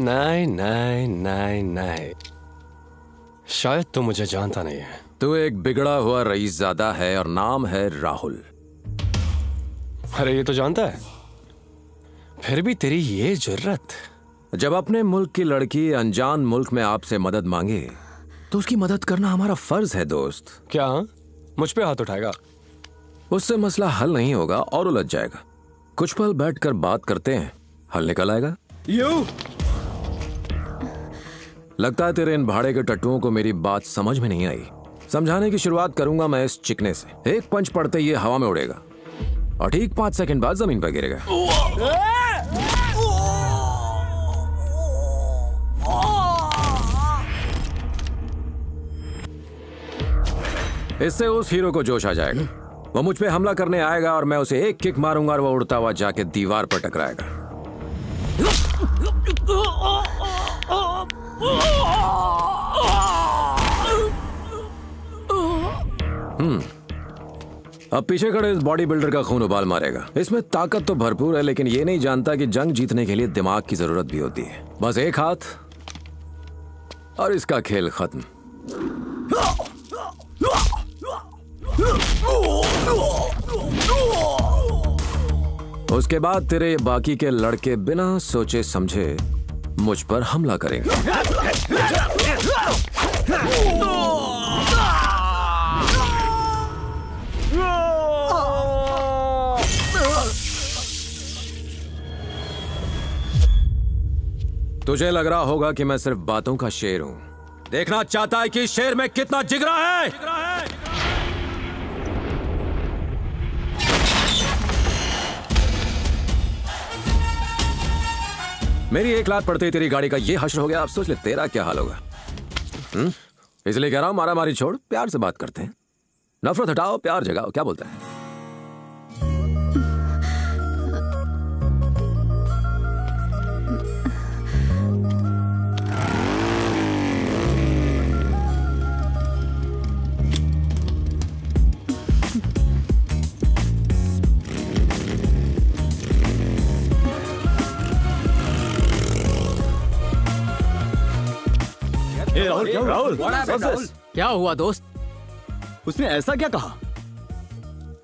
नहीं नहीं नहीं नहीं शायद तो मुझे जानता नहीं है। तू एक बिगड़ा हुआ रईस ज़्यादा है और नाम है राहुल। अरे ये तो जानता है। फिर भी तेरी ये ज़रूरत। जब अपने मुल्क की लड़की अनजान मुल्क में आपसे मदद मांगे तो उसकी मदद करना हमारा फ़र्ज़ है दोस्त। क्या? मुझ पे हाथ उठाएगा। उससे मसला हल नहीं होगा और उलझ जाएगा। कुछ पल बैठकर बात करते हैं। हल निकल आएगा। यू। लगता है तेरे इन भाड़े के टट्टुओं को मेरी बात समझ में नहीं आई। समझाने की शुरुआत करूँगा मैं इस चिकने से। एक पंच पड़ते ये हवा में उड़ेगा। और ठीक पाँच सेकंड बाद ज़मीन पर गिरेगा। इससे उस हीरो को जोश आ जाएगा। वो मुझ पे हमला करने आएगा और मैं उसे एक किक मारूँगा और वो उड़ता हुआ जाके दीवार पर टकराएगा। हम्म। अब पीछे खड़े इस बॉडी बिल्डर का खून उबाल मारेगा। इसमें ताकत तो भरपूर है, लेकिन ये नहीं जानता कि जंग जीतने के लिए दिमाग की ज़रूरत भी होती है। बस एक हाथ और इसका खेल खत्म। उसके बाद तेरे ये बाकी के लड़के बिना सोचे समझे मुझ पर हमला करेंगे तुझे लग रहा होगा कि मैं सिर्फ़ बातों का शेर हूँ देखना चाहता है कि शेर में कितना जिगरा है, जिगरा है। मेरी एक लात पड़ते ही, तेरी गाड़ी का ये हश्र हो गया, आप सोच ले, तेरा क्या हाल होगा? हम्म? इसलिए कह रहा हूँ, मारा मारी छोड़, प्यार से बात करते हैं। नफरत हटाओ, प्यार जगाओ, क्या बोलते है? राहुल क्या राहुल राहुल क्या हुआ दोस्त? उसने ऐसा क्या कहा?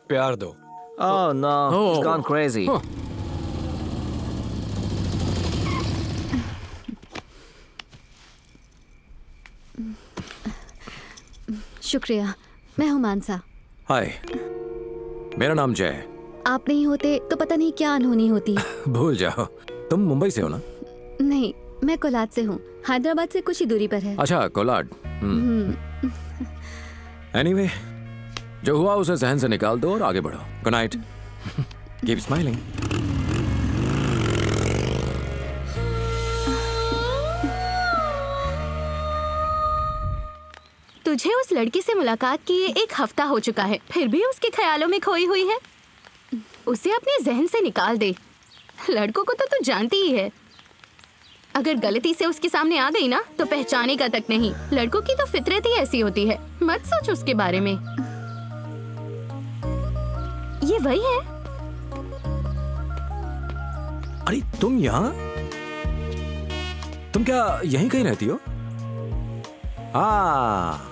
प्यार दो। Oh no, Oh. it's gone crazy. Huh. शुक्रिया मैं हूँ मानसा। हाय मेरा नाम जय है। आप नहीं होते तो पता नहीं क्या अनहोनी होती। भूल जाओ। तुम मुंबई से हो ना? नहीं मैं कोलाड से हूँ। हैदराबाद से कुछ ही दूरी पर है। अच्छा कोलाड। एनीवे जो हुआ उसे जहन से निकाल दो और आगे बढ़ो। गुड नाइट कीप स्माइलिंग तुझे उस लड़की से मुलाकात किए एक हफ़्ता हो चुका है। फिर भी उसके ख्यालों में खोई हुई है। उसे अपने जहन से निकाल दे। लड़कों को तो तू जानती ही है। अगर गलती से उसके सामने आ गई ना तो पहचाने का तक नहीं। लड़कों की तो फितरत ही ऐसी होती है। मत सोच उसके बारे में। ये वही है। अरे, तुम यहाँ? तुम क्या यहीं कहीं रहती हो? हाँ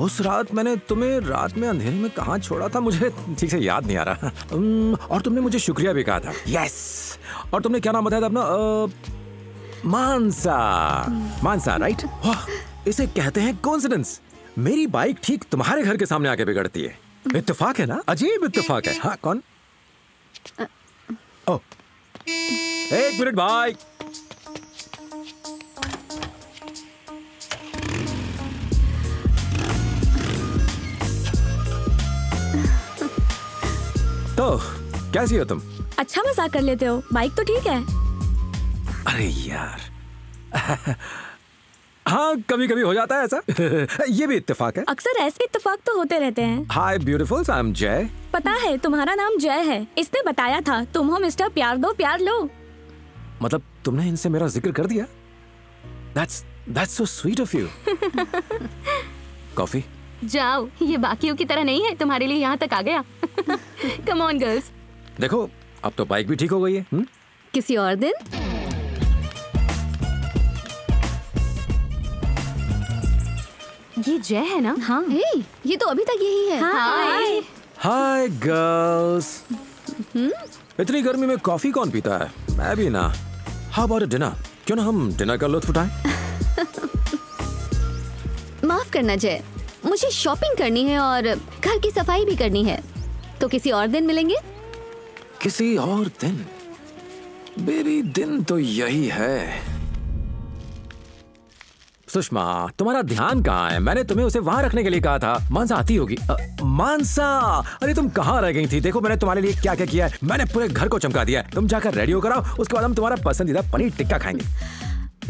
उस रात मैंने तुम्हें रात में अंधेरे में कहा छोड़ा था, मुझे ठीक से याद नहीं आ रहा। और तुमने मुझे शुक्रिया भी कहा था। यस, और तुमने क्या नाम बताया था अपना? मानसा। मानसा राइट इसे कहते हैं कोइंसिडेंस मेरी बाइक ठीक तुम्हारे घर के सामने आके बिगड़ती है। इत्तेफाक है ना? अजीब इत्तेफाक है। हाँ कौन? ओ। एक मिनट भाई तो कैसी हो तुम? अच्छा मज़ाक कर लेते हो। बाइक तो ठीक है। अरे यार। हाँ कभी कभी हो जाता है ऐसा। ये भी इत्तेफाक है। अक्सर ऐसे इत्तेफाक तो होते रहते हैं। हाय ब्यूटीफुल आई एम जय पता है तुम्हारा नाम जय है। इसने बताया था तुम हो मिस्टर प्यार दो प्यार लो। मतलब तुमने इनसे मेरा ज़िक्र कर दिया? That's that's so sweet of you coffee जाओ ये बाकियों की तरह नहीं है तुम्हारे लिए यहाँ तक आ गया। कम ऑन गर्ल्स देखो अब तो बाइक भी ठीक हो गई है हुँ? किसी और दिन? ये जय है ना? हाँ। हे, ये तो अभी तक यही है। हाय हाय गर्ल्स इतनी गर्मी में कॉफ़ी कौन पीता है? मैं भी ना। हाउ अबाउट डिनर क्यों ना हम डिनर का लुत्फ उठाएँ? माफ़ करना जय। मुझे शॉपिंग करनी है और घर की सफ़ाई भी करनी है। तो किसी और दिन मिलेंगे? किसी और दिन? बेबी दिन तो यही है। सुषमा तुम्हारा ध्यान कहाँ है? मैंने तुम्हें उसे वहाँ रखने के लिए कहा था। मानसा आती होगी। अ, मानसा अरे तुम कहाँ रह गई थी? देखो मैंने तुम्हारे लिए क्या क्या किया है। मैंने पूरे घर को चमका दिया है। तुम जाकर रेडी हो कराओ उसके बाद हम तुम्हारा पसंदीदा पनीर टिक्का खाएँगे।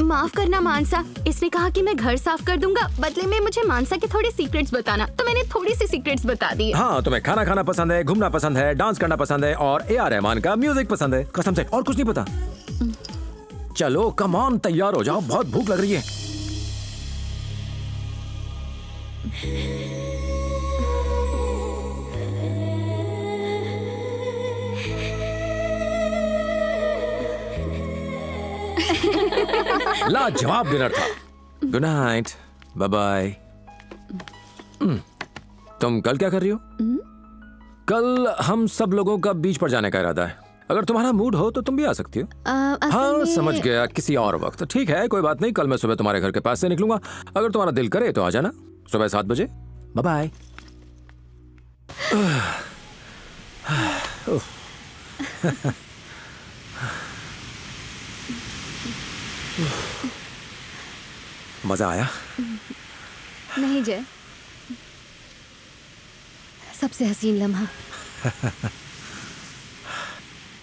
माफ़ करना मानसा इसने कहा कि मैं घर साफ़ कर दूँगा बदले में मुझे मानसा के थोड़े सीक्रेट्स बताना। तो मैंने थोड़ी सी सीक्रेट्स बता दी। हाँ तुम्हें खाना खाना पसंद है घूमना पसंद है डांस करना पसंद है और ए आर रहमान का म्यूज़िक पसंद है। कसम से और कुछ नहीं पता। चलो कम ऑन तैयार हो जाओ। बहुत भूख लग रही है। लाजवाब डिनर था. गुड नाइट बाय बाय तुम कल क्या कर रही हो? कल हम सब लोगों का बीच पर जाने का इरादा है। अगर तुम्हारा मूड हो तो तुम भी आ सकती हो। असल हाँ में- समझ गया किसी और वक्त। ठीक है कोई बात नहीं कल मैं सुबह तुम्हारे घर के पास से निकलूँगा। अगर तुम्हारा दिल करे तो आ जाना। सुबह सात बजे। बाय बाय मज़ा आया। नहीं जय। सबसे हसीन लम्हा।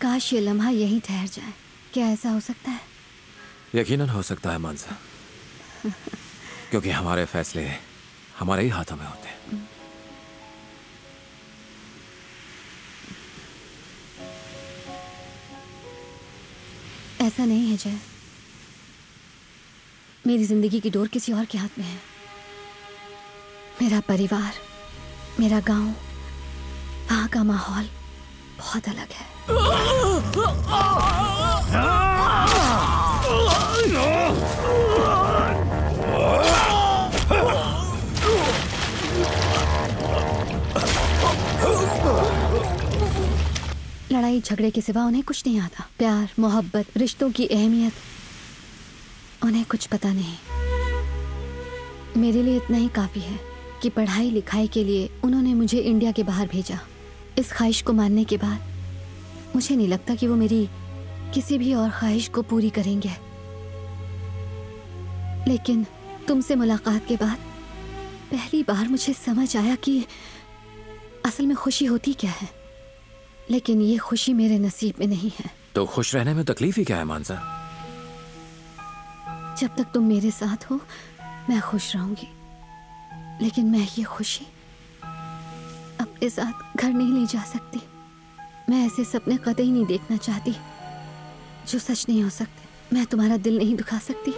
काश ये लम्हा यहीं ठहर जाए। क्या ऐसा हो सकता है? यकीनन हो सकता है मानसा। क्योंकि हमारे फैसले हमारे ही हाथों में होते हैं। ऐसा नहीं है जय। मेरी ज़िंदगी की डोर किसी और के हाथ में है। मेरा परिवार मेरा गाँव वहाँ का माहौल बहुत अलग है। लड़ाई झगड़े के सिवा उन्हें कुछ नहीं आता। प्यार, मोहब्बत, रिश्तों की अहमियत, उन्हें कुछ पता नहीं। मेरे लिए इतना ही काफ़ी है कि पढ़ाई लिखाई के लिए उन्होंने मुझे इंडिया के बाहर भेजा। इस ख्वाहिश को मानने के बाद मुझे नहीं लगता कि वो मेरी किसी भी और ख्वाहिश को पूरी करेंगे। लेकिन तुमसे मुलाकात के बाद पहली बार मुझे समझ आया कि असल में खुशी होती क्या है? लेकिन ये खुशी मेरे नसीब में नहीं है। तो खुश रहने में तकलीफ़ ही क्या है मानसा? जब तक तुम मेरे साथ हो मैं खुश रहूँगी। लेकिन मैं ये खुशी अपने साथ घर नहीं ले जा सकती। मैं ऐसे सपने कतई नहीं देखना चाहती जो सच नहीं हो सकते। मैं तुम्हारा दिल नहीं दुखा सकती।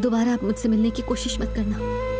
दोबारा आप मुझसे मिलने की कोशिश मत करना।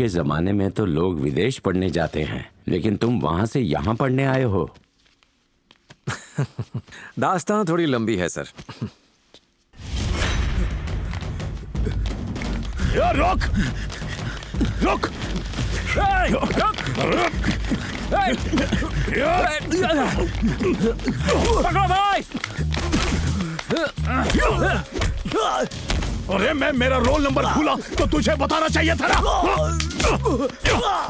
के जमाने में तो लोग विदेश पढ़ने जाते हैं लेकिन तुम वहाँ से यहाँ पढ़ने आए हो। दास्तां थोड़ी लंबी है सर। रोक! रोक! पकड़ो भाई! अरे मैं मेरा रोल नंबर भूला तो तुझे बताना चाहिए था ना?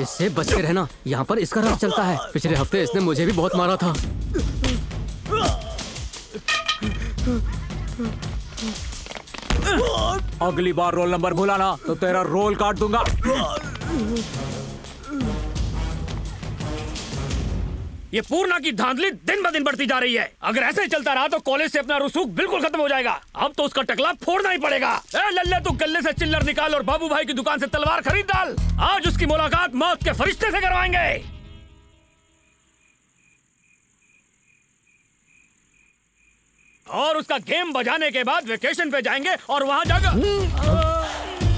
इससे बच के रहना यहाँ पर इसका राज चलता है। पिछले हफ़्ते इसने मुझे भी बहुत मारा था। अगली बार रोल नंबर भूलाना तो तेरा रोल काट दूँगा। ये पूर्णा की धांधली दिन ब दिन बढ़ती जा रही है। अगर ऐसे ही चलता रहा तो कॉलेज से अपना रसूख बिल्कुल खत्म हो जाएगा। अब तो उसका टकला फोड़ना ही पड़ेगा। ए, लल्ले, तू गले से चिल्लर निकाल और बाबू भाई की दुकान से तलवार खरीद डाल। आज उसकी मुलाकात मौत के फरिश्ते से करवाएँगे। और उसका गेम बजाने के बाद वेकेशन पे जाएँगे और वहाँ जाकर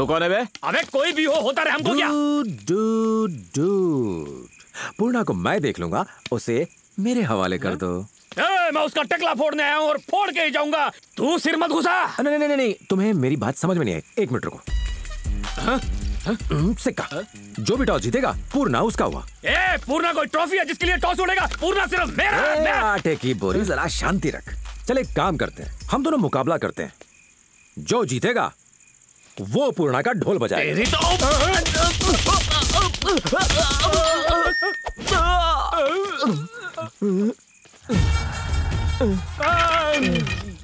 तो कौन है बे? अबे कोई भी हो होता रहे हमको क्या? डूड डूड पूर्णा को मैं देख लूँगा उसे मेरे हवाले कर दो। ए, मैं उसका टकला फोड़ने आया हूँ और फोड़ के ही जाऊँगा। तू सिर मत घुसा। नहीं नहीं नहीं नहीं तुम्हें मेरी बात समझ में नहीं आई। एक मिनट रुको। हम्म, सिक्का। जो भी टॉस जीतेगा पूर्णा उसका हुआ। ए पूर्णा कोई ट्रॉफी है जिसके लिए टॉस उड़ेगा? पूर्णा सिर्फ़ मेरा ए, मेरा। आटे की बोरी जरा शांति रख। चल एक काम करते हैं। हम दोनों मुकाबला करते हैं। जो जीतेगा वो पूर्णा का ढोल बजाए। तेरी तो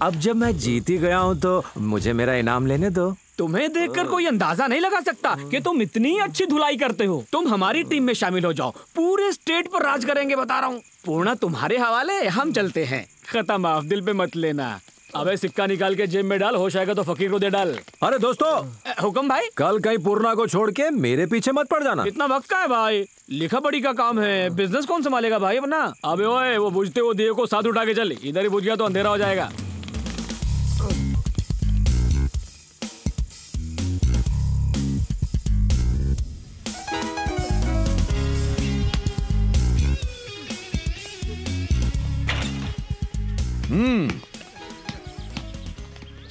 अब जब मैं जीत ही गया हूँ तो मुझे मेरा इनाम लेने दो। तुम्हें देखकर कोई अंदाज़ा नहीं लगा सकता कि तुम इतनी अच्छी धुलाई करते हो। तुम हमारी टीम में शामिल हो जाओ। पूरे स्टेट पर राज करेंगे बता रहा हूँ। पूर्णा तुम्हारे हवाले हम चलते हैं। खत्म आप दिल पे मत लेना। अबे सिक्का निकाल के जेब में डाल होश आएगा तो फकीर को दे डाल। अरे दोस्तों! हुक्म भाई? कल कहीं पूर्णा को छोड़ के मेरे पीछे मत पड़ जाना। इतना वक्त का है भाई? लिखा पढ़ी का काम है। बिज़नेस कौन संभालेगा भाई अपना? अबे ओए वो बुझते वो दिए को साथ उठा के चल। इधर ही बुझ गया तो अंधेरा हो जाएगा।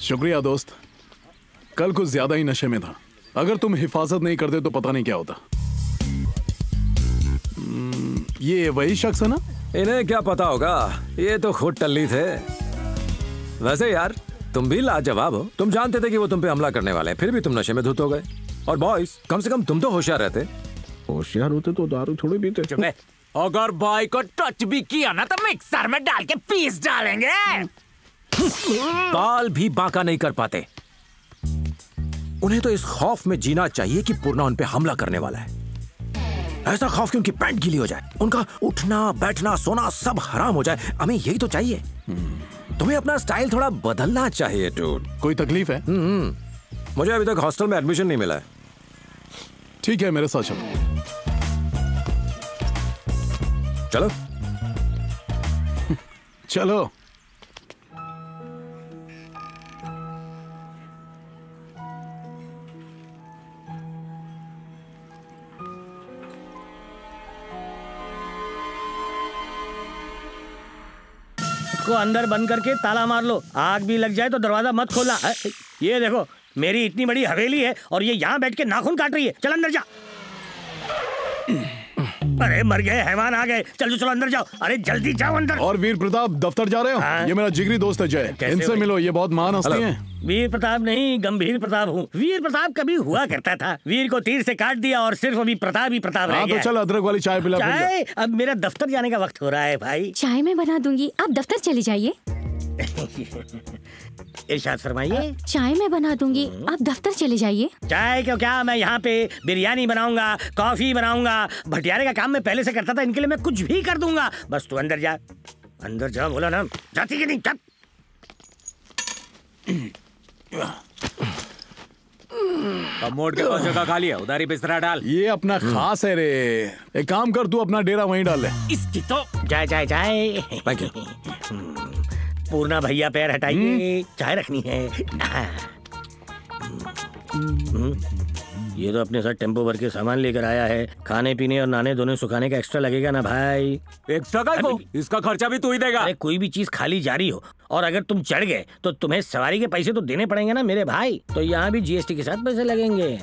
शुक्रिया दोस्त। कल कुछ ज़्यादा ही नशे में था। अगर तुम हिफाजत नहीं करते तो पता नहीं क्या होता। हम्म, ये वही शख्स है ना? इन्हें क्या पता होगा? ये तो खुद टल्ली थे। वैसे यार तुम भी लाजवाब हो। तुम जानते थे कि वो तुम पे हमला करने वाले हैं फिर भी तुम नशे में धुत हो गए। और बॉयज़ कम से कम तुम तो होशियार रहते। होशियार होते तो दारू थोड़ी पीते। अगर भाई को टच भी किया ना तो मिक्सर में डाल के पीस डालेंगे। बाल भी बांका नहीं कर पाते। उन्हें तो इस खौफ में जीना चाहिए कि पूर्णा उन पे हमला करने वाला है। ऐसा खौफ कि उनकी पैंट गीली हो जाए उनका उठना बैठना सोना सब हराम हो जाए। हमें यही तो चाहिए। तुम्हें अपना स्टाइल थोड़ा बदलना चाहिए डूड कोई तकलीफ़ है? मुझे अभी तक हॉस्टल में एडमिशन नहीं मिला है। ठीक है मेरे साथ चलो। चलो। चलो। को अंदर बंद करके ताला मार लो। आग भी लग जाए तो दरवाज़ा मत खोलना। ये देखो, मेरी इतनी बड़ी हवेली है और ये यहाँ बैठ के नाखून काट रही है। चल अंदर जा। अरे मर गए हैवान आ गए। चलो चलो अंदर जाओ। अरे जल्दी जाओ अंदर। और वीर प्रताप दफ्तर जा रहे हो? हाँ। ये मेरा जिगरी दोस्त है जय। इनसे मिलो ये बहुत महान हस्ती। हैं। वीर प्रताप नहीं गंभीर प्रताप हूँ। वीर प्रताप कभी हुआ करता था। वीर को तीर से काट दिया और सिर्फ़ अभी प्रताप ही प्रताप रह हाँ तो चल अदरक वाली चाय पिला चाय? अब मेरा दफ्तर जाने का वक्त हो रहा है भाई। चाय मैं बना दूँगी। आप दफ्तर चले जाइए। इरशाद फरमाइए। चाय मैं बना दूँगी। आप दफ्तर चले जाइए। चाय क्यों? क्या मैं यहाँ पे बिरयानी बनाऊँगा कॉफ़ी बनाऊँगा? भटियारे का काम मैं पहले से करता था इनके लिए मैं कुछ भी कर दूँगा। बस तू अंदर जा। अंदर जा बोला ना। जाती कि नहीं? जा मोड़ के पास जगह खाली है उधारी बिस्तरा डाल। ये अपना खास है रे। एक काम कर तू अपना डेरा वहीं डाल ले। इसकी तो जाए जाए जाए। थैंक यू पूर्णा भैया पैर हटाइए चाय रखनी है। हम्म, ये तो अपने साथ टेंपो भर के सामान लेकर आया है। खाने पीने और नाने धोने सुखाने का एक्स्ट्रा लगेगा ना भाई? एक्स्ट्रा का को इसका खर्चा भी तू ही देगा। अरे कोई भी चीज़ खाली जारी हो और अगर तुम चढ़ गए तो तुम्हें सवारी के पैसे तो देने पड़ेंगे ना मेरे भाई। तो यहाँ भी जीएसटी के साथ पैसे लगेंगे।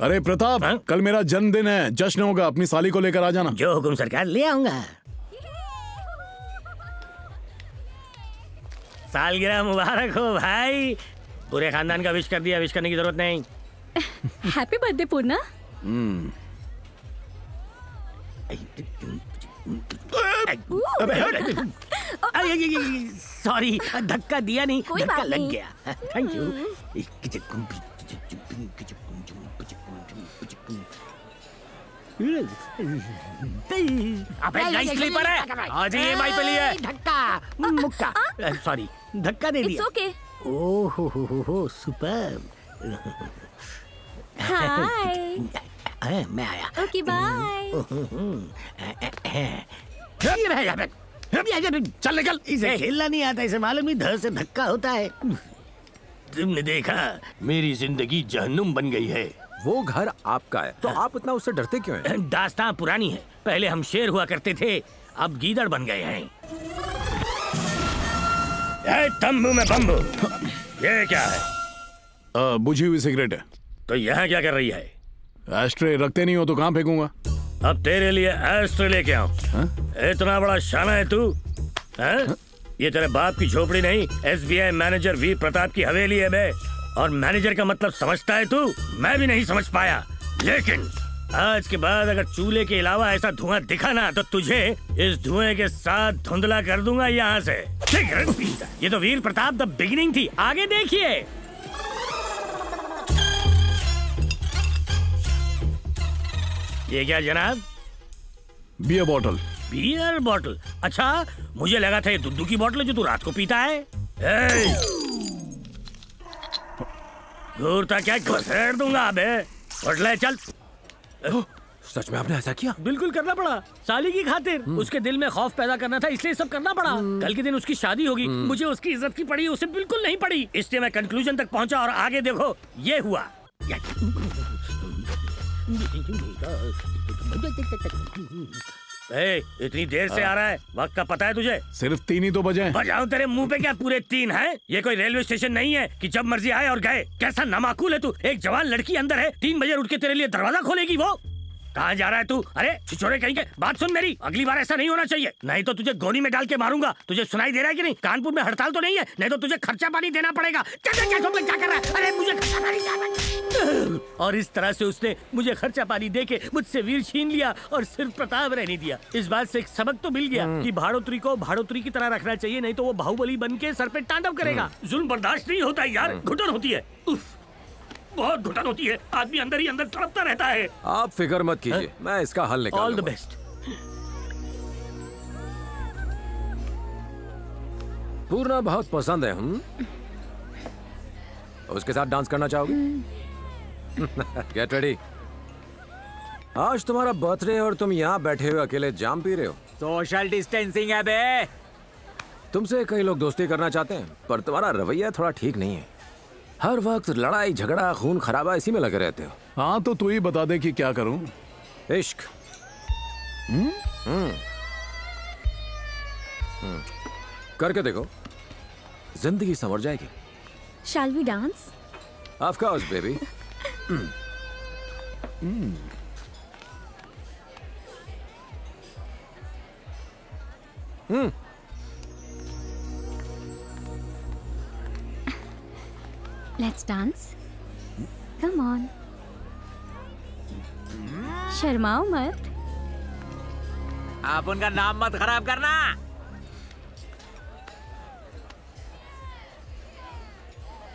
अरे प्रताप हाँ? कल मेरा जन्मदिन है। जश्न होगा अपनी साली को लेकर आ जाना। जो हुकुम सरकार ले आऊँगा। सालगिरह मुबारक हो भाई। पूरे खानदान का विश कर दिया विश करने की ज़रूरत नहीं। हैप्पी बर्थडे पूर्णा सॉरी धक्का दिया नहीं कोई धक्का लग गया। थैंक यू अबे नाइस स्लीपर है। आज ही बाई पे लिए धक्का। मुक्का। सॉरी धक्का दे दिया। ओके ओह हो हो हो हो सुपर हाय मैं आया ओके बाय चल निकल। इसे खेलना नहीं आता इसे मालूम नहीं धर से धक्का होता है। तुमने देखा? मेरी ज़िंदगी जहन्नुम बन गई है। वो घर आपका है तो आप इतना उससे डरते क्यों हैं? दास्तां पुरानी है। पहले हम शेर हुआ करते थे अब गीदड़ बन गए हैं। ए, तंबू में बम्बू ये क्या है? बुझी हुई सिगरेट है। तो यहाँ क्या कर रही है? एस्ट्रे रखते नहीं हो तो कहाँ फेंकूँगा? अब तेरे लिए एस्ट्रे लेके आऊँ। इतना बड़ा शाना है तू हैं? ये तेरे बाप की झोपड़ी नहीं एसबीआई मैनेजर वी प्रताप की हवेली है बे। और मैनेजर का मतलब समझता है तू? मैं भी नहीं समझ पाया। लेकिन आज के बाद अगर चूल्हे के अलावा ऐसा धुआँ दिखा ना तो तुझे इस धुएँ के साथ धुंधला कर दूँगा यहाँ से। है। ये तो वीर प्रताप द बिगिनिंग थी। आगे देखिए। ये क्या जनाब? बियर बॉटल बियर बॉटल अच्छा मुझे लगा था ये दुद्धू की बॉटल जो तू रात को पीता है। ए! घूरता क्या घुसेड़ दूँगा अबे। चल। सच में आपने ऐसा किया बिल्कुल करना पड़ा साली की खातिर उसके दिल में खौफ पैदा करना था इसलिए सब करना पड़ा कल के दिन उसकी शादी होगी मुझे उसकी इज़्ज़त की पड़ी उसे बिल्कुल नहीं पड़ी इसलिए मैं कंक्लूजन तक पहुँचा और आगे देखो ये हुआ ए, इतनी देर से आ रहा है। वक्त का पता है तुझे? सिर्फ़ तीन ही तो बजे हैं। बजाओ तेरे मुँह पे क्या पूरे तीन हैं? ये कोई रेलवे स्टेशन नहीं है कि जब मर्ज़ी आए और गए। कैसा नामाकूल है तू? एक जवान लड़की अंदर है तीन बजे उठ के तेरे लिए दरवाज़ा खोलेगी वो। कहाँ जा रहा है तू? अरे छिछोरे कहीं के? बात सुन मेरी। अगली बार ऐसा नहीं होना चाहिए। नहीं तो तुझे गोनी में डाल के मारूँगा। तुझे सुनाई दे रहा है कि नहीं? कानपुर में हड़ताल तो नहीं है? नहीं तो तुझे खर्चा पानी देना पड़ेगा। क्या क्या क्या क्या कर रहा है? अरे मुझे खर्चा पानी और इस तरह से उसने मुझे खर्चा पानी दे के मुझसे वीर छीन लिया और सिर्फ़ प्रताप रहने दिया। इस बात से एक सबक तो मिल गया कि भाड़ोत्री को भाड़ोत्री की तरह रखना चाहिए नहीं तो वो बाहुबली बन के सर पे तांडव करेगा। जुल्म बर्दाश्त नहीं होता यार। घुटन होती है। उफ, बहुत घुटन होती है। आदमी अंदर ही अंदर तड़पता रहता है। आप फ़िक्र मत कीजिए मैं इसका हल निकाल ऑल द बेस्ट पूर्णा बहुत पसंद है हम उसके साथ डांस करना चाहोगे? गेट रेडी आज तुम्हारा बर्थडे और तुम यहाँ बैठे हुए अकेले जाम पी रहे हो। सोशल डिस्टेंसिंग है बे। तुमसे कई लोग दोस्ती करना चाहते हैं पर तुम्हारा रवैया थोड़ा ठीक नहीं है। हर वक्त लड़ाई झगड़ा खून खराबा इसी में लगे रहते हो। हाँ तो तू ही बता दे कि क्या करूँ। इश्क। हम्म? हम्म। हम्म। करके देखो। ज़िंदगी संवर जाएगी। Shall we dance of course baby hmm. Let's dance come on शर्माओ मत आप उनका नाम मत खराब करना।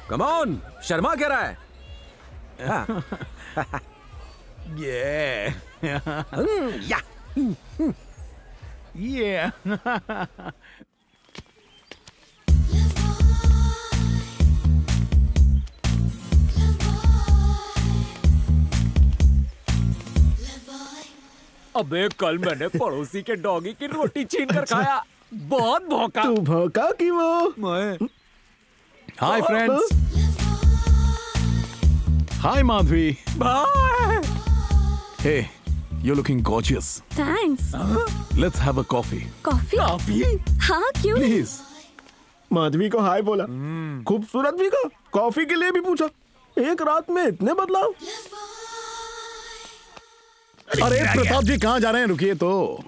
कम ऑन शर्मा कह रहा है। हाँ। ये। या। ये। अबे कल मैंने पड़ोसी के डॉगी की रोटी छीन कर अच्छा। खाया बहुत भौंका। तू भौंका कि वो? मैं hi friends hi Madhavi bye hey you looking gorgeous thanks let's have a coffee coffee coffee हाँ क्यों? प्लीज़ माधवी को हाय बोला। खूबसूरत भी का। कॉफ़ी के लिए भी पूछा। एक रात में इतने बदलाव। अरे प्रताप जी कहाँ जा रहे हैं? रुकिए तो।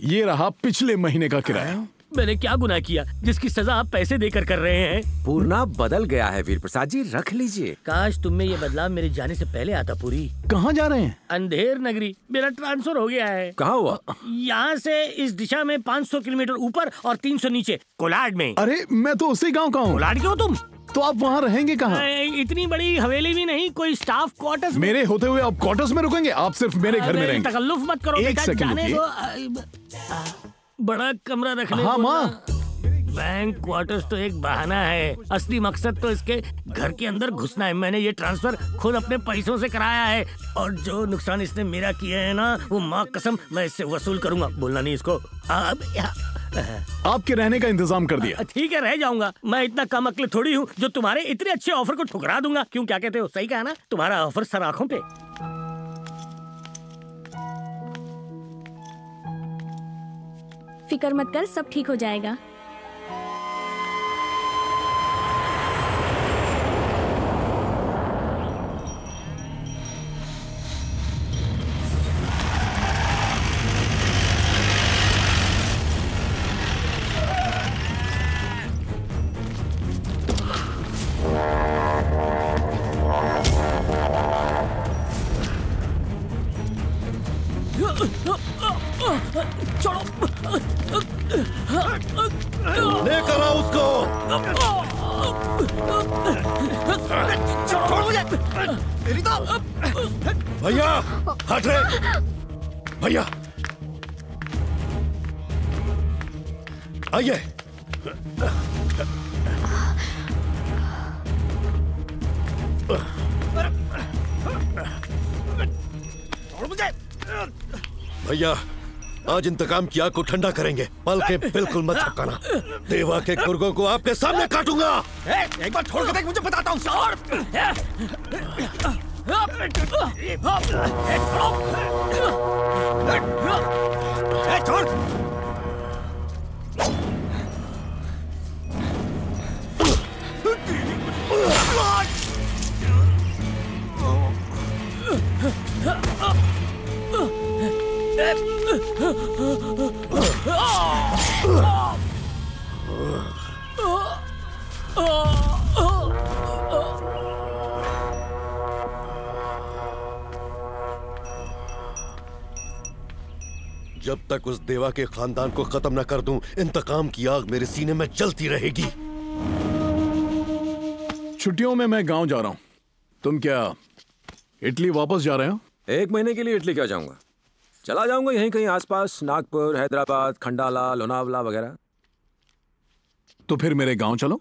ये रहा पिछले महीने का किराया। मैंने क्या गुनाह किया? जिसकी सजा आप पैसे देकर कर रहे हैं। पूर्णा बदल गया है वीर प्रसाद जी रख लीजिए। काश तुम में ये बदलाव मेरे जाने से पहले आता पूरी। कहाँ जा रहे हैं? अंधेर नगरी। मेरा ट्रांसफ़र हो गया है। कहाँ हुआ? यहाँ से इस दिशा में 500 किलोमीटर ऊपर और 300 नीचे। कोलाड में। अरे मैं तो उसी गाँव का हूँ। कोलाड क्यों तुम? तो आप वहाँ रहेंगे कहाँ? इतनी बड़ी हवेली भी नहीं कोई स्टाफ क्वार्टर्स मेरे होते हुए आप क्वार्टर्स में रुकेंगे? आप सिर्फ़ मेरे घर में रहेंगे। तकल्लुफ मत करो एक सेकंड बड़ा कमरा रखने हाँ, माँ। बैंक क्वार्टर्स तो एक बहाना है। असली मकसद तो इसके घर के अंदर घुसना है। मैंने ये ट्रांसफ़र खुद अपने पैसों से कराया है। और जो नुकसान इसने मेरा किया है ना वो माँ कसम मैं इससे वसूल करूँगा। बोलना नहीं इसको। अब आपके रहने का इंतज़ाम कर दिया। ठीक है रह जाऊँगा। मैं इतना कम अकल थोड़ी हूँ जो तुम्हारे इतने अच्छे ऑफ़र को ठुकरा दूँगा। क्यों क्या कहते हो? सही कहा ना? तुम्हारा ऑफ़र सर आँखों पे। फ़िक्र मत कर सब ठीक हो जाएगा। आज इंतकाम की आग को ठंडा करेंगे। पल के बिल्कुल मत छपकाना देवा के कुर्गों को आपके सामने काटूँगा। एक बार छोड़ के देख, मुझे बताता हूँ, छोड़। तक उस देवा के खानदान को खत्म न कर दूँ। इंतकाम की आग मेरे सीने में जलती रहेगी। छुट्टियों में मैं गाँव जा रहा हूँ। तुम क्या इटली वापस जा रहे हो? एक महीने के लिए इटली क्या जाऊँगा? चला जाऊँगा यहीं कहीं आसपास नागपुर हैदराबाद खंडाला लोनावला वगैरह। तो फिर मेरे गाँव चलो।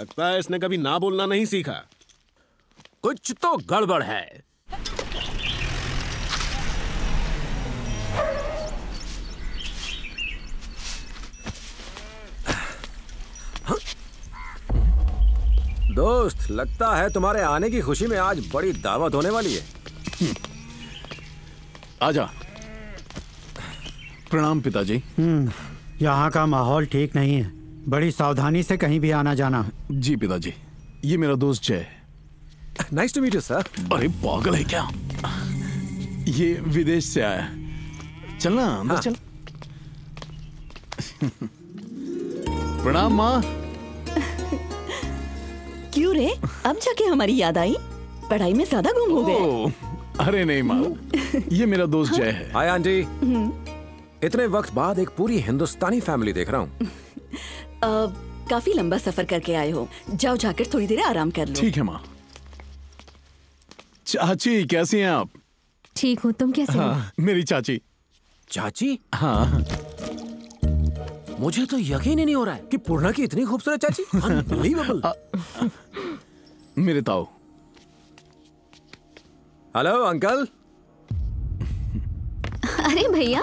लगता है इसने कभी ना बोलना नहीं सीखा। कुछ तो गड़बड़ है। दोस्त लगता है तुम्हारे आने की खुशी में आज बड़ी दावत होने वाली है। आजा। प्रणाम पिताजी। हम्म, यहाँ का माहौल ठीक नहीं है। बड़ी सावधानी से कहीं भी आना जाना। जी पिताजी ये मेरा दोस्त Jay nice to meet you sir अरे पागल है क्या? ये विदेश से आया चलना अंदर हाँ। चल। प्रणाम माँ। क्यों रे? अब जाके हमारी याद आई। पढ़ाई में ज़्यादा गुम हो गए। अरे नहीं माँ। ये मेरा दोस्त जय है। Hi aunty. इतने वक्त बाद एक पूरी हिंदुस्तानी फैमिली देख रहा हूँ। काफ़ी लंबा सफ़र करके आए हो। जाओ जाकर थोड़ी देर आराम कर लो। ठीक है माँ। चाची कैसी हैं आप? ठीक हूँ तुम कैसे हो? हाँ, मेरी चाची। चाची? हाँ। मुझे तो यकीन ही नहीं हो रहा है कि पूर्णा की इतनी खूबसूरत चाची। Unbelievable. मेरे ताऊ। हेलो अंकल अरे भैया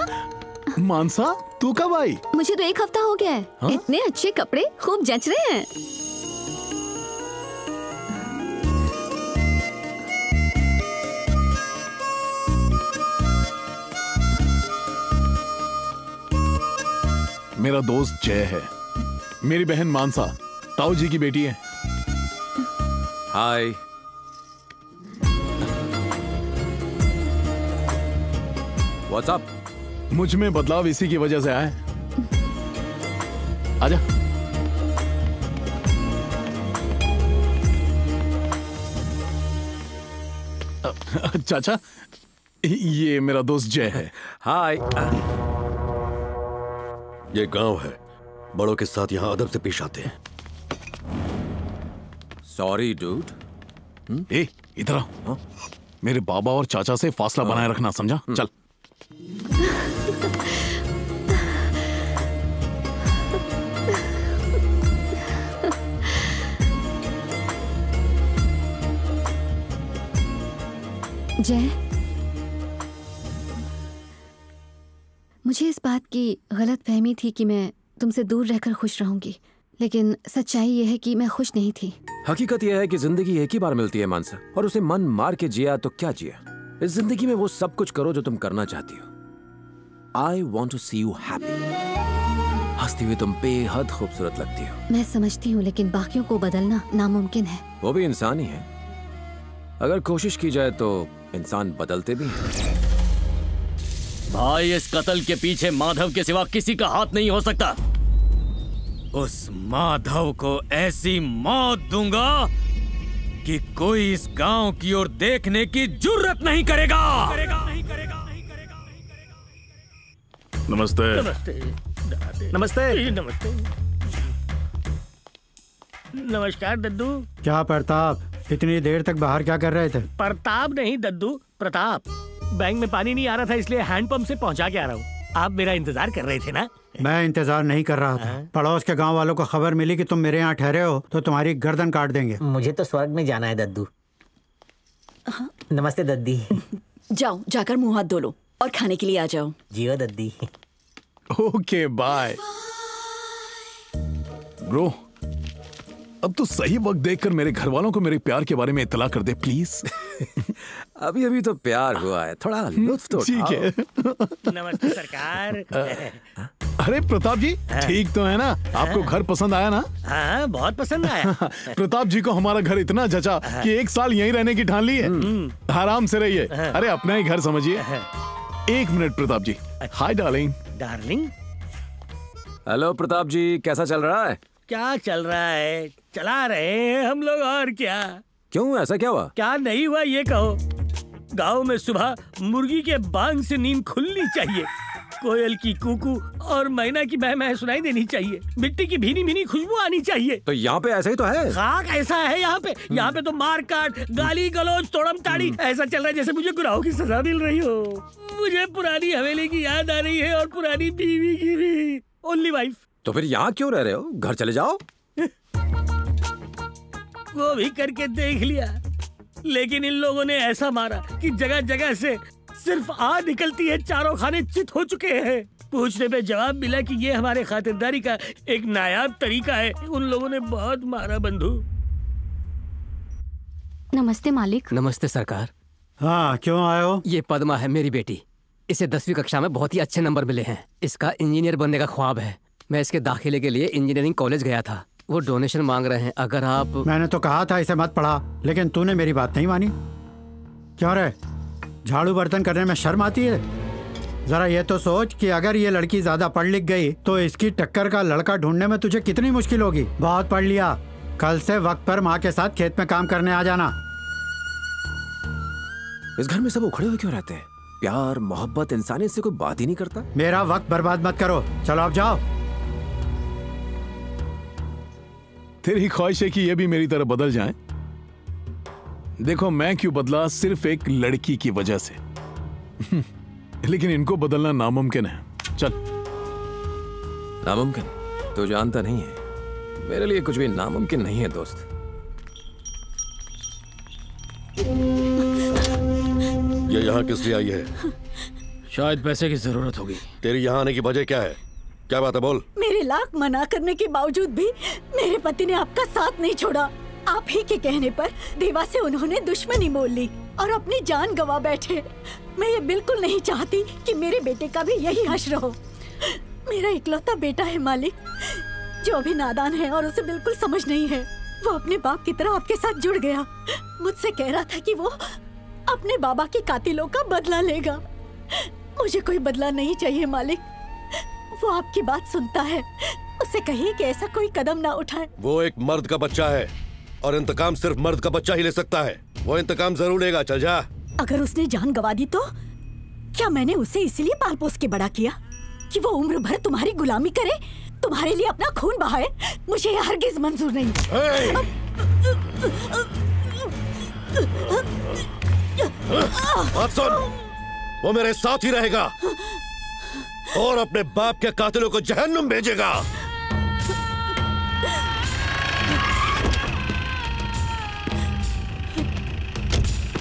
मानसा तू कब आई? मुझे तो एक हफ़्ता हो गया है। हाँ? इतने अच्छे कपड़े खूब जच रहे हैं। मेरा दोस्त जय है। मेरी बहन मानसा ताऊ जी की बेटी है। हाय। व्हाट्सअप मुझमें बदलाव इसी की वजह से आया है। आजा। चाचा ये मेरा दोस्त जय है। हाय। ये गाँव है। बड़ों के साथ यहाँ अदब से पेश आते हैं। सॉरी डूड ए इधर आ हाँ? मेरे बाबा और चाचा से फासला बनाए रखना समझा? चल। जय। मुझे इस बात की गलत फहमी थी कि मैं तुमसे दूर रहकर खुश रहूँगी लेकिन सच्चाई यह है कि मैं खुश नहीं थी। हकीकत यह है कि ज़िंदगी एक ही बार मिलती है मानसा और उसे मन मार के जिया तो क्या जिया? इस ज़िंदगी में वो सब कुछ करो जो तुम करना चाहती हो। I want to see you happy हंसती हुई तुम बेहद खूबसूरत लगती हो। मैं समझती हूँ लेकिन बाकियों को बदलना नामुमकिन है। वो भी इंसान ही है। अगर कोशिश की जाए तो इंसान बदलते भी हैं। भाई इस कत्ल के पीछे माधव के सिवा किसी का हाथ नहीं हो सकता। उस माधव को ऐसी मौत दूँगा कि कोई इस गाँव की ओर देखने की जुर्रत नहीं करेगा। नमस्ते। नमस्ते। नमस्ते। नमस्ते। नमस्कार दद्दू। क्या प्रताप? इतनी देर तक बाहर क्या कर रहे थे? प्रताप नहीं दद्दू। प्रताप बैंक में पानी नहीं आ रहा था इसलिए हैंडपंप से पहुँचा के आ रहा हूँ। आप मेरा इंतज़ार कर रहे थे ना? मैं इंतज़ार नहीं कर रहा था। पड़ोस के गाँव वालों को खबर मिली कि तुम मेरे यहाँ ठहरे हो तो तुम्हारी गर्दन काट देंगे। मुझे तो स्वर्ग में जाना है दद्दू। नमस्ते दद्दी। जाओ जाकर मुँह हाथ धो लो और खाने के लिए आ जाओ। जियो दद्दी। Okay bye. ब्रो अब तो सही वक्त देखकर मेरे घर वालों को मेरे प्यार के बारे में इतला कर दे प्लीज़ अभी अभी तो प्यार हुआ है थोड़ा लुत्फ तो ठीक है। नमस्ते सरकार। अरे प्रताप जी ठीक तो है ना? आपको घर पसंद आया ना? हाँ बहुत पसंद आया। प्रताप जी को हमारा घर इतना जचा कि एक साल यहीं रहने की ठान ली है। आराम से रहिए। अरे अपना ही घर समझिए। एक minute Pratap ji. Hi darling darling hello Pratap ji कैसा चल रहा है? क्या चल रहा है? चला रहे हैं हम लोग और क्या? क्यों ऐसा क्या हुआ? क्या नहीं हुआ ये कहो। गाँव में सुबह मुर्गी के बांग से नींद खुलनी चाहिए। कोयल की कुकू और मैना की मह मह सुनाई देनी चाहिए। मिट्टी की भीनी भीनी खुशबू आनी चाहिए। तो यहाँ पे ऐसा ही तो है। खाक ऐसा है यहाँ पे। यहाँ पे तो मार काट गाली गलौज तोड़म ताड़ी ऐसा चल रहा है जैसे मुझे गुनाहों की सजा मिल रही हो। मुझे पुरानी हवेली की याद आ रही है और पुरानी बीवी की भी। ओनली वाइफ तो फिर यहाँ क्यों रह रहे हो? घर चले जाओ। वो भी करके देख लिया। लेकिन इन लोगों ने ऐसा मारा कि जगह जगह से सिर्फ़ आ निकलती है चारों खाने चित हो चुके हैं। पूछने पे जवाब मिला कि ये हमारे खातिरदारी का एक नायाब तरीका है। उन लोगों ने बहुत मारा बंधु। नमस्ते मालिक। नमस्ते सरकार। हाँ क्यों आए हो? ये पद्मा है मेरी बेटी। इसे दसवीं कक्षा में बहुत ही अच्छे नंबर मिले हैं। इसका इंजीनियर बनने का ख्वाब है। मैं इसके दाखिले के लिए इंजीनियरिंग कॉलेज गया था। वो डोनेशन मांग रहे हैं। अगर आप मैंने तो कहा था इसे मत पढ़ा लेकिन तूने मेरी बात नहीं मानी। क्यों रे? झाड़ू बर्तन करने में शर्म आती है? जरा ये तो सोच कि अगर ये लड़की ज़्यादा पढ़ लिख गई तो इसकी टक्कर का लड़का ढूँढने में तुझे कितनी मुश्किल होगी? बहुत पढ़ लिया। कल से वक्त पर माँ के साथ खेत में काम करने आ जाना। इस घर में सब उखड़े हुए क्यों रहते हैं? प्यार मोहब्बत इंसानियत से कोई बात ही नहीं करता। मेरा वक्त बर्बाद मत करो। चलो अब जाओ। तेरी ख्वाहिश है कि ये भी मेरी तरह बदल जाएँ? देखो मैं क्यों बदला सिर्फ़ एक लड़की की वजह से। लेकिन इनको बदलना नामुमकिन है। चल। नामुमकिन? तो जानता नहीं है। मेरे लिए कुछ भी नामुमकिन नहीं है दोस्त। ये यहाँ किस लिए आई है? शायद पैसे की ज़रूरत होगी। तेरी यहाँ आने की वजह क्या है? क्या बात है, बोल। मेरे लाख मना करने के बावजूद भी मेरे पति ने आपका साथ नहीं छोड़ा। आप ही के कहने पर देवा से उन्होंने दुश्मनी मोल ली और अपनी जान गवा बैठे। मैं ये बिल्कुल नहीं चाहती कि मेरे बेटे का भी यही हश्र हो मेरा इकलौता बेटा है मालिक, जो अभी नादान है और उसे बिल्कुल समझ नहीं है। वो अपने बाप की तरह आपके साथ जुड़ गया। मुझसे कह रहा था कि वो अपने बाबा के कातिलों का बदला लेगा। मुझे कोई बदला नहीं चाहिए, मालिक। वो आपकी बात सुनता है उसे कहिए कि ऐसा कोई कदम ना उठाए वो एक मर्द का बच्चा है और इंतकाम सिर्फ़ मर्द का बच्चा ही ले सकता है वो इंतकाम ज़रूर लेगा चल जा अगर उसने जान गवा दी तो क्या मैंने उसे इसीलिए पाल पोस के बड़ा किया कि वो उम्र भर तुम्हारी गुलामी करे तुम्हारे लिए अपना खून बहाए मुझे ये हरगिज मंजूर नहीं बात सुन वो मेरे साथ ही रहेगा और अपने बाप के कातिलों को जहन्नुम भेजेगा।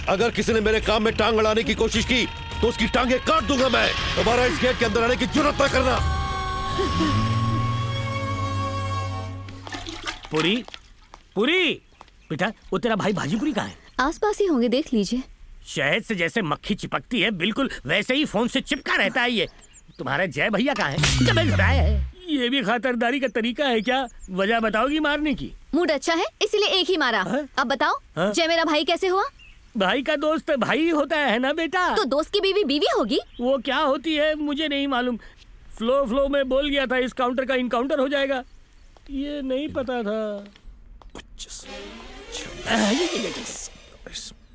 अगर किसी ने मेरे काम में टांग अड़ाने की कोशिश की तो उसकी टांगे काट दूँगा मैं। दोबारा इस गेट के अंदर आने की ज़रूरत ना करना। पूरी पूरी! बेटा वो तेरा भाई भाजीपुरी कहाँ है? आसपास ही होंगे देख लीजिए। शहद से जैसे मक्खी चिपकती है बिल्कुल वैसे ही फ़ोन से चिपका रहता है ये। तुम्हारे जय भैया कहाँ है? कब घबराया है? ये भी खातरदारी का तरीका है क्या? वजह बताओगी मारने की। मूड अच्छा है इसीलिए एक ही मारा। हा? अब बताओ हाँ? जय मेरा भाई कैसे हुआ? भाई का दोस्त भाई होता है ना बेटा? तो दोस्त की बीवी बीवी होगी? वो क्या होती है मुझे नहीं मालूम। फ्लो फ्लो में बोल गया था इस काउंटर का इनकाउंटर हो जाएगा। ये नहीं पता था।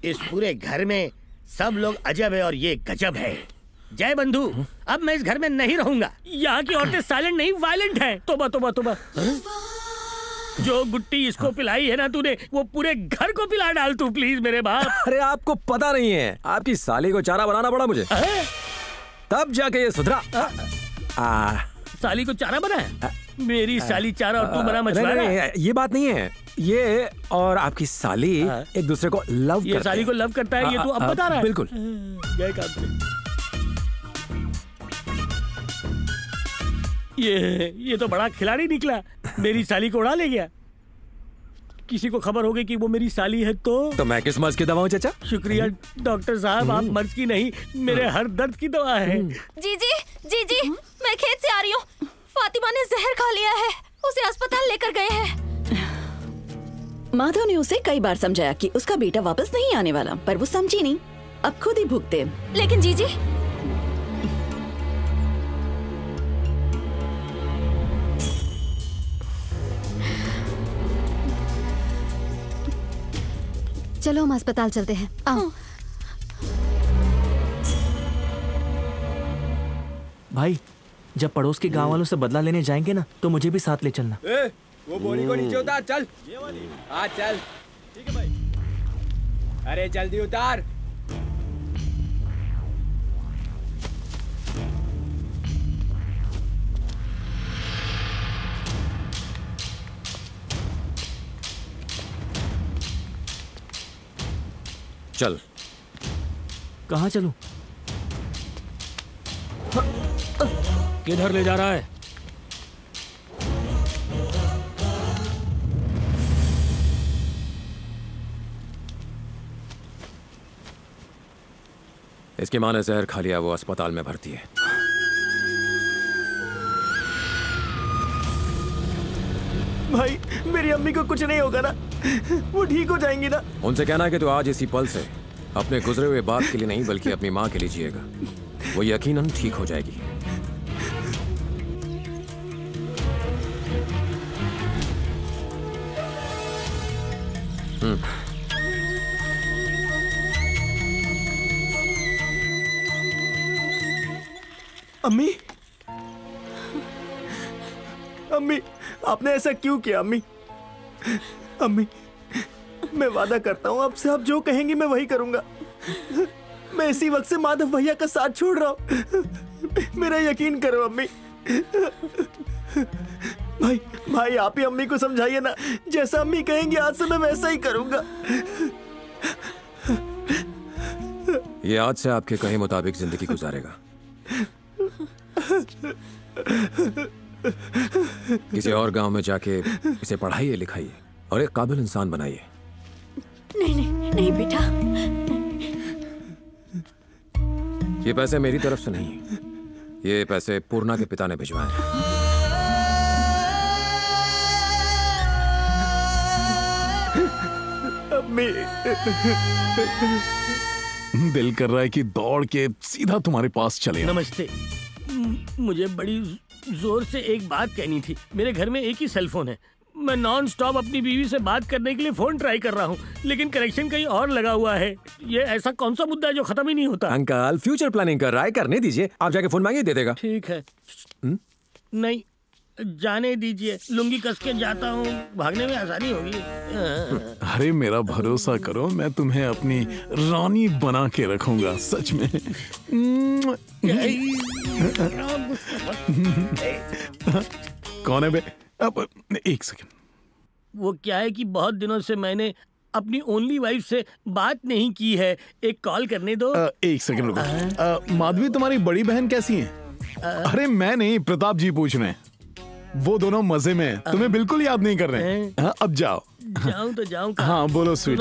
इस पूरे घर में सब लोग अजब है और ये गजब है। जय बंधु अब मैं इस घर में नहीं रहूँगा। यहाँ की औरतें साइलेंट नहीं वायलेंट हैं। तोबा तोबा तोबा। जो गुट्टी इसको पिलाई है ना तूने वो पूरे घर को पिला डाल तू प्लीज़ मेरे बाप। अरे आपको पता नहीं है। आपकी साली को चारा बनाना पड़ा मुझे। तब जाके ये सुधरा। आ, साली को चारा बनाया मेरी साली चारा और तू बना मछुआरा? ये बात नहीं है। ये और आपकी साली एक दूसरे को लव ये साली को लव करता है ये तू अब बता रहा है? बिल्कुल। ये ये तो बड़ा खिलाड़ी निकला। मेरी साली को उड़ा ले गया। किसी को खबर हो गई कि वो मेरी साली है तो तो मैं किस मर्ज की दवा हूँ चाचा? शुक्रिया डॉक्टर साहब आप मर्ज की नहीं मेरे हर दर्द की दवा है। जीजी जीजी मैं खेत से आ रही हूँ। फातिमा ने जहर खा लिया है उसे अस्पताल लेकर गए हैं। माधव ने उसे कई बार समझाया कि उसका बेटा वापस नहीं आने वाला पर वो समझी नहीं। अब खुद ही भुगते। लेकिन जीजी चलो हम अस्पताल चलते हैं। आओ। भाई जब पड़ोस के गाँव वालों से बदला लेने जाएँगे ना तो मुझे भी साथ ले चलना। ए, वो बोली को नीचे उतार चल। ये वाली। आ चल। ठीक है भाई। अरे जल्दी उतार। चल। कहाँ चलूँ? किधर ले जा रहा है? इसकी माँ ने जहर खा लिया वो अस्पताल में भर्ती है। भाई मेरी अम्मी को कुछ नहीं होगा ना? वो ठीक हो जाएँगी ना। उनसे कहना है कि तू आज इसी पल से अपने गुजरे हुए बाप के लिए नहीं बल्कि अपनी माँ के लिए जिएगा। वो यकीनन ठीक हो जाएगी। हम्म। अम्मी। अम्मी आपने ऐसा क्यों किया अम्मी? अम्मी मैं वादा करता हूँ, आपसे आप जो कहेंगी मैं वही करूँगा। मैं इसी वक्त से माधव भैया का साथ छोड़ रहा हूँ। मेरा यकीन करो अम्मी भाई भाई, आप ही अम्मी को समझाइए ना, जैसा अम्मी कहेंगी आज से मैं वैसा ही करूँगा। ये आज से आपके कहे मुताबिक ज़िंदगी गुजारेगा। किसी और गाँव में जाके इसे पढ़ाइए, लिखाइए। और एक काबिल इंसान बनाइए। नहीं नहीं नहीं बेटा। ये पैसे मेरी तरफ़ से नहीं ये पैसे पूर्णा के पिता ने भिजवाए हैं। अम्मी। दिल कर रहा है कि दौड़ के सीधा तुम्हारे पास चले नमस्ते। मुझे बड़ी ज़ोर से एक बात कहनी थी। मेरे घर में एक ही सेल फ़ोन है। मैं नॉन स्टॉप अपनी बीवी से बात करने के लिए फ़ोन ट्राई कर रहा हूँ लेकिन कनेक्शन कहीं और लगा हुआ है। ये ऐसा कौन सा मुद्दा है जो खत्म ही नहीं होता? अंकल फ्यूचर प्लानिंग कर रहा है करने दीजिए। आप जाके फ़ोन मांगिए दे देगा। ठीक है। हम्म? नहीं जाने दीजिए। लुंगी कस के जाता हूँ। भागने में आसानी होगी। अरे मेरा भरोसा करो मैं तुम्हें अपनी रानी बना के रखूँगा सच में। कौन है बे? अब एक सेकंड वो क्या है कि बहुत दिनों से मैंने अपनी ओनली वाइफ से बात नहीं की है। एक कॉल करने दो। अ, एक सेकंड रुको। माधवी तुम्हारी बड़ी बहन कैसी है? आ, अरे मैं नहीं प्रताप जी पूछ रहे हैं। वो दोनों मज़े में हैं। तुम्हें बिल्कुल याद नहीं कर रहे हैं। हाँ, अब जाओ। जाऊँ तो जाऊँ? हाँ बोलो स्वीट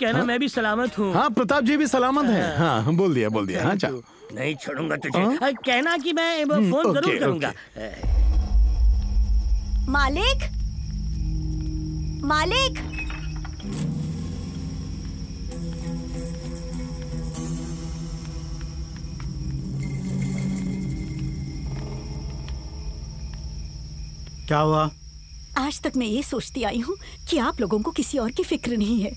कहना मैं भी सलामत हूँ। हाँ प्रताप जी भी सलामत हैं। हाँ बोल दिया बोल दिया। हाँ जाओ नहीं छोड़ूँगा तुझे। हाँ? कहना कि मैं हम्म, फ़ोन ज़रूर करूँगा। मालिक? मालिक? क्या हुआ? आज तक मैं ये सोचती आई हूँ कि आप लोगों को किसी और की फ़िक्र नहीं है।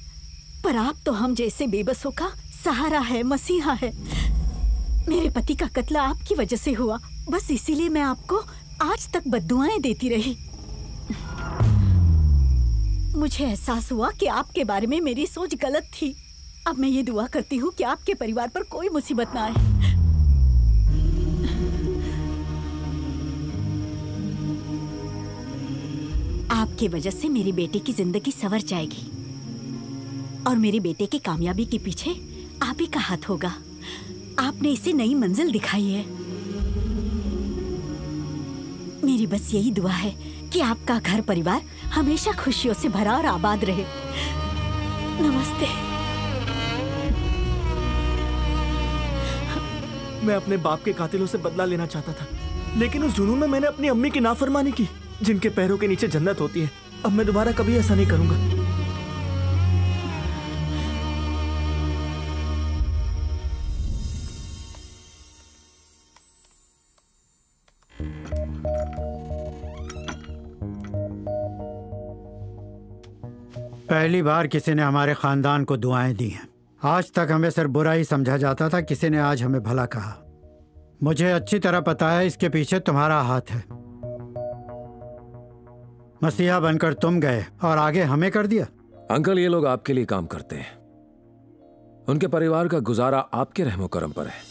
पर आप तो हम जैसे बेबसों का सहारा है मसीहा है। मेरे पति का कत्ल आपकी वजह से हुआ। बस इसीलिए मैं आपको आज तक बददुआएँ देती रही। मुझे एहसास हुआ कि आपके बारे में मेरी सोच गलत थी। अब मैं ये दुआ करती हूँ कि आपके परिवार पर कोई मुसीबत ना आए। आपकी वजह से मेरी बेटे की ज़िंदगी संवर जाएगी। और मेरे बेटे की कामयाबी के पीछे आप ही का हाथ होगा। आपने इसे नई मंजिल दिखाई है। मेरी बस यही दुआ है कि आपका घर परिवार हमेशा खुशियों से भरा और आबाद रहे। नमस्ते। मैं अपने बाप के कातिलों से बदला लेना चाहता था, लेकिन उस जुनून में मैंने अपनी अम्मी की नाफरमानी की, जिनके पैरों के नीचे जन्नत होती है। अब मैं दोबारा कभी ऐसा नहीं करूँगा। पहली बार किसी ने हमारे खानदान को दुआएँ दी हैं। आज तक हमें सिर्फ़ बुरा ही समझा जाता था, किसी ने आज हमें भला कहा। मुझे अच्छी तरह पता है, इसके पीछे तुम्हारा हाथ है। मसीहा बनकर तुम गए और आगे हमें कर दिया। अंकल, ये लोग आपके लिए काम करते हैं। उनके परिवार का गुजारा आपके रहमो करम पर है।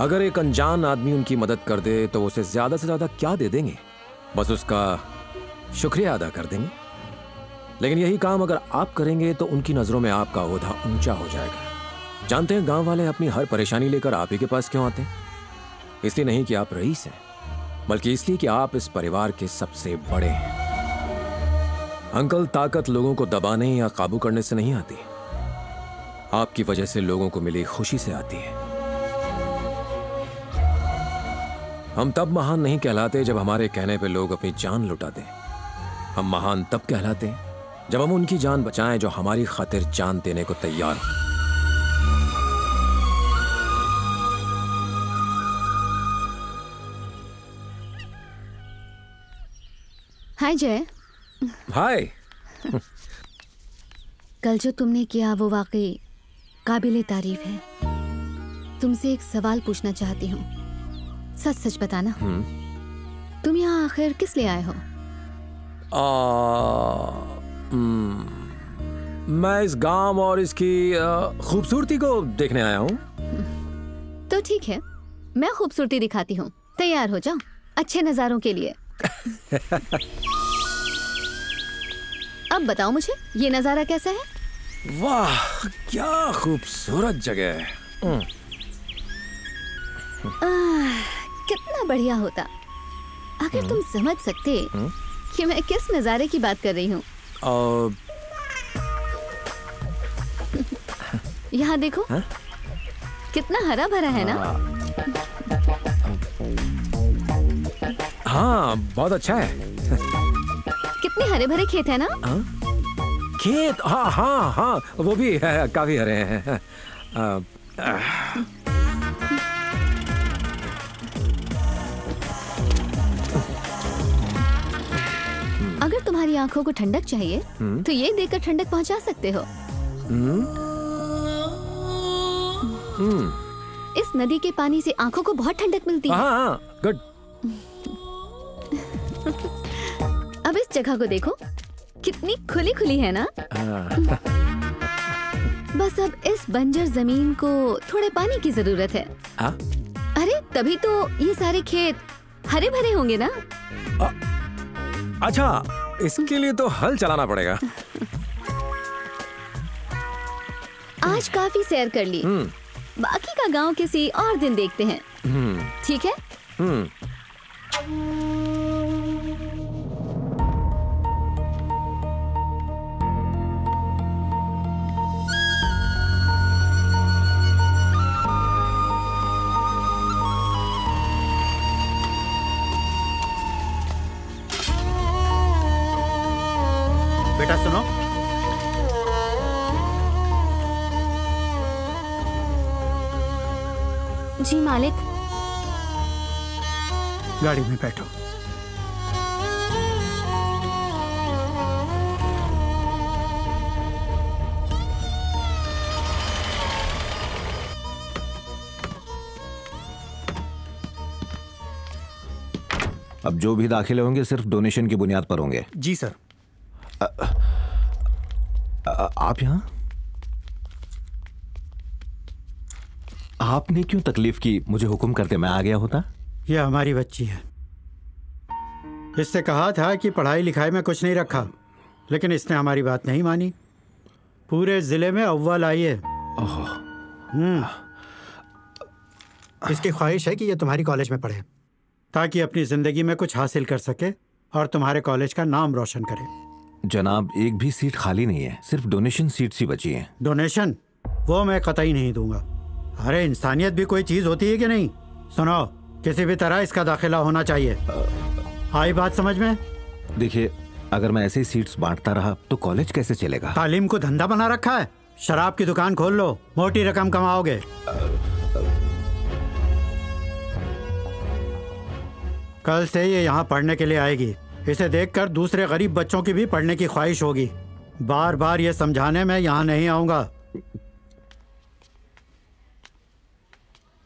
अगर एक अनजान आदमी उनकी मदद कर दे तो उसे ज़्यादा से ज़्यादा क्या दे देंगे? बस उसका शुक्रिया अदा कर देंगे। लेकिन यही काम अगर आप करेंगे तो उनकी नज़रों में आपका ओहदा ऊँचा हो जाएगा। जानते हैं गाँव वाले अपनी हर परेशानी लेकर आप ही के पास क्यों आते हैं? इसलिए नहीं कि आप रईस हैं, बल्कि इसलिए कि आप इस परिवार के सबसे बड़े हैं। अंकल ताकत लोगों को दबाने या काबू करने से नहीं आती। आपकी वजह से लोगों को मिली खुशी से आती है। हम तब महान नहीं कहलाते जब हमारे कहने पे लोग अपनी जान लुटाते हम महान तब कहलाते हैं जब हम उनकी जान बचाएँ जो हमारी खातिर जान देने को तैयार हो। हाय जय। हाय। कल जो तुमने किया वो वाकई काबिल तारीफ़ है। तुमसे एक सवाल पूछना चाहती हूँ। सच सच बताना। तुम यहाँ आखिर किस लिए आए हो? आ, हम्म, मैं इस गाँव और इसकी खूबसूरती को देखने आया हूँ। तो ठीक है मैं खूबसूरती दिखाती हूँ। तैयार हो जाओ अच्छे नज़ारों के लिए। अब बताओ मुझे ये नज़ारा कैसा है? वाह क्या खूबसूरत जगह है। हम्म, कितना बढ़िया होता। अगर तुम समझ सकते हम्म। कि मैं किस नज़ारे की बात कर रही हूँ। आ, यहाँ देखो। हाँ? कितना हरा भरा है ना। हाँ बहुत अच्छा है। कितने हरे भरे खेत है ना। हाँ? खेत? हाँ हाँ हाँ वो भी है, काफ़ी हरे हैं। तुम्हारी आँखों को ठंडक चाहिए हम्म। तो ये देकर ठंडक पहुँचा सकते हो। हम्म, हम्म, इस नदी के पानी से आँखों को बहुत ठंडक मिलती है। हाँ हाँ गुड। अब इस जगह को देखो। कितनी खुली खुली है ना? बस अब इस बंजर ज़मीन को थोड़े पानी की ज़रूरत है। हाँ? अरे तभी तो ये सारे खेत हरे भरे होंगे ना? अच्छा इसके लिए तो हल चलाना पड़ेगा। आज काफ़ी सैर कर ली। हम्म। बाकी का गाँव किसी और दिन देखते हैं। हम्म। ठीक है? जी मालिक। गाड़ी में बैठो। अब जो भी दाखिले होंगे सिर्फ़ डोनेशन की बुनियाद पर होंगे। जी सर आ, आ, आ, आप यहाँ? आपने क्यों तकलीफ़ की? मुझे हुक्म करते मैं आ गया होता। यह हमारी बच्ची है। इससे कहा था कि पढ़ाई लिखाई में कुछ नहीं रखा लेकिन इसने हमारी बात नहीं मानी। पूरे ज़िले में अव्वल आई है। हम्म। इसकी ख्वाहिश है कि ये तुम्हारी कॉलेज में पढ़े ताकि अपनी ज़िंदगी में कुछ हासिल कर सके और तुम्हारे कॉलेज का नाम रोशन करे। जनाब एक भी सीट खाली नहीं है सिर्फ़ डोनेशन सीट ही बची है। डोनेशन? वो मैं कतई नहीं दूँगा। अरे इंसानियत भी कोई चीज़ होती है कि नहीं? सुनो किसी भी तरह इसका दाखिला होना चाहिए। आई बात समझ में? देखिए अगर मैं ऐसे ही सीट्स बांटता रहा तो कॉलेज कैसे चलेगा? तालीम को धंधा बना रखा है? शराब की दुकान खोल लो मोटी रकम कमाओगे। कल से ये यहाँ पढ़ने के लिए आएगी। इसे देखकर दूसरे गरीब बच्चों की भी पढ़ने की ख्वाहिश होगी। बार बार ये समझाने में यहाँ नहीं आऊँगा।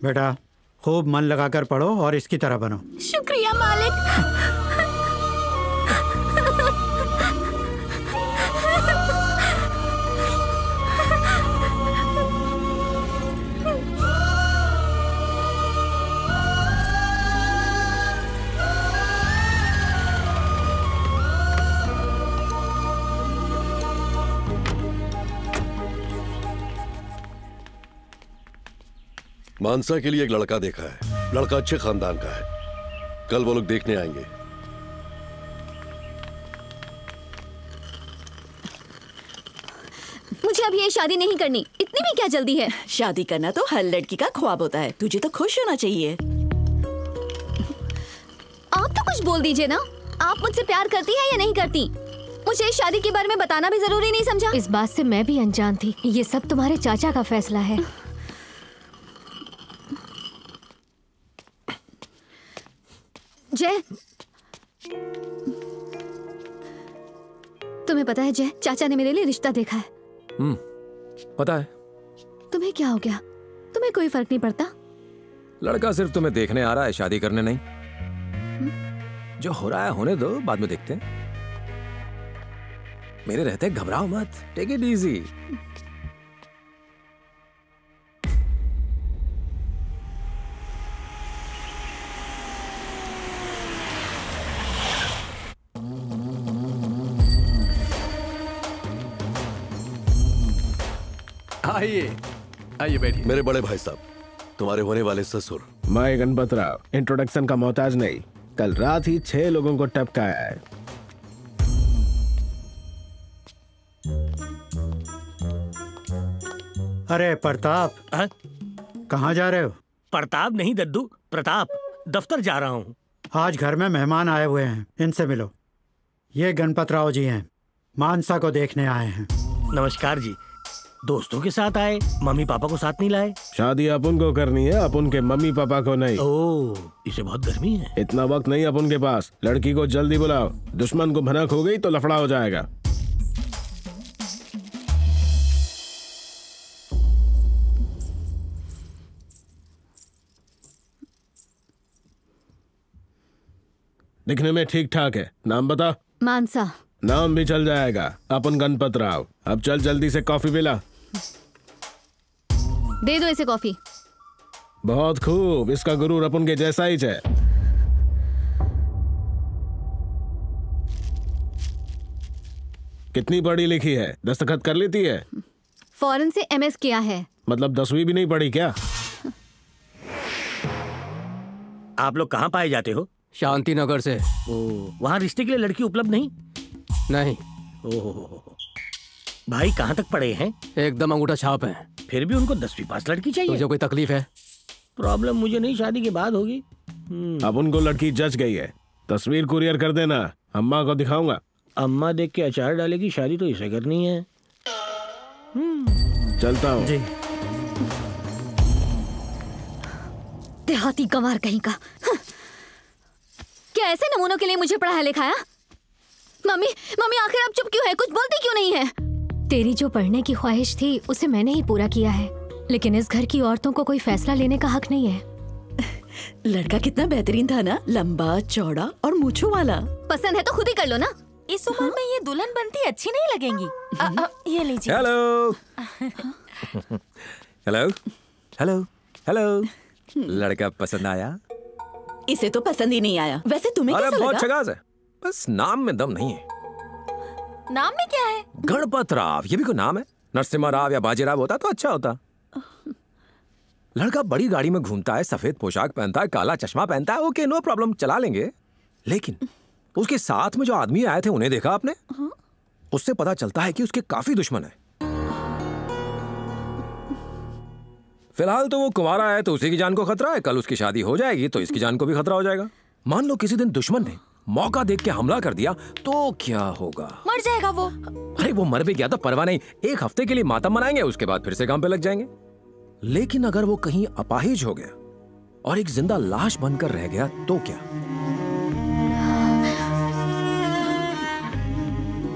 बेटा खूब मन लगाकर पढ़ो और इसकी तरह बनो। शुक्रिया मालिक। मानसा के लिए एक लड़का देखा है। लड़का अच्छे खानदान का है। कल वो लोग देखने आएँगे। मुझे अब ये शादी नहीं करनी। इतनी भी क्या जल्दी है? शादी करना तो हर लड़की का ख्वाब होता है। तुझे तो खुश होना चाहिए। आप तो कुछ बोल दीजिए ना। आप मुझसे प्यार करती हैं या नहीं करती? मुझे इस शादी के बारे में बताना भी ज़रूरी नहीं समझा। इस बात से मैं भी अनजान थी। ये सब तुम्हारे चाचा का फैसला है। जय। तुम्हें पता है जय चाचा ने मेरे लिए रिश्ता देखा है। हम्म पता है। तुम्हें क्या हो गया? तुम्हें कोई फ़र्क नहीं पड़ता? लड़का सिर्फ़ तुम्हें देखने आ रहा है शादी करने नहीं। जो हो रहा है होने दो बाद में देखते हैं। मेरे रहते घबराओ मत। टेक इट इजी आइए। आइए बैठिए। मेरे बड़े भाई साहब तुम्हारे होने वाले ससुर। मैं गणपत राव इंट्रोडक्शन का मोहताज नहीं। कल रात ही छह लोगों को टपकाया है। अरे प्रताप। कहाँ जा रहे हो? प्रताप नहीं दद्दू। प्रताप दफ्तर जा रहा हूँ। आज घर में मेहमान आए हुए हैं। इनसे मिलो। ये गणपत राव जी हैं। मानसा को देखने आए हैं। नमस्कार जी। दोस्तों के साथ आए मम्मी पापा को साथ नहीं लाए। शादी अपन को करनी है अपन के मम्मी पापा को नहीं। ओ इसे बहुत गर्मी है। इतना वक्त नहीं अपन के पास। लड़की को जल्दी बुलाओ। दुश्मन को भनक हो गई तो लफड़ा हो जाएगा। दिखने में ठीक ठाक है। नाम बता। मानसा। नाम भी चल जाएगा। अपन गणपत राव। अब चल जल्दी से कॉफ़ी पिला। दे दो इसे कॉफ़ी। बहुत खूब। इसका गुरु अपन के जैसा ही है कितनी पढ़ी लिखी है? दस्तखत कर लेती है? फॉरन से एमएस किया है। मतलब दसवीं भी नहीं पढ़ी क्या? आप लोग कहाँ पाए जाते हो? शांति नगर से। ओ वहाँ रिश्ते के लिए लड़की उपलब्ध नहीं? नहीं। ओहो। भाई कहाँ तक पड़े हैं? एकदम अंगूठा छाप है। फिर भी उनको दसवीं पास लड़की चाहिए? तुझे कोई तकलीफ़ है? प्रॉब्लम मुझे नहीं शादी के बाद होगी। अब उनको लड़की जच गई है। तस्वीर कुरियर कर देना। अम्मा को दिखाऊँगा। अम्मा देख के अचार डालेगी शादी तो इसे करनी है। चलता हूँ। देहाती गंवार कहीं का। हाँ। क्या ऐसे नमूनों के लिए मुझे पढ़ाया लिखाया? मम्मी मम्मी आखिर आप चुप क्यों है? कुछ बोलती क्यों नहीं है? तेरी जो पढ़ने की ख्वाहिश थी उसे मैंने ही पूरा किया है। लेकिन इस घर की औरतों को कोई फैसला लेने का हक नहीं है। लड़का कितना बेहतरीन था ना? लंबा चौड़ा और मूछों वाला। पसंद है तो खुद ही कर लो ना। इस उम्र में ये दुल्हन बनती अच्छी नहीं लगेंगी। अ, अ, ये लीजिए। हेलो हेलो हेलो हेलो लड़का पसंद आया? इसे तो पसंद ही नहीं आया। वैसे तुम्हें कैसा लगा? चगास है। बस नाम में दम नहीं है। नाम में क्या है? गणपत राव ये भी कोई नाम है? नरसिम्हा राव या बाजीराव होता तो अच्छा होता। लड़का बड़ी गाड़ी में घूमता है सफ़ेद पोशाक पहनता है काला चश्मा पहनता है ओके नो प्रॉब्लम चला लेंगे। लेकिन उसके साथ में जो आदमी आए थे उन्हें देखा आपने? उससे पता चलता है कि उसके काफ़ी दुश्मन है। फ़िलहाल तो वो कुंवारा है तो उसी की जान को खतरा है। कल उसकी शादी हो जाएगी तो इसकी जान को भी खतरा हो जाएगा। मान लो किसी दिन दुश्मन ने मौका देख के हमला कर दिया तो क्या होगा? मर जाएगा वो। अरे वो मर भी गया तो परवाह नहीं। एक हफ़्ते के लिए मातम मनाएँगे उसके बाद फिर से काम पे लग जाएँगे। लेकिन अगर वो कहीं अपाहिज हो गया और एक ज़िंदा लाश बनकर रह गया तो क्या?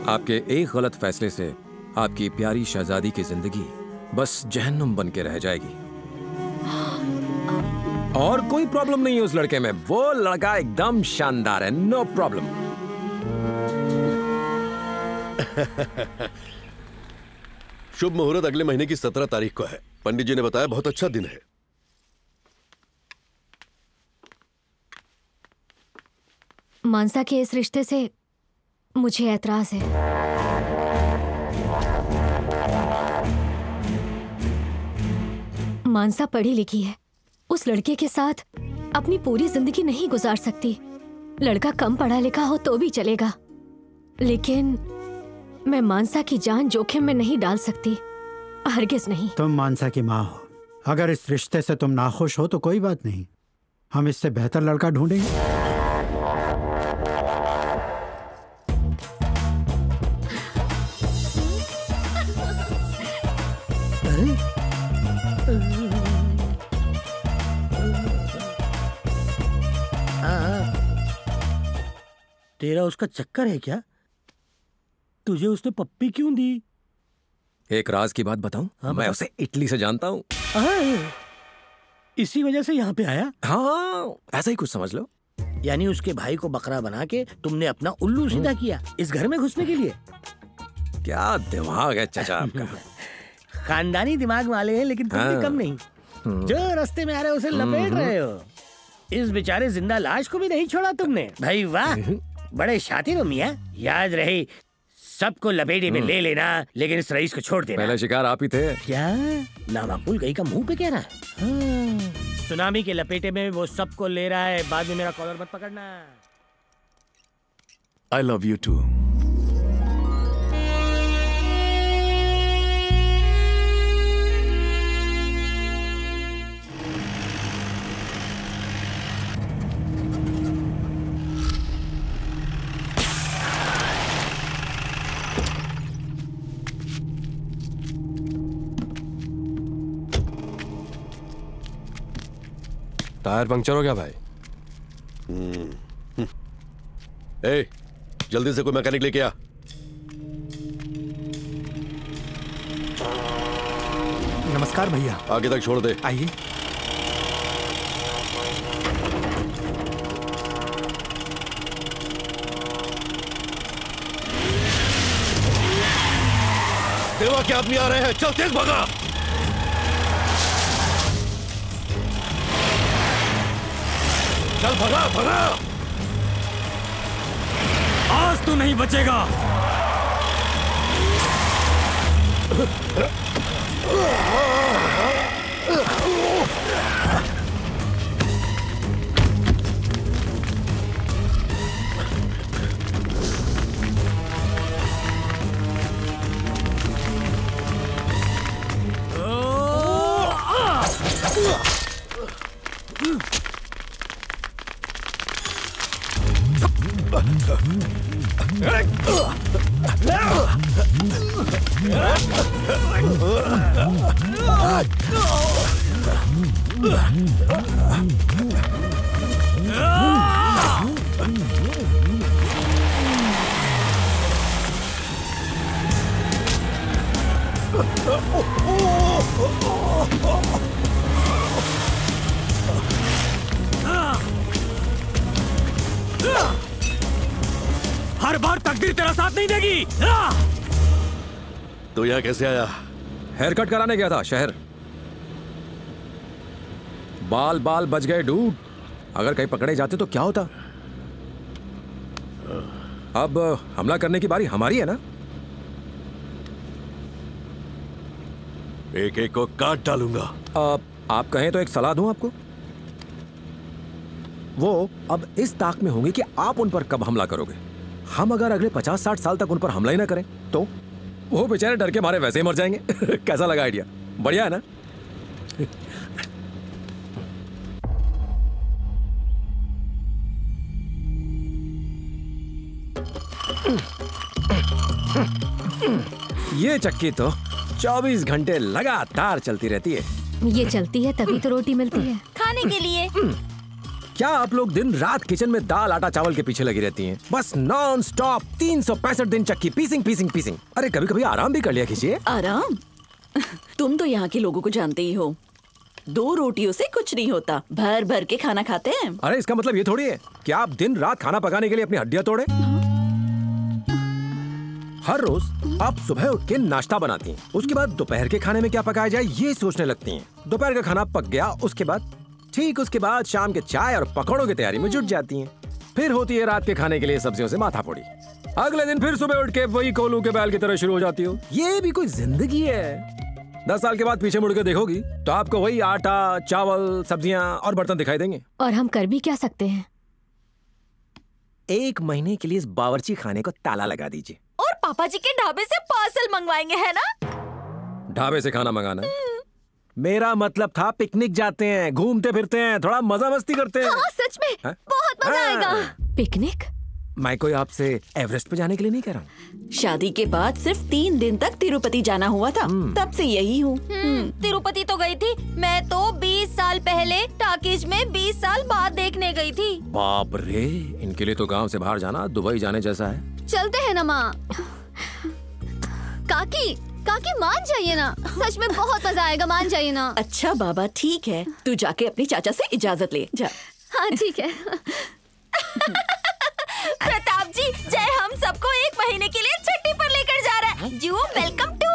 आपके एक गलत फैसले से आपकी प्यारी शहजादी की ज़िंदगी बस जहन्नुम बन के रह जाएगी। और कोई प्रॉब्लम नहीं है उस लड़के में। वो लड़का एकदम शानदार है नो प्रॉब्लम शुभ मुहूर्त अगले महीने की सत्रह तारीख को है। पंडित जी ने बताया बहुत अच्छा दिन है। मानसा के इस रिश्ते से मुझे ऐतराज है। मानसा पढ़ी लिखी है। उस लड़के के साथ अपनी पूरी ज़िंदगी नहीं गुजार सकती। लड़का कम पढ़ा लिखा हो तो भी चलेगा। लेकिन मैं मानसा की जान जोखिम में नहीं डाल सकती। हरगिज नहीं। तुम मानसा की माँ हो। अगर इस रिश्ते से तुम नाखुश हो तो कोई बात नहीं। हम इससे बेहतर लड़का ढूंढेंगे। तेरा उसका चक्कर है क्या? तुझे उसने पप्पी क्यों दी? एक राज की बात बताऊँ? हाँ, मैं बता। उसे इटली से जानता हूँ। हाँ, इसी वजह से यहाँ पे आया। हाँ ऐसा ही कुछ समझ लो। यानी उसके भाई को बकरा बना के तुमने अपना उल्लू सीधा किया इस घर में घुसने के लिए? क्या दिमाग है चचा आपका? खानदानी दिमाग वाले हैं लेकिन हाँ। कम नहीं। हम्म। जो रास्ते में आ रहे हो उसे लपेट रहे हो। इस बेचारे ज़िंदा लाश को भी नहीं छोड़ा तुमने। भाई वाह! बड़े शातिर हो मिया। याद रहे सबको लपेटे में ले लेना लेकिन इस रईस को छोड़ देना। पहला शिकार आप ही थे। क्या? नामाकुल गई का मुँह पे कह रहा? है। हाँ। सुनामी के लपेटे में वो सबको ले रहा है बाद में मेरा कॉलर मत पकड़ना। I love you too tyre puncture हो गया भाई। हम्म। ए, जल्दी से कोई मैकेनिक लेके आ। नमस्कार भैया। आगे तक छोड़ दे। आइए। देवा के आदमी आ रहे हैं। चल तेज भगा। चल भगा भगा। आज तू नहीं बचेगा। कैसे आया हेयर कट कराने गया था शहर बाल बाल बच गए डूड अगर कहीं पकड़े जाते तो क्या होता? अब हमला करने की बारी हमारी है ना? एक एक को काट डालूँगा। अब आप कहें तो एक सलाह दूँ आपको? वो अब इस ताक में होंगे कि आप उन पर कब हमला करोगे। हम अगर अगले पचास साठ साल तक उन पर हमला ही ना करें तो? वो बेचारे डर के मारे वैसे ही मर जाएँगे। कैसा लगा आइडिया बढ़िया है ना? ये चक्की तो 24 घंटे लगातार चलती रहती है। ये चलती है तभी तो रोटी मिलती है। खाने के लिए। क्या आप लोग दिन रात किचन में दाल आटा चावल के पीछे लगी रहती हैं? बस नॉन स्टॉप तीन सौ पैंसठ दिन चक्की पीसिंग पीसिंग पीसिंग। अरे कभी कभी आराम भी कर लिया कीजिए। आराम? तुम तो यहाँ के लोगों को जानते ही हो। दो रोटियों से कुछ नहीं होता। भर भर के खाना खाते हैं। अरे इसका मतलब ये थोड़ी है कि आप दिन रात खाना पकाने के लिए अपनी हड्डियाँ तोड़े। हर रोज आप सुबह उठ के नाश्ता बनाती हैं। उसके बाद दोपहर के खाने में क्या पकाया जाए ये सोचने लगती हैं। दोपहर का खाना पक गया उसके बाद ठीक उसके बाद शाम के चाय और पकौड़ों की तैयारी में जुट जाती हैं। फिर होती है रात के खाने के लिए सब्जियों से माथा फोड़ी अगले दिन फिर सुबह उठ के वही कोलू के बैल की तरह शुरू हो जाती हो। ये भी कोई ज़िंदगी है। दस साल के बाद पीछे मुड़ के देखोगी तो आपको वही आटा चावल सब्ज़ियाँ और बर्तन दिखाई देंगे। और हम कर भी क्या सकते हैं? एक महीने के लिए इस बावर्ची खाने को ताला लगा दीजिए। और पापा जी के ढाबे से पार्सल मंगवाएँगे है ना? ढाबे से खाना मंगाना। है मेरा मतलब था पिकनिक जाते हैं घूमते फिरते हैं थोड़ा मज़ा मस्ती करते हैं। हाँ सच में हाँ? बहुत मज़ा हाँ। आएगा। पिकनिक? मैं कोई आपसे एवरेस्ट पे जाने के लिए नहीं कह रहा हूँ। शादी के बाद सिर्फ़ तीन दिन तक तिरुपति जाना हुआ था तब से यही हूँ। हम्म, तिरुपति तो गई थी। मैं तो 20 साल पहले टाकीज में 20 साल बाद देखने गई थी। बाप रे इनके लिए तो गाँव से बाहर जाना दुबई जाने जैसा है। चलते हैं ना माँ। काकी काकी मान जाइए ना। सच में बहुत मज़ा आएगा मान जाइए ना। अच्छा बाबा ठीक है। तू जाके अपने चाचा से इजाज़त ले। जा। हाँ ठीक है। प्रताप जी जय हम सबको एक महीने के लिए छुट्टी पर लेकर जा रहा है। यू वेलकम टू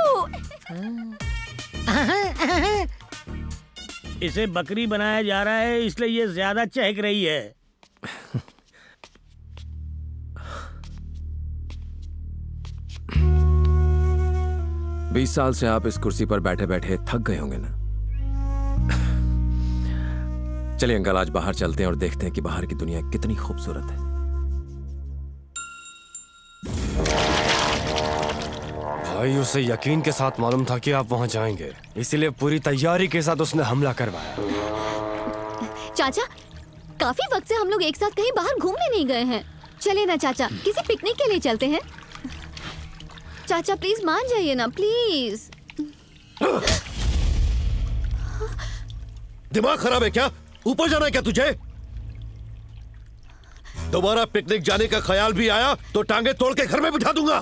इसे बकरी बनाया जा रहा है इसलिए ये ज़्यादा चहक रही है। बीस साल से आप इस कुर्सी पर बैठे बैठे थक गए होंगे ना? चलिए अंकल आज बाहर चलते हैं और देखते हैं कि बाहर की दुनिया कितनी खूबसूरत है। भाई उसे यकीन के साथ मालूम था कि आप वहाँ जाएँगे। इसीलिए पूरी तैयारी के साथ उसने हमला करवाया। चाचा काफ़ी वक्त से हम लोग एक साथ कहीं बाहर घूमने नहीं गए हैं। चले ना चाचा किसी पिकनिक के लिए चलते हैं। चाचा प्लीज़ मान जाइए ना प्लीज़ दिमाग खराब है क्या? ऊपर जाना है क्या तुझे? दोबारा पिकनिक जाने का ख्याल भी आया तो टांगे तोड़ के घर में बिठा दूँगा।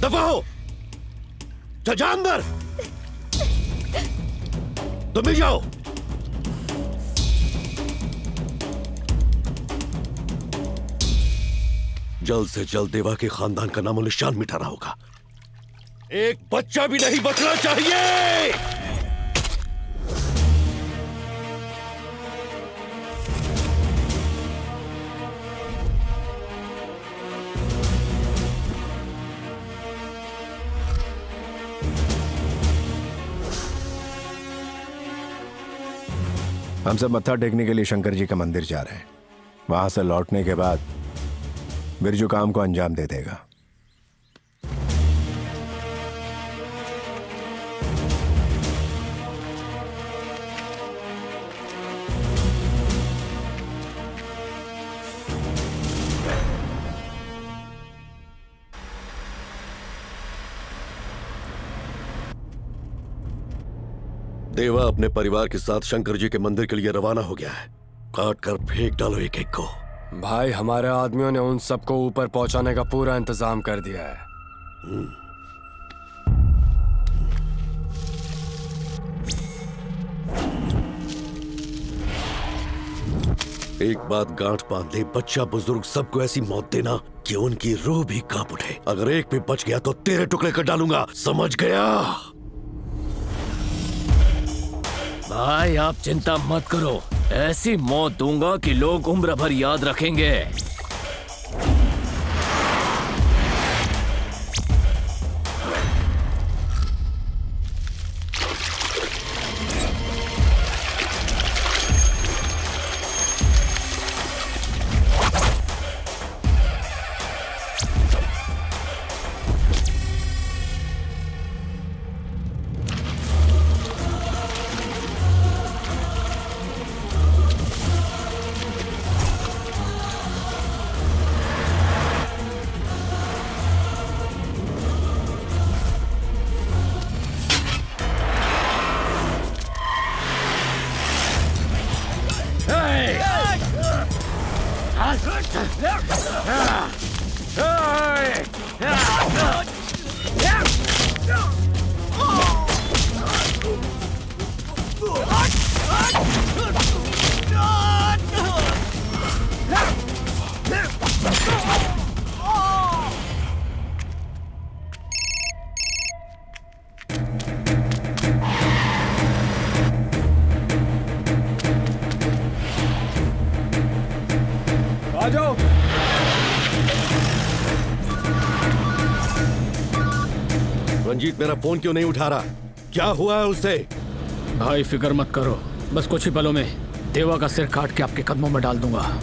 दफ़ा हो। जा अंदर। तो मिल जाओ। जल्द से जल्द देवा के खानदान का नामो निशान मिटाना होगा। एक बच्चा भी नहीं बचना चाहिए! हम सब मत्था टेकने के लिए शंकर जी का मंदिर जा रहे हैं। वहाँ से लौटने के बाद बिरजू काम को अंजाम दे देगा। देवा अपने परिवार के साथ शंकर जी के मंदिर के लिए रवाना हो गया है। काट कर फेंक डालो एक एक को। भाई हमारे आदमियों ने उन सबको ऊपर पहुँचाने का पूरा इंतज़ाम कर दिया है। एक बात गांठ बाँध ले बच्चा बुज़ुर्ग सबको ऐसी मौत देना कि उनकी रूह भी काँप उठे। अगर एक भी बच गया तो तेरे टुकड़े कर डालूँगा। समझ गया? भाई आप चिंता मत करो। ऐसी मौत दूँगा कि लोग उम्र भर याद रखेंगे। मेरा फ़ोन क्यों नहीं उठा रहा? क्या हुआ है उससे? भाई, फ़िक्र मत करो। बस कुछ ही पलों में देवा का सिर काट के आपके कदमों में डाल दूँगा।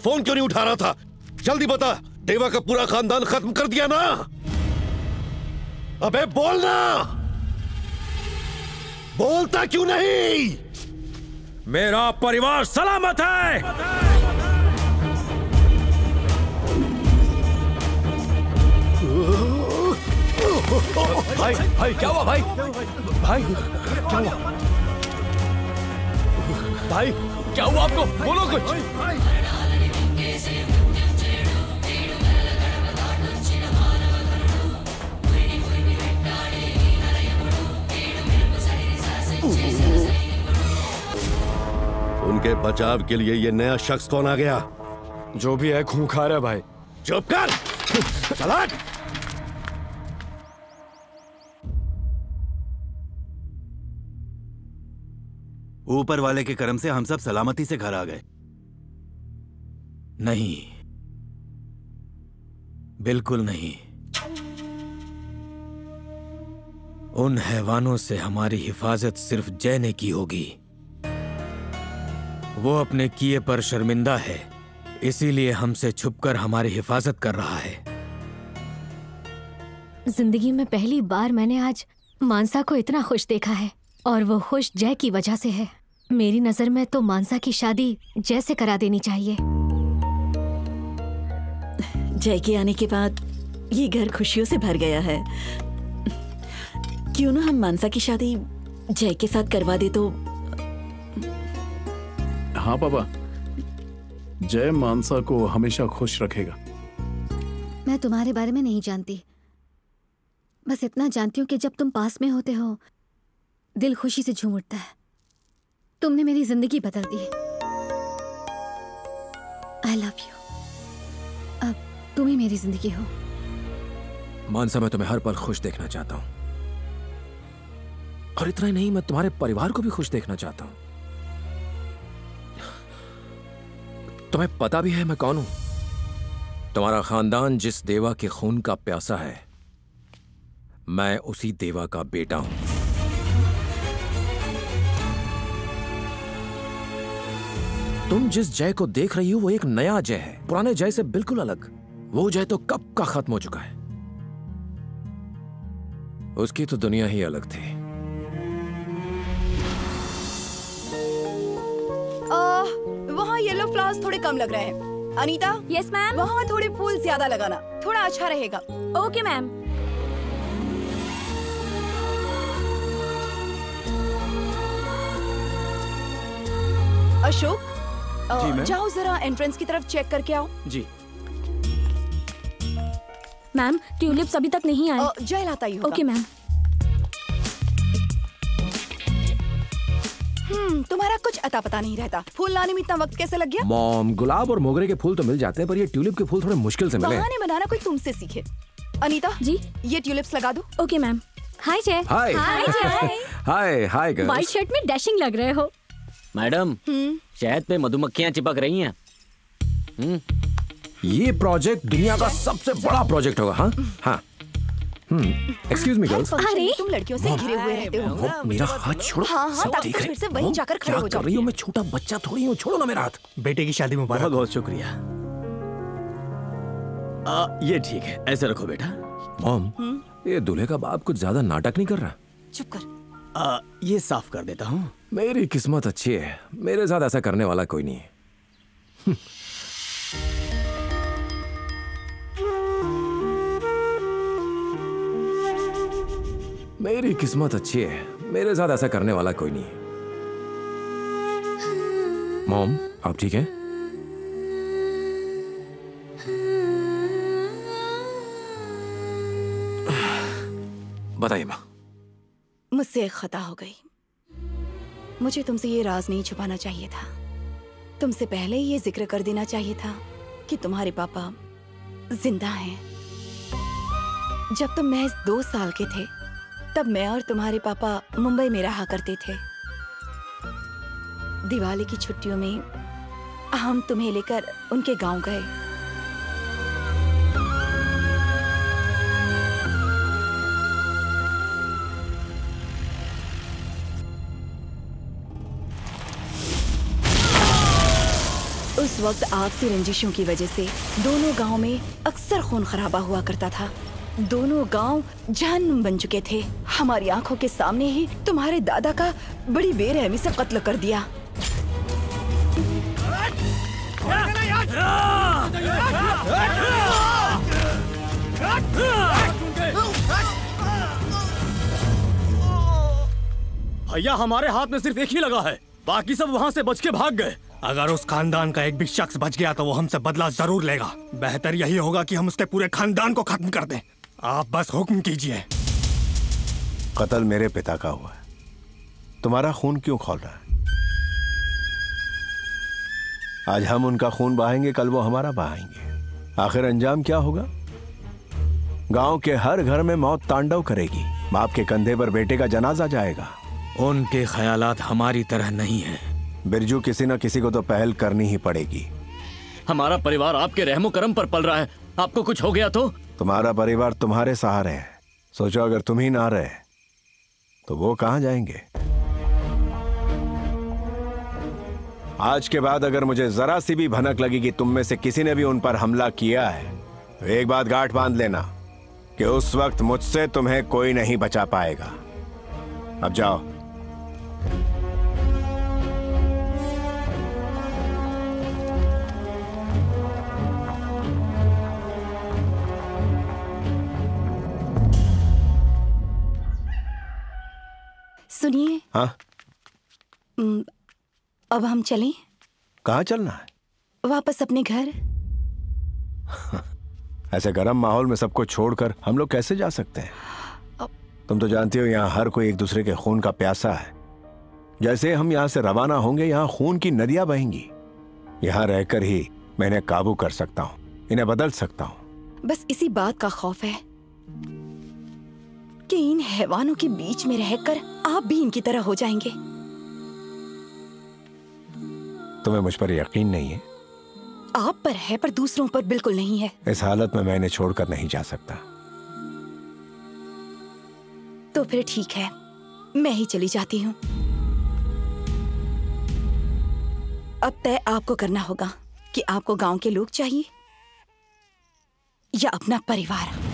फ़ोन क्यों नहीं उठा रहा था? जल्दी बता, देवा का पूरा खानदान खत्म कर दिया ना? अबे बोलना बोलता क्यों नहीं? मेरा परिवार सलामत है! भाई भाई, क्या हुआ भाई? भाई, क्या हुआ? भाई, क्या हुआ आपको? बोलो कुछ। उनके बचाव के लिए ये नया शख्स कौन आ गया? जो भी है खूंखार है भाई। चुप कर! चला ऊपर वाले के कर्म से हम सब सलामती से घर आ गए। नहीं। बिल्कुल नहीं। उन हैवानों से हमारी हिफाजत सिर्फ़ जय ने की होगी। वो अपने किए पर शर्मिंदा है। इसीलिए हमसे छुपकर हमारी हिफाजत कर रहा है। ज़िंदगी में पहली बार मैंने आज मानसा को इतना खुश देखा है और वो खुश जय की वजह से है। मेरी नज़र में तो मानसा की शादी जय से करा देनी चाहिए। जय के आने के बाद ये घर खुशियों से भर गया है। क्यों ना हम मानसा की शादी जय के साथ करवा दे तो हाँ पापा। जय मानसा को हमेशा खुश रखेगा। मैं तुम्हारे बारे में नहीं जानती। बस इतना जानती हूँ कि जब तुम पास में होते हो दिल खुशी से झूम उठता है। तुमने मेरी ज़िंदगी बदल दी। आई लव यू अब तुम ही मेरी ज़िंदगी हो। मानसा मैं तुम्हें हर पल खुश देखना चाहता हूँ। और इतना ही नहीं मैं तुम्हारे परिवार को भी खुश देखना चाहता हूँ। तुम्हें पता भी है मैं कौन हूँ? तुम्हारा खानदान जिस देवा के खून का प्यासा है, मैं उसी देवा का बेटा हूँ। तुम जिस जय को देख रही हो, वो एक नया जय है। पुराने जय से बिल्कुल अलग। वो जय तो कब का खत्म हो चुका है? उसकी तो दुनिया ही अलग थी। येलो फ्लावर्स थोड़े कम लग रहे हैं। अनीता? यस मैम वहाँ थोड़े फूल ज़्यादा लगाना। थोड़ा अच्छा रहेगा। Okay ma'am Ashok. जाओ जरा एंट्रेंस की तरफ़ चेक करके आओ। जी। मैम ट्यूलिप्स अभी तक नहीं आए। जय लाता ही ओके मैम तुम्हारा कुछ अता पता नहीं रहता। फूल लाने में इतना वक्त कैसे लग गया? मॉम गुलाब और मोगरे के फूल तो मिल जाते हैं पर ये ट्यूलिप के फूल थोड़े मुश्किल से मिले। बहाने बनाना कोई तुमसे सीखे। अनीता जी? ये ट्यूलिप्स लगा दो। Okay ma'am. हाय Jay. Hi. Hi Jay. Hi hi white shirt में डैशिंग लग रहे हो। मैडम शहद पे मधुमक्खियाँ चिपक रही हैं। हम्म। ये प्रोजेक्ट दुनिया का सबसे बड़ा प्रोजेक्ट होगा हाँ? हाँ। हम्म एक्सक्यूज मी गर्ल्स अरे। तुम लड़कियों से घिरे हुए रहते हो। मेरा हाथ छोड़ो। हाँ हाँ ताकि तुम रहे फिर से वहीं जाकर खड़े हो जाओ रही हो मैं? छोटा बच्चा थोड़ी हूँ छोड़ो ना मेरा हाथ। बेटे की शादी मुबारक। बहुत बहुत शुक्रिया। आ, ये ठीक है ऐसे रखो बेटा। मॉम ये दूल्हे का बाप कुछ ज़्यादा नाटक नहीं कर रहा? चुप कर। आ, ये साफ़ कर देता हूँ। मेरी किस्मत अच्छी है। मेरे साथ ऐसा करने वाला कोई नहीं है। मेरी किस्मत अच्छी है। मेरे साथ ऐसा करने वाला कोई नहीं। मॉम, आप ठीक हैं? बताइए, माँ। मुझसे एक खता हो गई। मुझे तुमसे ये राज नहीं छुपाना चाहिए था। तुमसे पहले ही ये ज़िक्र कर देना चाहिए था कि तुम्हारे पापा ज़िंदा हैं। जब तुम महज दो साल के थे तब मैं और तुम्हारे पापा मुंबई में रहा करते थे। दिवाली की छुट्टियों में हम तुम्हें लेकर उनके गाँव गए। उस वक्त आपसी रंजिशों की वजह से दोनों गाँव में अक्सर खून खराबा हुआ करता था। दोनों गाँव जान बन चुके थे। हमारी आँखों के सामने ही तुम्हारे दादा का बड़ी बेरहमी से कत्ल कर दिया। भैया हमारे हाथ में सिर्फ़ एक ही लगा है। बाकी सब वहाँ से बच के भाग गए। अगर उस खानदान का एक भी शख्स बच गया तो वो हमसे बदला ज़रूर लेगा। बेहतर यही होगा कि हम उसके पूरे खानदान को खत्म कर दें। आप बस हुक्म कीजिए। कत्ल मेरे पिता का हुआ। है तुम्हारा खून क्यों खोल रहा है? आज हम उनका खून बहाएँगे कल वो हमारा बहाएँगे। आखिर अंजाम क्या होगा? गाँव के हर घर में मौत तांडव करेगी। बाप के कंधे पर बेटे का जनाजा जाएगा। उनके ख्यालात हमारी तरह नहीं हैं। बिरजू किसी न किसी को तो पहल करनी ही पड़ेगी। हमारा परिवार आपके रहमो करम पर पल रहा है। आपको कुछ हो गया तो? तुम्हारा परिवार तुम्हारे सहारे है। सोचो, अगर तुम ही ना रहे तो वो कहाँ जाएँगे? आज के बाद अगर मुझे जरा सी भी भनक लगी कि तुम में से किसी ने भी उन पर हमला किया है तो एक बात गांठ बाँध लेना कि उस वक्त मुझसे तुम्हें कोई नहीं बचा पाएगा। अब जाओ। सुनिए। हाँ? अब हम चलें? कहाँ चलना है? वापस अपने घर। ऐसे गर्म माहौल में सबको छोड़कर हम लोग कैसे जा सकते हैं? अब... तुम तो जानती हो यहाँ हर कोई एक दूसरे के खून का प्यासा है। जैसे हम यहाँ से रवाना होंगे यहाँ खून की नदियाँ बहेंगी। यहाँ रहकर ही मैं इन्हें काबू कर सकता हूँ इन्हें बदल सकता हूँ। बस इसी बात का खौफ है। कि इन हैवानों के बीच में रहकर आप भी इनकी तरह हो जाएँगे। तुम्हें मुझ पर यकीन नहीं है? आप पर है पर दूसरों पर बिल्कुल नहीं है। इस हालत में मैं इन्हें छोड़कर नहीं जा सकता। तो फिर ठीक है मैं ही चली जाती हूँ। अब तय आपको करना होगा कि आपको गाँव के लोग चाहिए या अपना परिवार।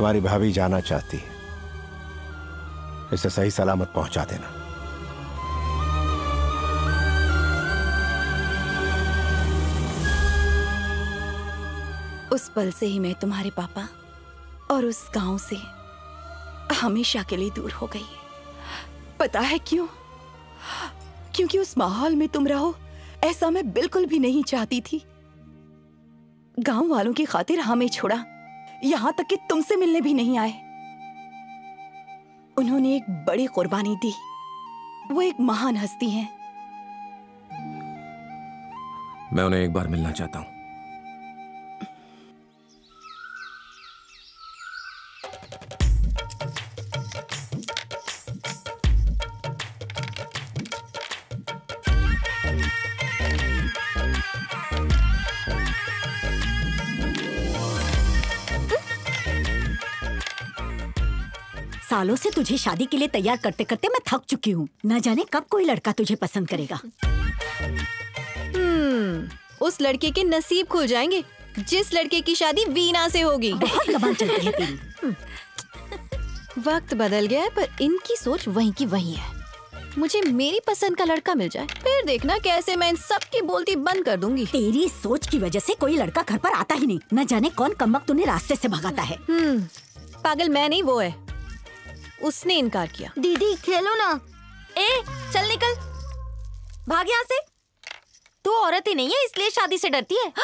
तुम्हारी भाभी जाना चाहती है। इसे सही सलामत पहुँचा देना। उस पल से ही मैं तुम्हारे पापा और उस गाँव से हमेशा के लिए दूर हो गई पता है क्यों? क्योंकि उस माहौल में तुम रहो, ऐसा मैं बिल्कुल भी नहीं चाहती थी। गाँव वालों की खातिर हमें छोड़ा। यहाँ तक कि तुमसे मिलने भी नहीं आए। उन्होंने एक बड़ी कुर्बानी दी। वो एक महान हस्ती हैं। मैं उन्हें एक बार मिलना चाहता हूँ। सालों से तुझे शादी के लिए तैयार करते करते मैं थक चुकी हूँ। न जाने कब कोई लड़का तुझे पसंद करेगा। हम्म, उस लड़के के नसीब खुल जाएँगे जिस लड़के की शादी वीना से होगी। है तेरी। वक्त बदल गया है पर इनकी सोच वहीं की वहीं है। मुझे मेरी पसंद का लड़का मिल जाए फिर देखना कैसे मैं इन सब की बोलती बंद कर दूँगी। तेरी सोच की वजह से कोई लड़का घर पर आता ही नहीं। न जाने कौन कमबख्त उन्हें रास्ते से भगाता है। हम्म, पागल मैं नहीं वो है। उसने इनकार किया। दीदी खेलो ना। ए चल निकल। भाग यहाँ से। तू औरत ही नहीं है इसलिए शादी से डरती है।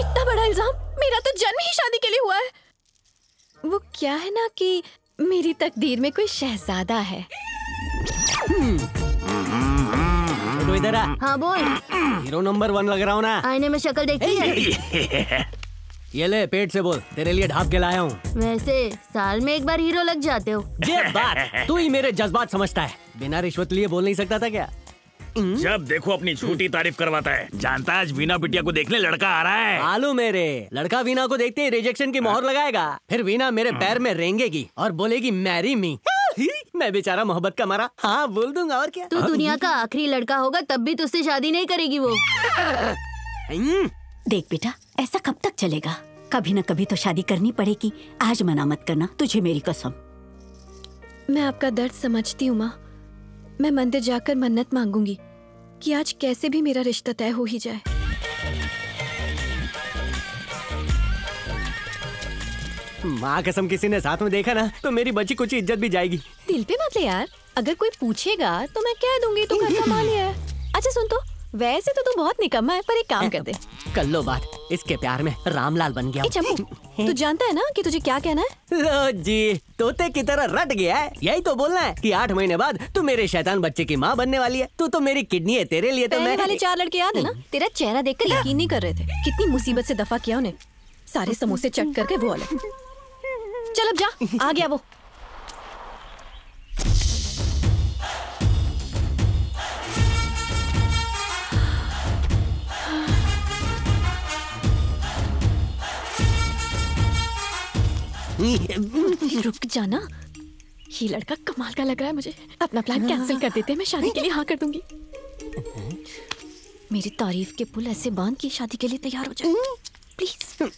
इतना बड़ा इल्ज़ाम मेरा तो जन्म ही शादी के लिए हुआ है। वो क्या है ना कि मेरी तकदीर में कोई शहजादा है? इधर आ हाँ बोल। हीरो नंबर वन लग रहा हूँ ना। आईने में शक्ल देखी है। ये ले पेट से बोल। तेरे लिए ढाप के लाया हूँ। वैसे साल में एक बार हीरो लग जाते हो। ये बात तू ही मेरे जज्बात समझता है। बिना रिश्वत लिए बोल नहीं सकता था क्या? जब देखो अपनी झूठी तारीफ़ करवाता है। जानता है आज वीना बिटिया को देखने लड़का आ रहा है। आलू मेरे लड़का वीना को देखते ही रिजेक्शन की मोहर लगाएगा। फिर वीना मेरे पैर में रेंगेगी और बोलेगी मैरी मी। मैं बेचारा मोहब्बत का मारा। हाँ बोल दूँगा और क्या? तू दुनिया का आखिरी लड़का होगा तब भी तुझसे शादी नहीं करेगी वो। देख बेटा ऐसा कब तक चलेगा? कभी ना कभी तो शादी करनी पड़ेगी। आज मना मत करना तुझे मेरी कसम। मैं आपका दर्द समझती हूँ माँ। मैं मंदिर जाकर मन्नत मांगूँगी कि आज कैसे भी मेरा रिश्ता तय हो ही जाए। माँ कसम किसी ने साथ में देखा ना तो मेरी बच्ची कुछ इज़्ज़त भी जाएगी। दिल पे मत ले यार। अगर कोई पूछेगा तो मैं कह दूँगी तू घर का माल है अच्छा सुन तो वैसे तो तू बहुत निकम्मा है पर एक काम कर दे कर लो बात। इसके प्यार में रामलाल बन गया। ए चंपू तू जानता है ना कि तुझे क्या कहना है? लो जी तोते की तरह रट गया है। यही तो बोलना है कि आठ महीने बाद तू मेरे शैतान बच्चे की माँ बनने वाली है। तू तो मेरी किडनी है तेरे लिए तो मैं वाले चार लड़के याद है ना? तेरा चेहरा देखकर यकीन नहीं कर रहे थे। कितनी मुसीबत से दफ़ा किया उन्हें। सारे समोसे चट करके वो अलग। चल अब जा आ गया वो। रुक जाना। ये लड़का कमाल का लग रहा है मुझे। अपना प्लान कैंसिल कर देते हैं। मैं शादी के लिए हाँ कर दूँगी। मेरी तारीफ़ के पुल ऐसे बाँध के शादी के लिए तैयार हो जाए। प्लीज़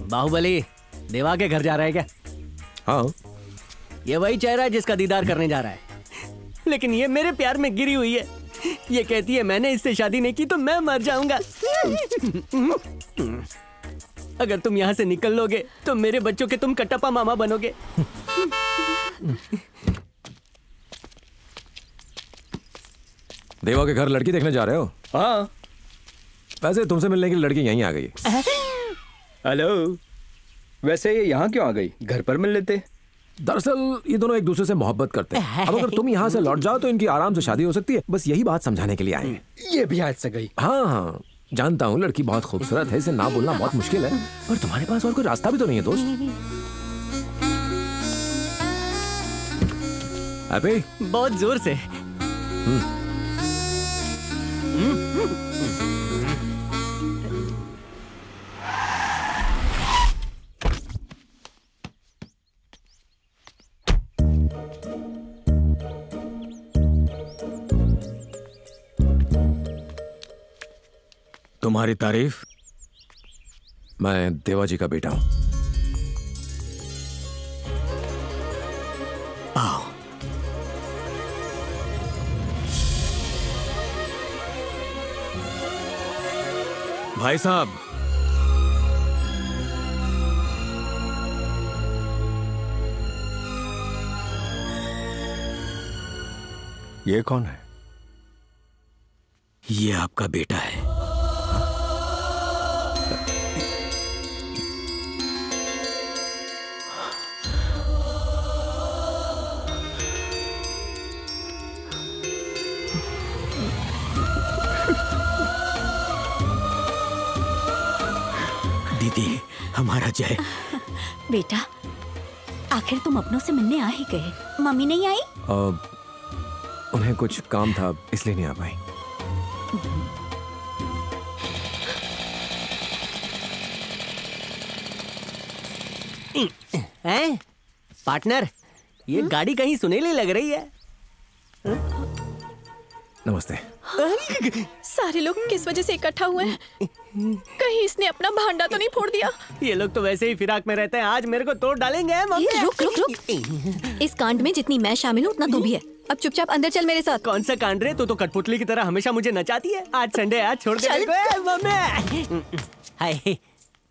बाहुबली देवा के घर जा रहा है क्या? हाँ। ये वही चेहरा है जिसका दीदार करने जा रहा है। लेकिन ये मेरे प्यार में गिरी हुई है। ये कहती है मैंने इससे शादी नहीं की तो मैं मर जाऊँगा। अगर तुम यहाँ से निकल लोगे तो मेरे बच्चों के तुम कटप्पा मामा बनोगे। देवा के घर लड़की देखने जा रहे हो? हाँ। वैसे तुमसे मिलने के लिए लड़की यहीं आ गई। हेलो। वैसे ये यहाँ क्यों आ गई? घर पर मिल लेते। दरअसल ये दोनों एक दूसरे से मोहब्बत करते हैं। अब अगर तुम यहाँ से लौट जाओ तो इनकी आराम से शादी हो सकती है। बस यही बात समझाने के लिए आए ये भी आज से गई। हाँ हाँ। जानता हूँ लड़की बहुत खूबसूरत है इसे ना बोलना बहुत मुश्किल है। पर तुम्हारे पास और कोई रास्ता भी तो नहीं है दोस्त। अबे। बहुत ज़ोर से। तुम्हारी तारीफ़? मैं देवा जी का बेटा हूँ। आओ। भाई साहब। ये कौन है? ये आपका बेटा है। दीदी हमारा जय। बेटा आखिर तुम अपनों से मिलने आ ही गए। मम्मी नहीं आई? अब उन्हें कुछ काम था इसलिए नहीं आ पाई। हैं? पार्टनर ये हुँ? गाड़ी कहीं सुनेली लग रही है। हुँ? नमस्ते सारे लोग किस वजह से इकट्ठा हुए हैं? कहीं इसने अपना भांडा तो नहीं फोड़ दिया? ये लोग तो वैसे ही फिराक में रहते हैं। आज मेरे को तोड़ डालेंगे रुक रुक रुक। इस कांड में जितनी मैं शामिल हूँ उतना तू भी है। अब चुपचाप अंदर चल मेरे साथ। कौन सा कांड रे? तू तो कठपुतली की तरह हमेशा मुझे नचाती है। आज संडे आज छोड़ दे को,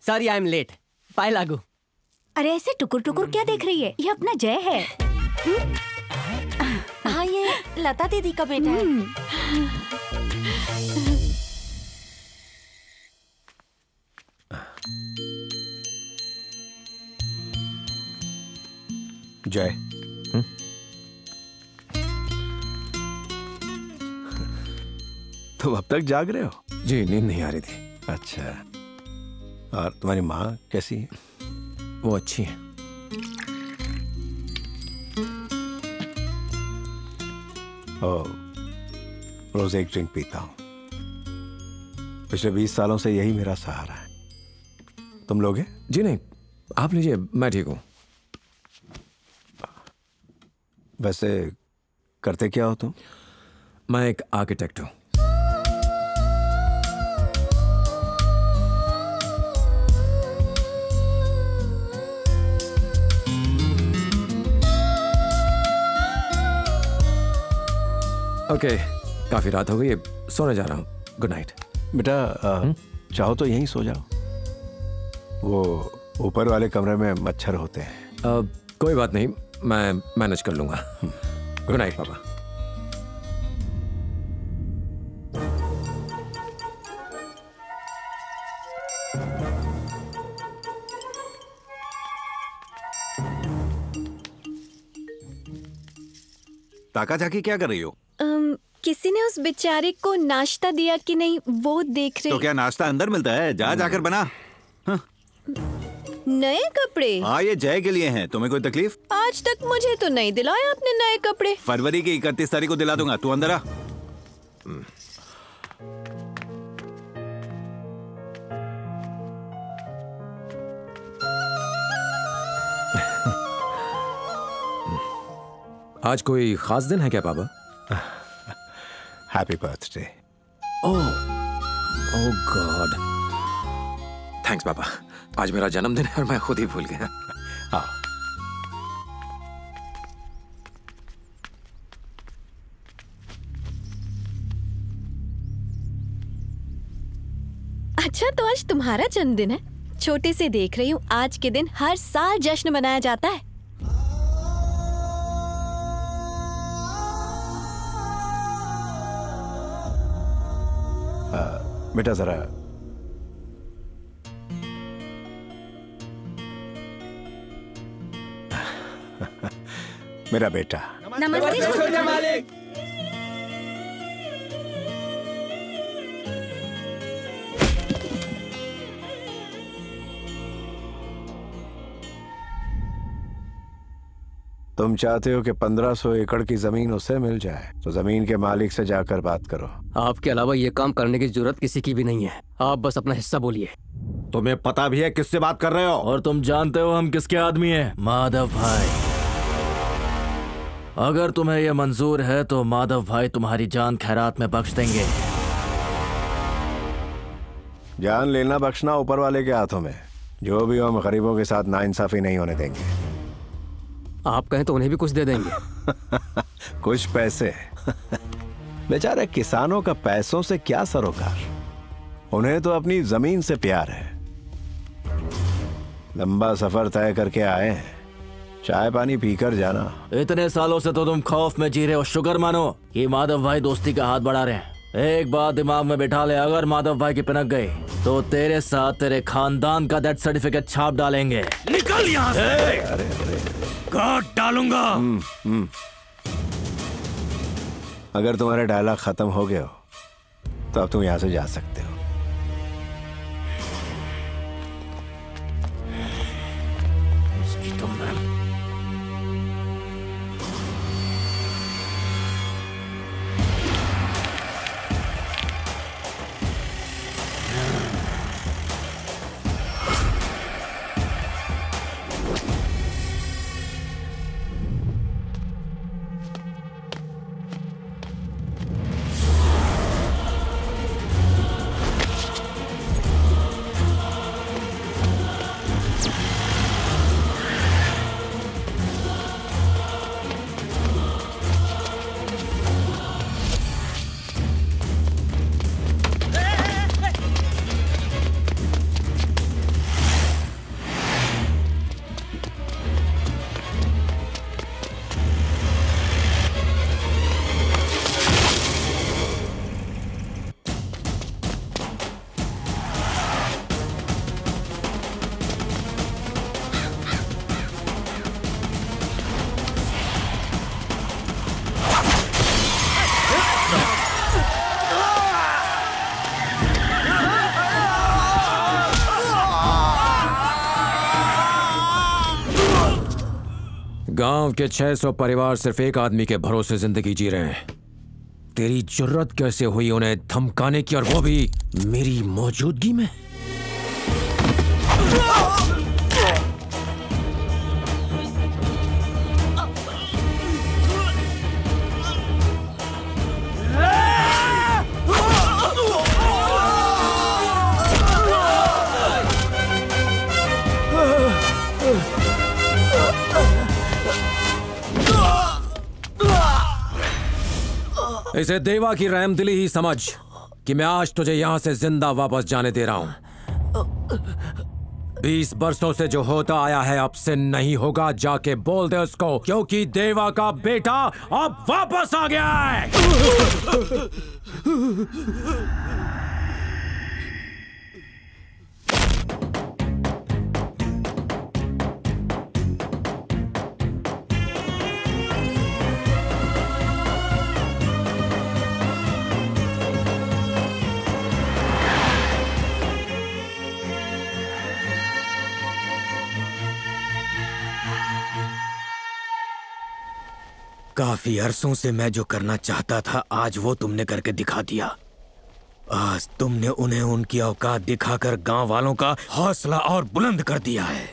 सॉरी आई एम लेट। पाए लागू। अरे ऐसे टुकुर टुकुर क्या देख रही है? ये अपना जय है। हाँ ये लता दीदी का बेटा है। जय। तुम अब तक जाग रहे हो? जी नींद नहीं आ रही थी। अच्छा। और तुम्हारी माँ कैसी है? वो अच्छी है। ओ रोज एक ड्रिंक पीता हूँ। पिछले बीस सालों से यही मेरा सहारा है। तुम लोग हैं? जी नहीं आप लीजिए मैं ठीक हूँ। वैसे करते क्या हो तुम? मैं एक आर्किटेक्ट हूँ। ओके काफ़ी रात हो गई है सोने जा रहा हूँ। गुड नाइट बेटा चाहो तो यहीं सो जाओ। वो ऊपर वाले कमरे में मच्छर होते हैं। आ, कोई बात नहीं। मैं मैनेज कर लूँगा। गुड नाइट पापा ताका झाकी क्या कर रही हो? अम, किसी ने उस बेचारे को नाश्ता दिया कि नहीं वो देख तो क्या नाश्ता अंदर मिलता है? जा जाकर बना। नए कपड़े। हाँ ये जय के लिए हैं। तुम्हें कोई तकलीफ़? आज तक मुझे तो नहीं दिलाया आपने नए कपड़े। फरवरी की इकतीस तारीख को दिला दूँगा। तू अंदर आ। आज कोई खास दिन है क्या पापा happy birthday oh oh god thanks पापा आज मेरा जन्मदिन है और मैं खुद ही भूल गया। आओ अच्छा तो आज तुम्हारा जन्मदिन है। छोटे से देख रही हूँ आज के दिन हर साल जश्न मनाया जाता है। बेटा जरा मेरा बेटा। नमस्ते छोटे मालिक। तुम चाहते हो कि 1500 एकड़ की ज़मीन उसे मिल जाए तो ज़मीन के मालिक से जाकर बात करो। आपके अलावा ये काम करने की ज़रूरत किसी की भी नहीं है। आप बस अपना हिस्सा बोलिए। तुम्हें पता भी है किससे बात कर रहे हो? और तुम जानते हो हम किसके आदमी हैं? माधव भाई। अगर तुम्हें यह मंजूर है तो माधव भाई तुम्हारी जान खैरात में बख्श देंगे। जान लेना बख्शना ऊपर वाले के हाथों में। जो भी हम गरीबों के साथ नाइंसाफी नहीं होने देंगे। आप कहें तो उन्हें भी कुछ दे देंगे। कुछ पैसे। बेचारे किसानों का पैसों से क्या सरोकार? उन्हें तो अपनी ज़मीन से प्यार है। लंबा सफ़र तय करके आए हैं। चाय पानी पीकर जाना। इतने सालों से तो तुम खौफ में जी रहे हो शुगर मानो ये माधव भाई दोस्ती का हाथ बढ़ा रहे हैं। एक बात दिमाग में बिठा ले अगर माधव भाई की पिनक गई तो तेरे साथ तेरे खानदान का डेथ सर्टिफिकेट छाप डालेंगे। निकल यहाँ से! काट डालूँगा! हम्म, हम्म। अगर तुम्हारे डायलॉग खत्म हो गए हो तो अब तुम यहाँ से जा सकते हो। के 600 परिवार सिर्फ़ एक आदमी के भरोसे ज़िंदगी जी रहे हैं। तेरी ज़रूरत कैसे हुई उन्हें धमकाने की और वो भी मेरी मौजूदगी में? इसे देवा की रहमदिली ही समझ कि मैं आज तुझे यहाँ से ज़िंदा वापस जाने दे रहा हूँ। बीस बरसों से जो होता आया है अब से नहीं होगा, जाके बोल दे उसको, क्योंकि देवा का बेटा अब वापस आ गया है। काफ़ी अरसों से मैं जो करना चाहता था, आज वो तुमने करके दिखा दिया। आज तुमने उन्हें उनकी औकात दिखाकर गाँव वालों का हौसला और बुलंद कर दिया है।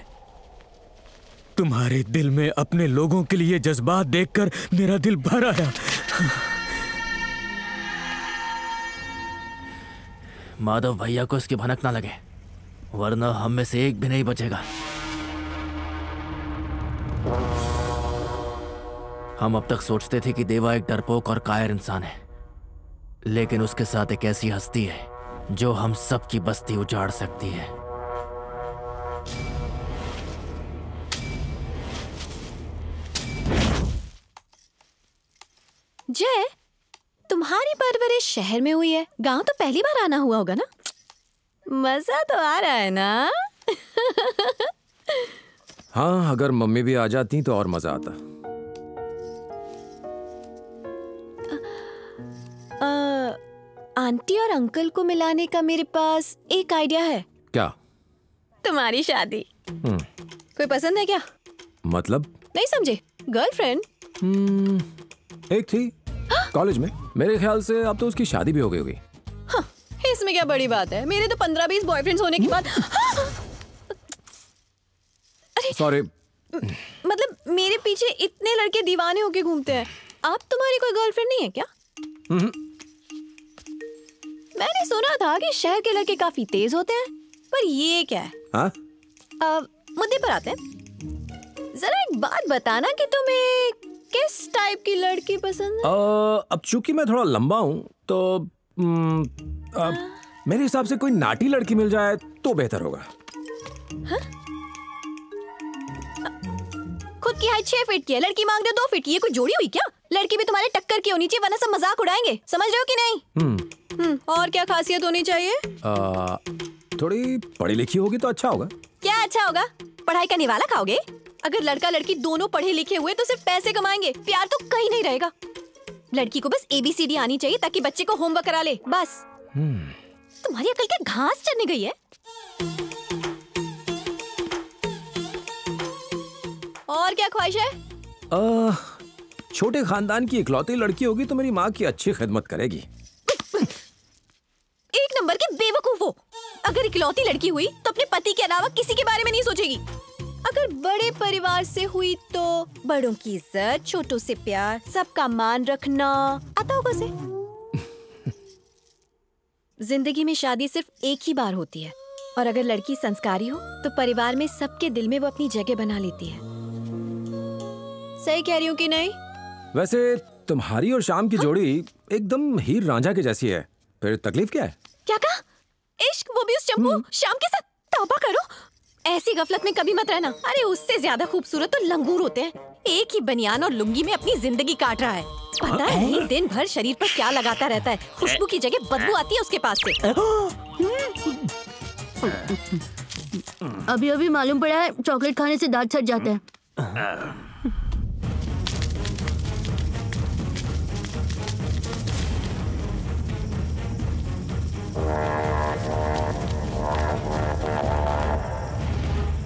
तुम्हारे दिल में अपने लोगों के लिए जज्बात देखकर मेरा दिल भर आया। माधव भैया को इसकी भनक ना लगे, वरना हम में से एक भी नहीं बचेगा। हम अब तक सोचते थे कि देवा एक डरपोक और कायर इंसान है। लेकिन उसके साथ एक ऐसी हस्ती है जो हम सबकी बस्ती उजाड़ सकती है। जय तुम्हारी परवरिश शहर में हुई है। गाँव तो पहली बार आना हुआ होगा ना? मज़ा तो आ रहा है ना? हाँ अगर मम्मी भी आ जाती तो और मज़ा आता। आंटी और अंकल को मिलाने का मेरे पास एक आइडिया है। क्या? तुम्हारी शादी। हम्म, कोई पसंद है क्या? मतलब? नहीं समझे। गर्लफ्रेंड हम्म, एक थी। कॉलेज में। मेरे ख्याल से अब तो उसकी शादी भी हो गई होगी। इसमें क्या बड़ी बात है? मेरे तो पंद्रह बीस बॉयफ्रेंड्स होने के बाद सॉरी मतलब मेरे पीछे इतने लड़के दीवाने होके घूमते हैं। आप तुम्हारी कोई गर्लफ्रेंड नहीं है क्या? मैंने सुना था कि शहर के लड़के काफ़ी तेज होते हैं पर ये क्या है? हाँ? अ, मुद्दे पर आते हैं। जरा एक बात बताना कि तुम्हें किस टाइप की लड़की पसंद है? अ, अब चूँकि मैं थोड़ा लंबा हूँ तो हम्म, अब मेरे हिसाब से कोई नाटी लड़की मिल जाए तो बेहतर होगा। खुद की हाइट छह फीट की है लड़की मांग रहे दो फीट की ये कोई जोड़ी हुई क्या? लड़की भी तुम्हारे टक्कर की होनी चाहिए वरना सब मज़ाक उड़ाएँगे। समझ रहे हो कि नहीं? हम्म, हम्म, और क्या खासियत होनी चाहिए? अ, थोड़ी पढ़ी लिखी होगी तो अच्छा होगा। क्या अच्छा होगा? पढ़ाई का निवाला खाओगे? अगर लड़का लड़की दोनों पढ़े लिखे हुए तो सिर्फ़ पैसे कमाएँगे प्यार तो कहीं नहीं रहेगा। लड़की को बस एबीसीडी आनी चाहिए ताकि बच्चे को होमवर्क करा ले बस। तुम्हारी अकल क्या घास चढ़ने गई है। और क्या ख्वाहिश है? अ, छोटे खानदान की इकलौती लड़की होगी तो मेरी माँ की अच्छी खिदमत करेगी। एक नंबर के बेवकूफ़ हो। अगर इकलौती लड़की हुई तो अपने पति के अलावा किसी के बारे में नहीं सोचेगी। अगर बड़े परिवार से हुई तो बड़ों की इज़्ज़त, छोटों से प्यार, सबका मान रखना। आता होगा से ज़िंदगी में शादी सिर्फ़ एक ही बार होती है। और अगर लड़की संस्कारी हो तो परिवार में सबके दिल में वो अपनी जगह बना लेती है। सही कह रही हूँ कि नहीं? वैसे तुम्हारी और शाम की जोड़ी एकदम हीर रांझा की जैसी है। फिर तकलीफ़ क्या है? क्या कहा? इश्क वो भी उस चंपू शाम के साथ तौबा करो। ऐसी गफलत में कभी मत रहना। अरे उससे ज़्यादा खूबसूरत तो लंगूर होते हैं। एक ही बनियान और लुंगी में अपनी ज़िंदगी काट रहा है। पता है नहीं दिन भर शरीर पर क्या लगाता रहता है। खुशबू की जगह बदबू आती है उसके पास से। अभी अभी मालूम पड़ा है चॉकलेट खाने से दांत छट जाते हैं।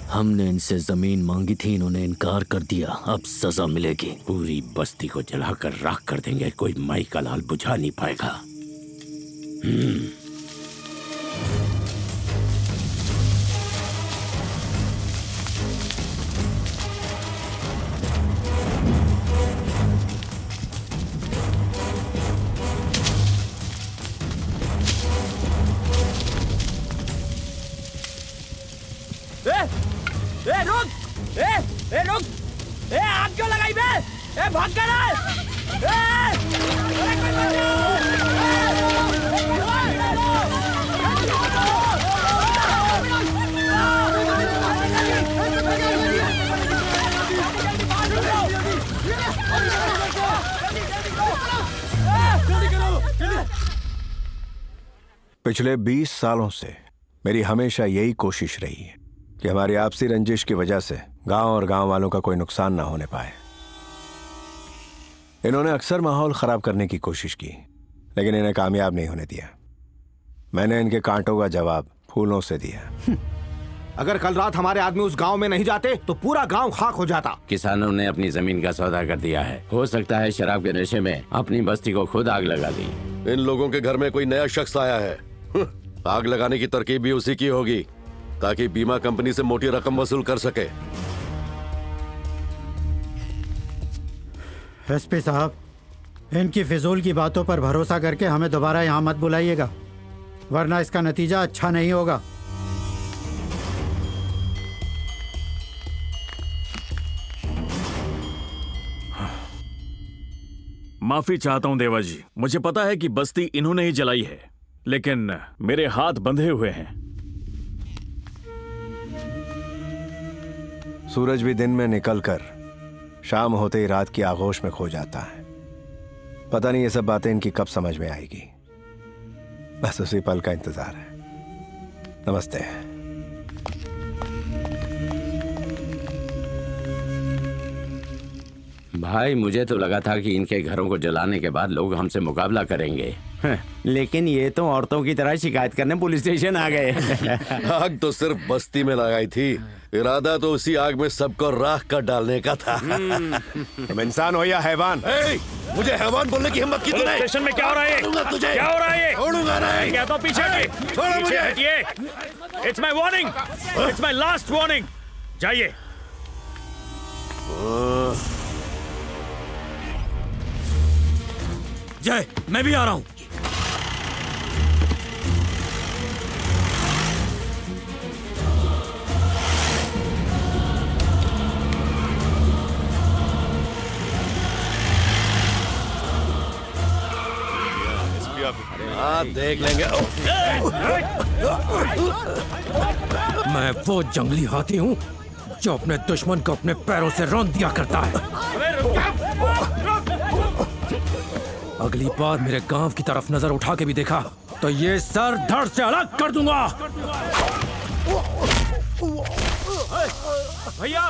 हमने इनसे ज़मीन मांगी थी, इन्होंने इनकार कर दिया। अब सजा मिलेगी। पूरी बस्ती को जलाकर राख कर देंगे। कोई माई का लाल बुझा नहीं पाएगा। हम्म। ए, रुक। ए आग क्यों लगाई बे? ए भाग कर आ! ए पिछले 20 सालों से मेरी हमेशा यही कोशिश रही है कि हमारी आपसी रंजिश की वजह से गाँव और गाँव वालों का कोई नुकसान ना होने पाए। इन्होंने अक्सर माहौल खराब करने की कोशिश की लेकिन इन्हें कामयाब नहीं होने दिया। मैंने इनके कांटों का जवाब फूलों से दिया। अगर कल रात हमारे आदमी उस गाँव में नहीं जाते तो पूरा गाँव खाक हो जाता। किसानों ने अपनी ज़मीन का सौदा कर दिया है। हो सकता है शराब के नशे में अपनी बस्ती को खुद आग लगा दी। इन लोगों के घर में कोई नया शख्स आया है। आग लगाने की तरकीब भी उसी की होगी ताकि बीमा कंपनी से मोटी रकम वसूल कर सके। एसपी साहब इनकी फिजूल की बातों पर भरोसा करके हमें दोबारा यहाँ मत बुलाइएगा वरना इसका नतीजा अच्छा नहीं होगा। माफ़ी चाहता हूँ देवा जी मुझे पता है कि बस्ती इन्होंने ही जलाई है लेकिन मेरे हाथ बंधे हुए हैं। सूरज भी दिन में निकलकर शाम होते ही रात की आगोश में खो जाता है। पता नहीं ये सब बातें इनकी कब समझ में आएगी। बस उसी पल का इंतज़ार है। नमस्ते। भाई मुझे तो लगा था कि इनके घरों को जलाने के बाद लोग हमसे मुकाबला करेंगे। लेकिन ये तो औरतों की तरह शिकायत करने पुलिस स्टेशन आ गए। आग तो सिर्फ़ बस्ती में लगाई थी। इरादा तो उसी आग में सबको राख कर डालने का था। तुम इंसान हो या हैवान? ए, मुझे हैवान बोलने की हिम्मत की तूने स्टेशन में क्या हो रहा है? तुझे। क्या हो रहा है छोड़ूँगा नहीं। क्या तो पीछे हटिए छोड़ो मुझे। हटिए। It's my warning it's my last warning जाइए। जय मैं भी आ रहा हूँ। हाँ देख लेंगे। मैं वो जंगली हाथी हूँ जो अपने दुश्मन को अपने पैरों से रौन दिया करता है। अगली बार मेरे गाँव की तरफ़ नज़र उठा के भी देखा तो ये सर धड़ से अलग कर दूँगा। भैया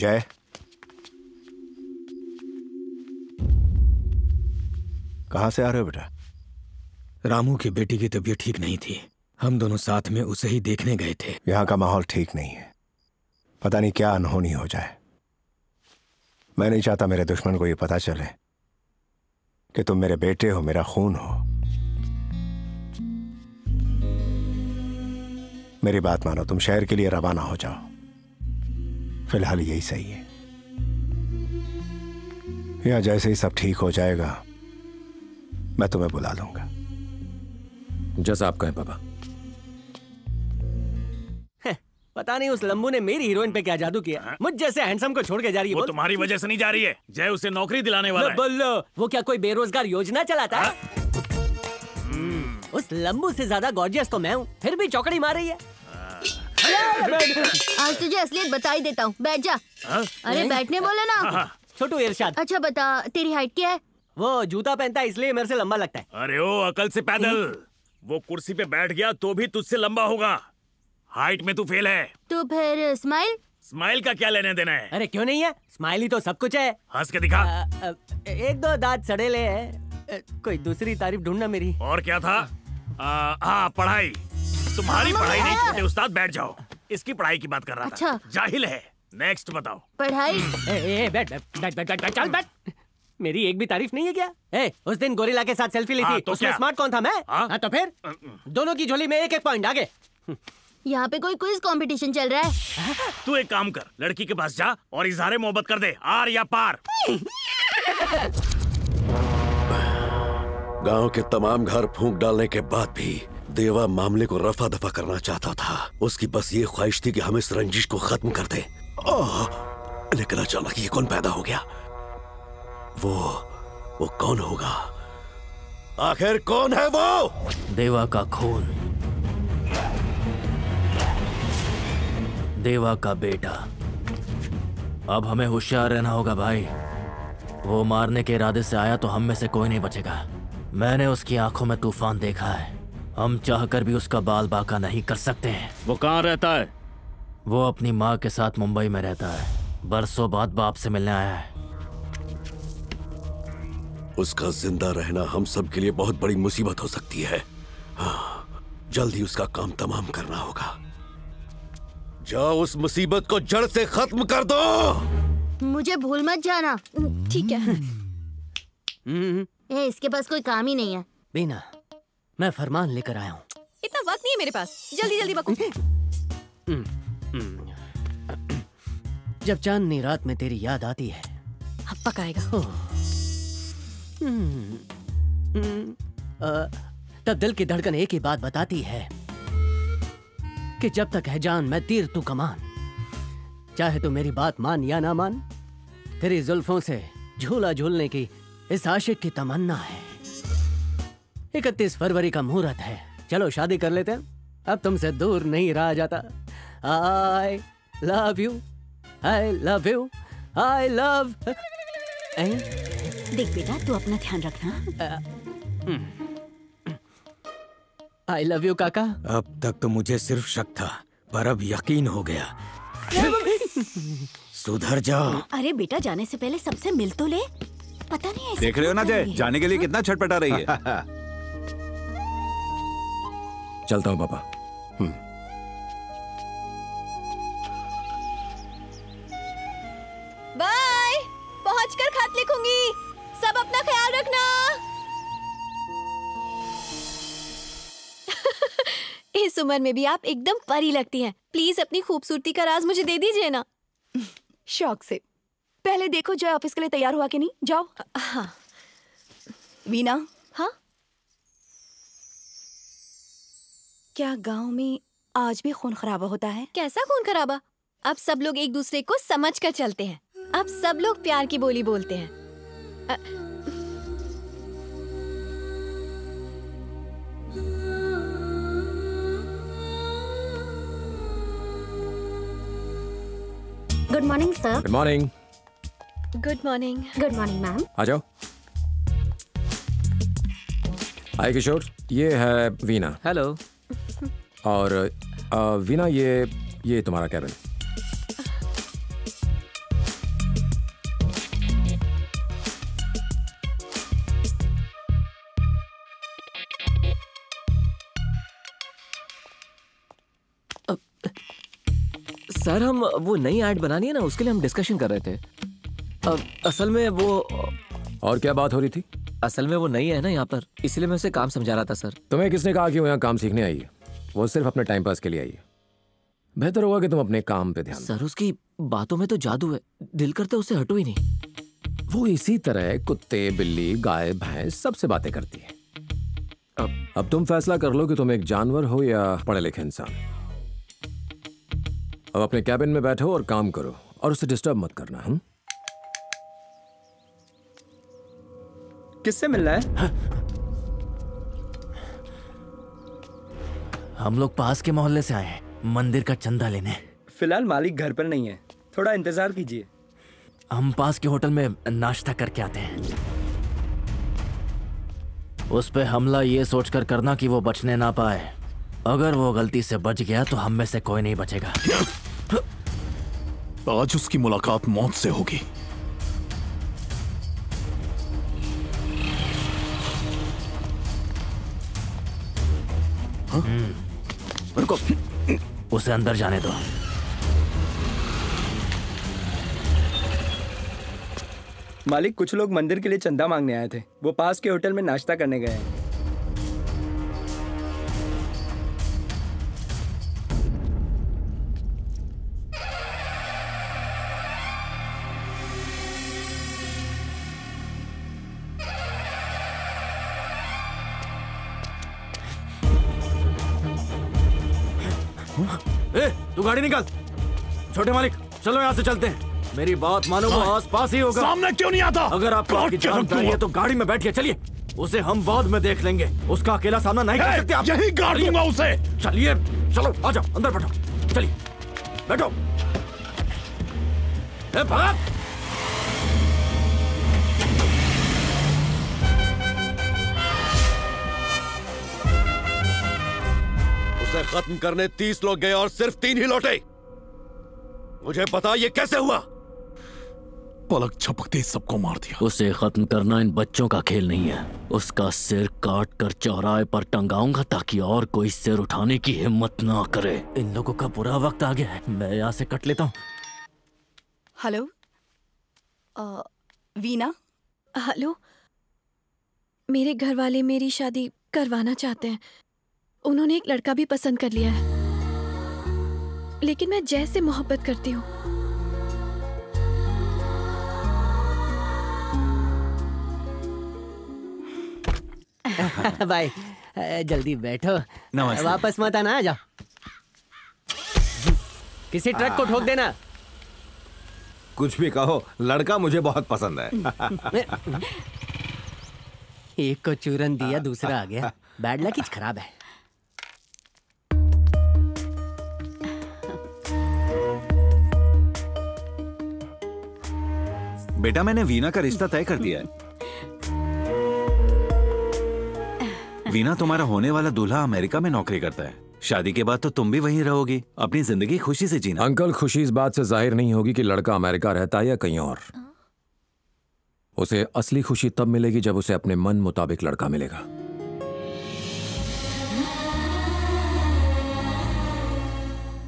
जय। कहाँ से आ रहे हो बेटा? रामू की बेटी की तबीयत ठीक नहीं थी। हम दोनों साथ में उसे ही देखने गए थे। यहाँ का माहौल ठीक नहीं है। पता नहीं क्या अनहोनी हो जाए। मैं नहीं चाहता मेरे दुश्मन को यह पता चले कि तुम मेरे बेटे हो मेरा खून हो। मेरी बात मानो तुम शहर के लिए रवाना हो जाओ। फ़िलहाल यही सही है। या जैसे ही सब ठीक हो जाएगा मैं तुम्हें बुला लूँगा। जैसा आप कहें पापा पता नहीं उस लंबू ने मेरी हीरोइन पे क्या जादू किया। मुझ जैसे हैंडसम को छोड़ के जा रही है वो तुम्हारी वजह से नहीं जा रही है। जय उसे नौकरी दिलाने वाला है। बोलो वो क्या कोई बेरोजगार योजना चलाता है? उस लंबू से ज़्यादा गॉर्जियस तो मैं हूँ फिर भी चौकड़ी मार रही है। आज तुझे असलियत बता ही देता हूँ। बैठ जा। अरे बैठने बोले ना। छोटू इरशाद। अच्छा बता तेरी हाइट क्या है? वो जूता पहनता है इसलिए मेरे से लंबा लगता है। अरे ओ अकल से पैदल। वो कुर्सी पे बैठ गया तो भी तुझसे लंबा होगा। हाइट में तू फेल है। तो फिर स्माइल स्माइल का क्या लेने देना है? अरे क्यों नहीं है? स्माइली तो सब कुछ है। हंस के दिखा। अ, अ, एक दो दांत सड़े ले अ, कोई दूसरी तारीफ़ ढूंढना मेरी। और क्या था? आ, हाँ पढ़ाई। तुम्हारी पढ़ाई नहीं छोटे उस्ताद बैठ जाओ। इसकी पढ़ाई की बात कर रहा अच्छा। था जाहिल है। नेक्स्ट बताओ। पढ़ाई? ए, ए, बैठ बैठ बैठ बैठ चल बैठ। मेरी एक भी तारीफ़ नहीं है क्या? ए, उस दिन गोरिल्ला के साथ सेल्फी ली हाँ, थी तो उसमें स्मार्ट कौन था मैं? हाँ? हाँ तो फिर? दोनों की झोली में एक एक पॉइंट आगे। यहाँ पे कोई क्विज कंपटीशन चल रहा है। तू एक काम कर लड़की के पास जा और इजहार मोहब्बत कर दे आर या पार। गाँव के तमाम घर फूंक डालने के बाद भी देवा मामले को रफा दफ़ा करना चाहता था। उसकी बस ये ख्वाहिश थी कि हम इस रंजिश को खत्म कर दें। लेकिन अचानक ये कौन पैदा हो गया? वो वो कौन होगा? आखिर कौन है वो? देवा का खून। देवा का बेटा। अब हमें होशियार रहना होगा भाई। वो मारने के इरादे से आया तो हम में से कोई नहीं बचेगा। मैंने उसकी आँखों में तूफ़ान देखा है। हम चाहकर भी उसका बाल बाका नहीं कर सकते हैं। वो कहाँ रहता है? वो अपनी माँ के साथ मुंबई में रहता है। बरसों बाद बाप से मिलने आया है। उसका ज़िंदा रहना हम सब के लिए बहुत बड़ी मुसीबत हो सकती है। हाँ, जल्द ही उसका काम तमाम करना होगा। जाओ उस मुसीबत को जड़ से खत्म कर दो! मुझे भूल मत जाना। ठीक है। ए, इसके पास कोई काम ही नहीं है। बीना मैं फरमान लेकर आया हूँ। इतना वक्त नहीं है मेरे पास। जल्दी जल्दी बको जब चांदनी रात में तेरी याद आती है। अब पकाएगा। हम्म, हम्म, तब दिल की धड़कन एक ही बात बताती है कि जब तक है जान मैं तीर तू कमान। चाहे तू मेरी बात मान या ना मान तेरी जुल्फों से झूला झूलने की इस आशिक की तमन्ना है। इकतीस फरवरी का मुहूर्त है। चलो शादी कर लेते हैं। अब तुमसे दूर नहीं रहा जाता। I love you I love you I love देख बेटा तू अपना ध्यान रखना। आई लव यू काका। अब तक तो मुझे सिर्फ़ शक था पर अब यकीन हो गया। सुधर जाओ। अरे बेटा जाने से पहले सबसे मिल तो ले। पता नहीं देख रहे हो ना जय? जाने के लिए कितना छटपटा रही है। चलता हूँ पापा। बाय! पहुँच कर खत लिखूँगी। सब अपना ख्याल रखना। इस उम्र में भी आप एकदम परी लगती हैं। प्लीज़ अपनी खूबसूरती का राज मुझे दे दीजिए ना। शौक से। पहले देखो जय ऑफ़िस के लिए तैयार हुआ कि नहीं? जाओ। हाँ। वीना क्या गाँव में आज भी खून खराबा होता है? कैसा खून खराबा? अब सब लोग एक दूसरे को समझ कर चलते हैं। अब सब लोग प्यार की बोली बोलते हैं। अ, good morning sir good morning good morning good morning ma'am आ जाओ। हाय किशोर ये है वीना। हेलो और अ, वीना ये ये तुम्हारा कैबिन सर हम वो नई ऐड बनानी है ना उसके लिए हम डिस्कशन कर रहे थे। अब असल में वो और क्या बात हो रही थी? असल में वो नहीं है ना यहाँ पर। इसलिए मैं उसे काम समझा रहा था सर। तुम्हें किसने कहा कि वो यहाँ काम सीखने आई है? वो सिर्फ़ अपने टाइम पास के लिए आई है। बेहतर होगा कि तुम अपने काम पे ध्यान सर उसकी बातों में तो जादू है। दिल करते उससे हटो ही नहीं। वो इसी तरह कुत्ते बिल्ली गाय भैंस सबसे बातें करती है। अब अब तुम फैसला कर लो कि तुम एक जानवर हो या पढ़े लिखे इंसान। अब अपने कैबिन में बैठो और काम करो और उसे डिस्टर्ब मत करना हम? किससे मिलना है? हम लोग पास के मोहल्ले से आए हैं मंदिर का चंदा लेने। फ़िलहाल मालिक घर पर नहीं है। थोड़ा इंतज़ार कीजिए। हम पास के होटल में नाश्ता करके आते हैं। उस पर हमला ये सोचकर करना कि वो बचने ना पाए। अगर वो गलती से बच गया तो हम में से कोई नहीं बचेगा। आज उसकी मुलाकात मौत से होगी। रुको। उसे अंदर जाने दो। मालिक, कुछ लोग मंदिर के लिए चंदा मांगने आए थे। वो पास के होटल में नाश्ता करने गए हैं। निकाल। छोटे मालिक चलो यहाँ से चलते हैं। मेरी बात मानो वो आस पास ही होगा। सामने क्यों नहीं आता? अगर आपको आपकी जान रख प्यारी है दूँगा। तो गाड़ी में बैठिए चलिए। उसे हम बाद में देख लेंगे। उसका अकेला सामना नहीं कर सकते आप। यही गाड़। दूँगा उसे। चलिए चलो आ जाओ अंदर बैठो। चलिए। बैठो। ए, भगत उसे खत्म करने तीस लोग गए और सिर्फ़ तीन ही लौटे। मुझे पता ये कैसे हुआ? पलक झपकते सबको मार दिया। उसे खत्म करना इन बच्चों का खेल नहीं है। उसका सिर काट कर चौराहे पर टंगाऊँगा ताकि और कोई सिर उठाने की हिम्मत ना करे। इन लोगों का बुरा वक्त आ गया है। मैं यहाँ से कट लेता हूँ। हेलो? वीना? हेलो? मेरे घर वाले मेरी शादी करवाना चाहते हैं। उन्होंने एक लड़का भी पसंद कर लिया है। लेकिन मैं जय से मोहब्बत करती हूँ। भाई जल्दी बैठो। नमस्ते। वापस मत आना आ जाओ। किसी ट्रक को ठोक देना। कुछ भी कहो लड़का मुझे बहुत पसंद है। एक को चूरन दिया दूसरा आ गया। बैड लक खराब है। बेटा, मैंने वीना का रिश्ता तय कर दिया है। वीना तुम्हारा होने वाला दूल्हा अमेरिका में नौकरी करता है। शादी के बाद तो तुम भी वहीं रहोगी। अपनी ज़िंदगी खुशी से जीना। अंकल, खुशी इस बात से ज़ाहिर नहीं होगी कि लड़का अमेरिका रहता है या कहीं और। उसे असली खुशी तब मिलेगी जब उसे अपने मन मुताबिक लड़का मिलेगा।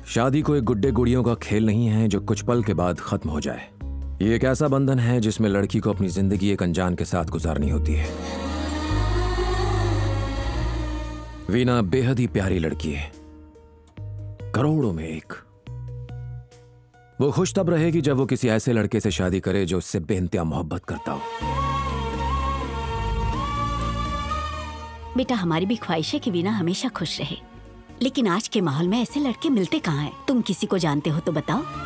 शादी कोई गुड्डे गुड़ियों का खेल नहीं है जो कुछ पल के बाद खत्म हो जाए। ये एक ऐसा बंधन है जिसमें लड़की को अपनी ज़िंदगी एक अनजान के साथ गुजारनी होती है। वीना बेहद ही प्यारी लड़की है। करोड़ों में एक। वो खुश तब रहेगी जब वो किसी ऐसे लड़के से शादी करे जो उससे बेनतिया मोहब्बत करता हो। बेटा, हमारी भी ख्वाहिश है कि वीना हमेशा खुश रहे। लेकिन आज के माहौल में ऐसे लड़के मिलते कहाँ हैं? तुम किसी को जानते हो तो बताओ।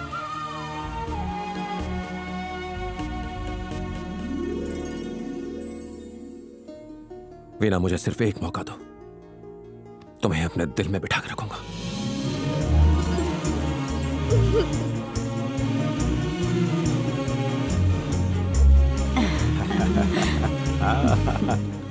वीना मुझे सिर्फ़ एक मौका दो तुम्हें अपने दिल में बिठा के रखूँगा कैसी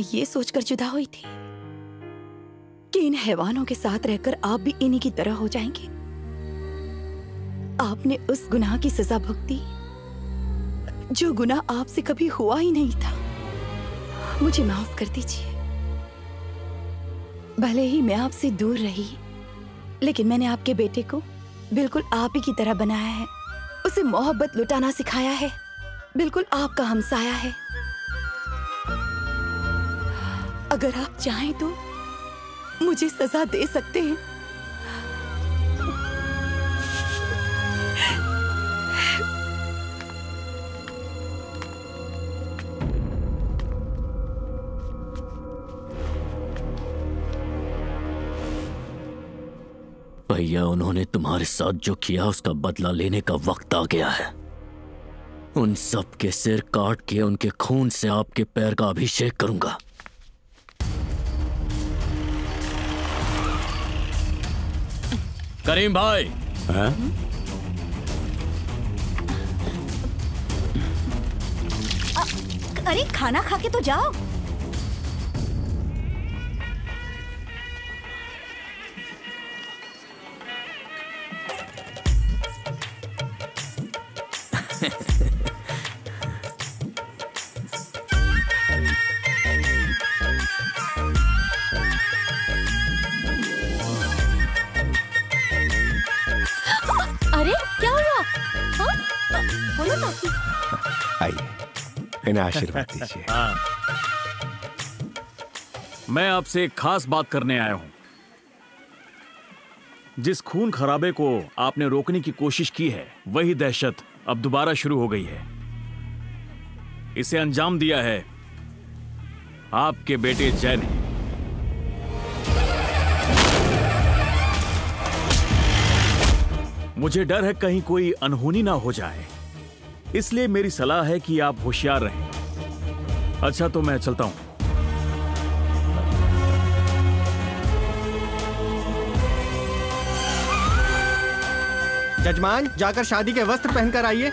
मैं ये सोचकर जुदा हुई थी कि इन हैवानों के साथ रहकर आप भी इन्हीं की तरह हो जाएँगे। आपने उस गुनाह की सजा भुगती, जो गुनाह आपसे कभी हुआ ही नहीं था। मुझे माफ़ कर दीजिए। भले ही मैं आपसे दूर रही, लेकिन मैंने आपके बेटे को बिल्कुल आप ही की तरह बनाया है। उसे मोहब्बत लुटाना सिखाया है। बिल्कुल आपका हमसाया है। अगर आप चाहें तो मुझे सजा दे सकते हैं। भैया, उन्होंने तुम्हारे साथ जो किया, उसका बदला लेने का वक्त आ गया है। उन सब के सिर काट के, उनके खून से आपके पैर का अभिषेक करूँगा। करीम भाई है? अरे खाना खा के तो जाओ इन्हें आशीर्वाद दीजिए। हाँ। मैं आपसे एक खास बात करने आया हूँ। जिस खून खराबे को आपने रोकने की कोशिश की है, वही दहशत अब दोबारा शुरू हो गई है। इसे अंजाम दिया है आपके बेटे जय ने मुझे डर है कहीं कोई अनहोनी ना हो जाए। इसलिए मेरी सलाह है कि आप होशियार रहें। अच्छा तो मैं चलता हूँ। जजमान, जाकर शादी के वस्त्र पहनकर आइए।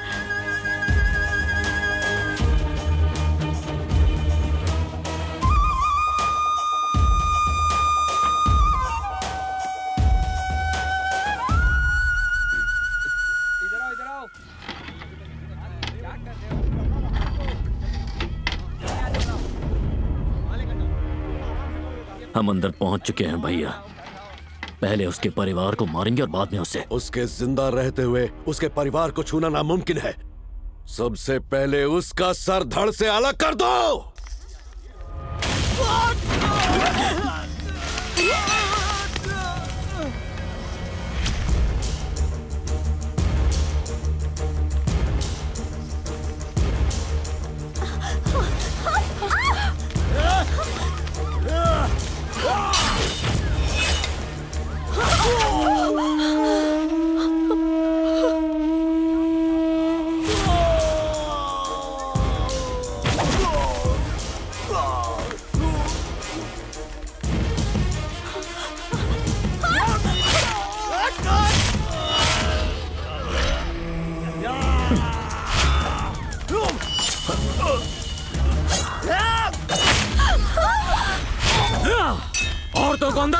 हम अंदर पहुँच चुके हैं, भैया। पहले उसके परिवार को मारेंगे और बाद में उसे उसके ज़िंदा रहते हुए उसके परिवार को छूना नामुमकिन है। सबसे पहले उसका सर धड़ से अलग कर दो!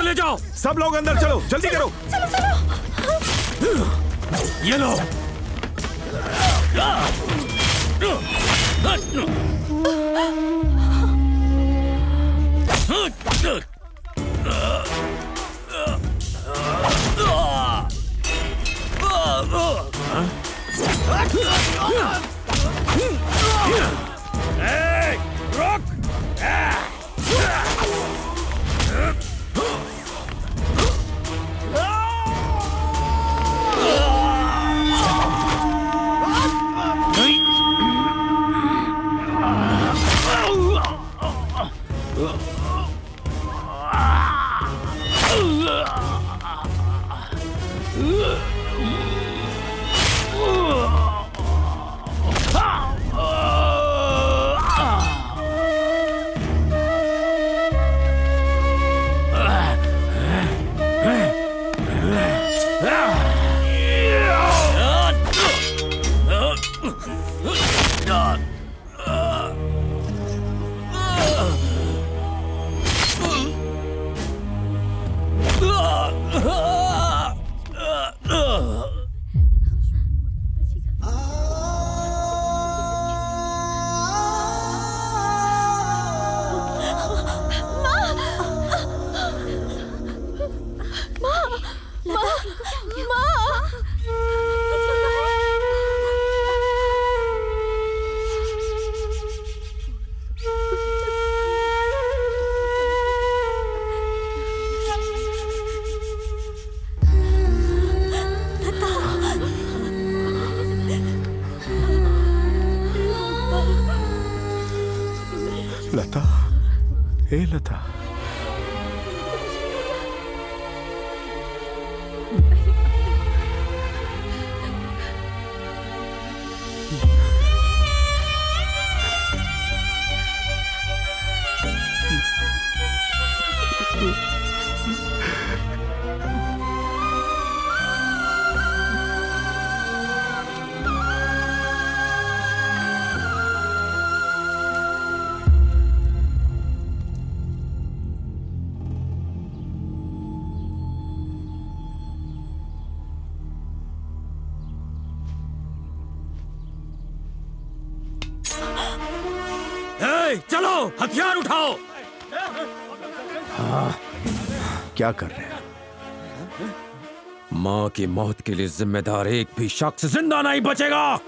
ले जाओ। सब लोग अंदर चलो। जल्दी करो। ये लो। ए, ए, चलो हथियार उठाओ। हाँ क्या कर रहे हैं? माँ की मौत के लिए जिम्मेदार एक भी शख्स ज़िंदा नहीं बचेगा।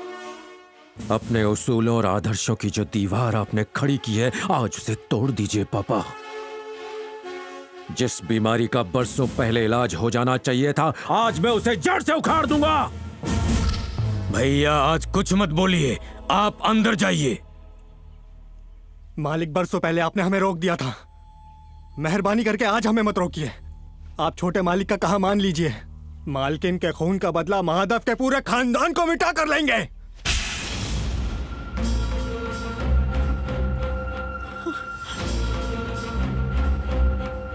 अपने उसूलों और आदर्शों की जो दीवार आपने खड़ी की है आज उसे तोड़ दीजिए पापा। जिस बीमारी का बरसों पहले इलाज हो जाना चाहिए था आज मैं उसे जड़ से उखाड़ दूँगा। भैया आज कुछ मत बोलिए। आप अंदर जाइए। मालिक, बरसों पहले आपने हमें रोक दिया था। मेहरबानी करके आज हमें मत रोकिए। आप छोटे मालिक का कहा मान लीजिए। मालकिन के खून का बदला महादेव के पूरे खानदान को मिटा कर लेंगे।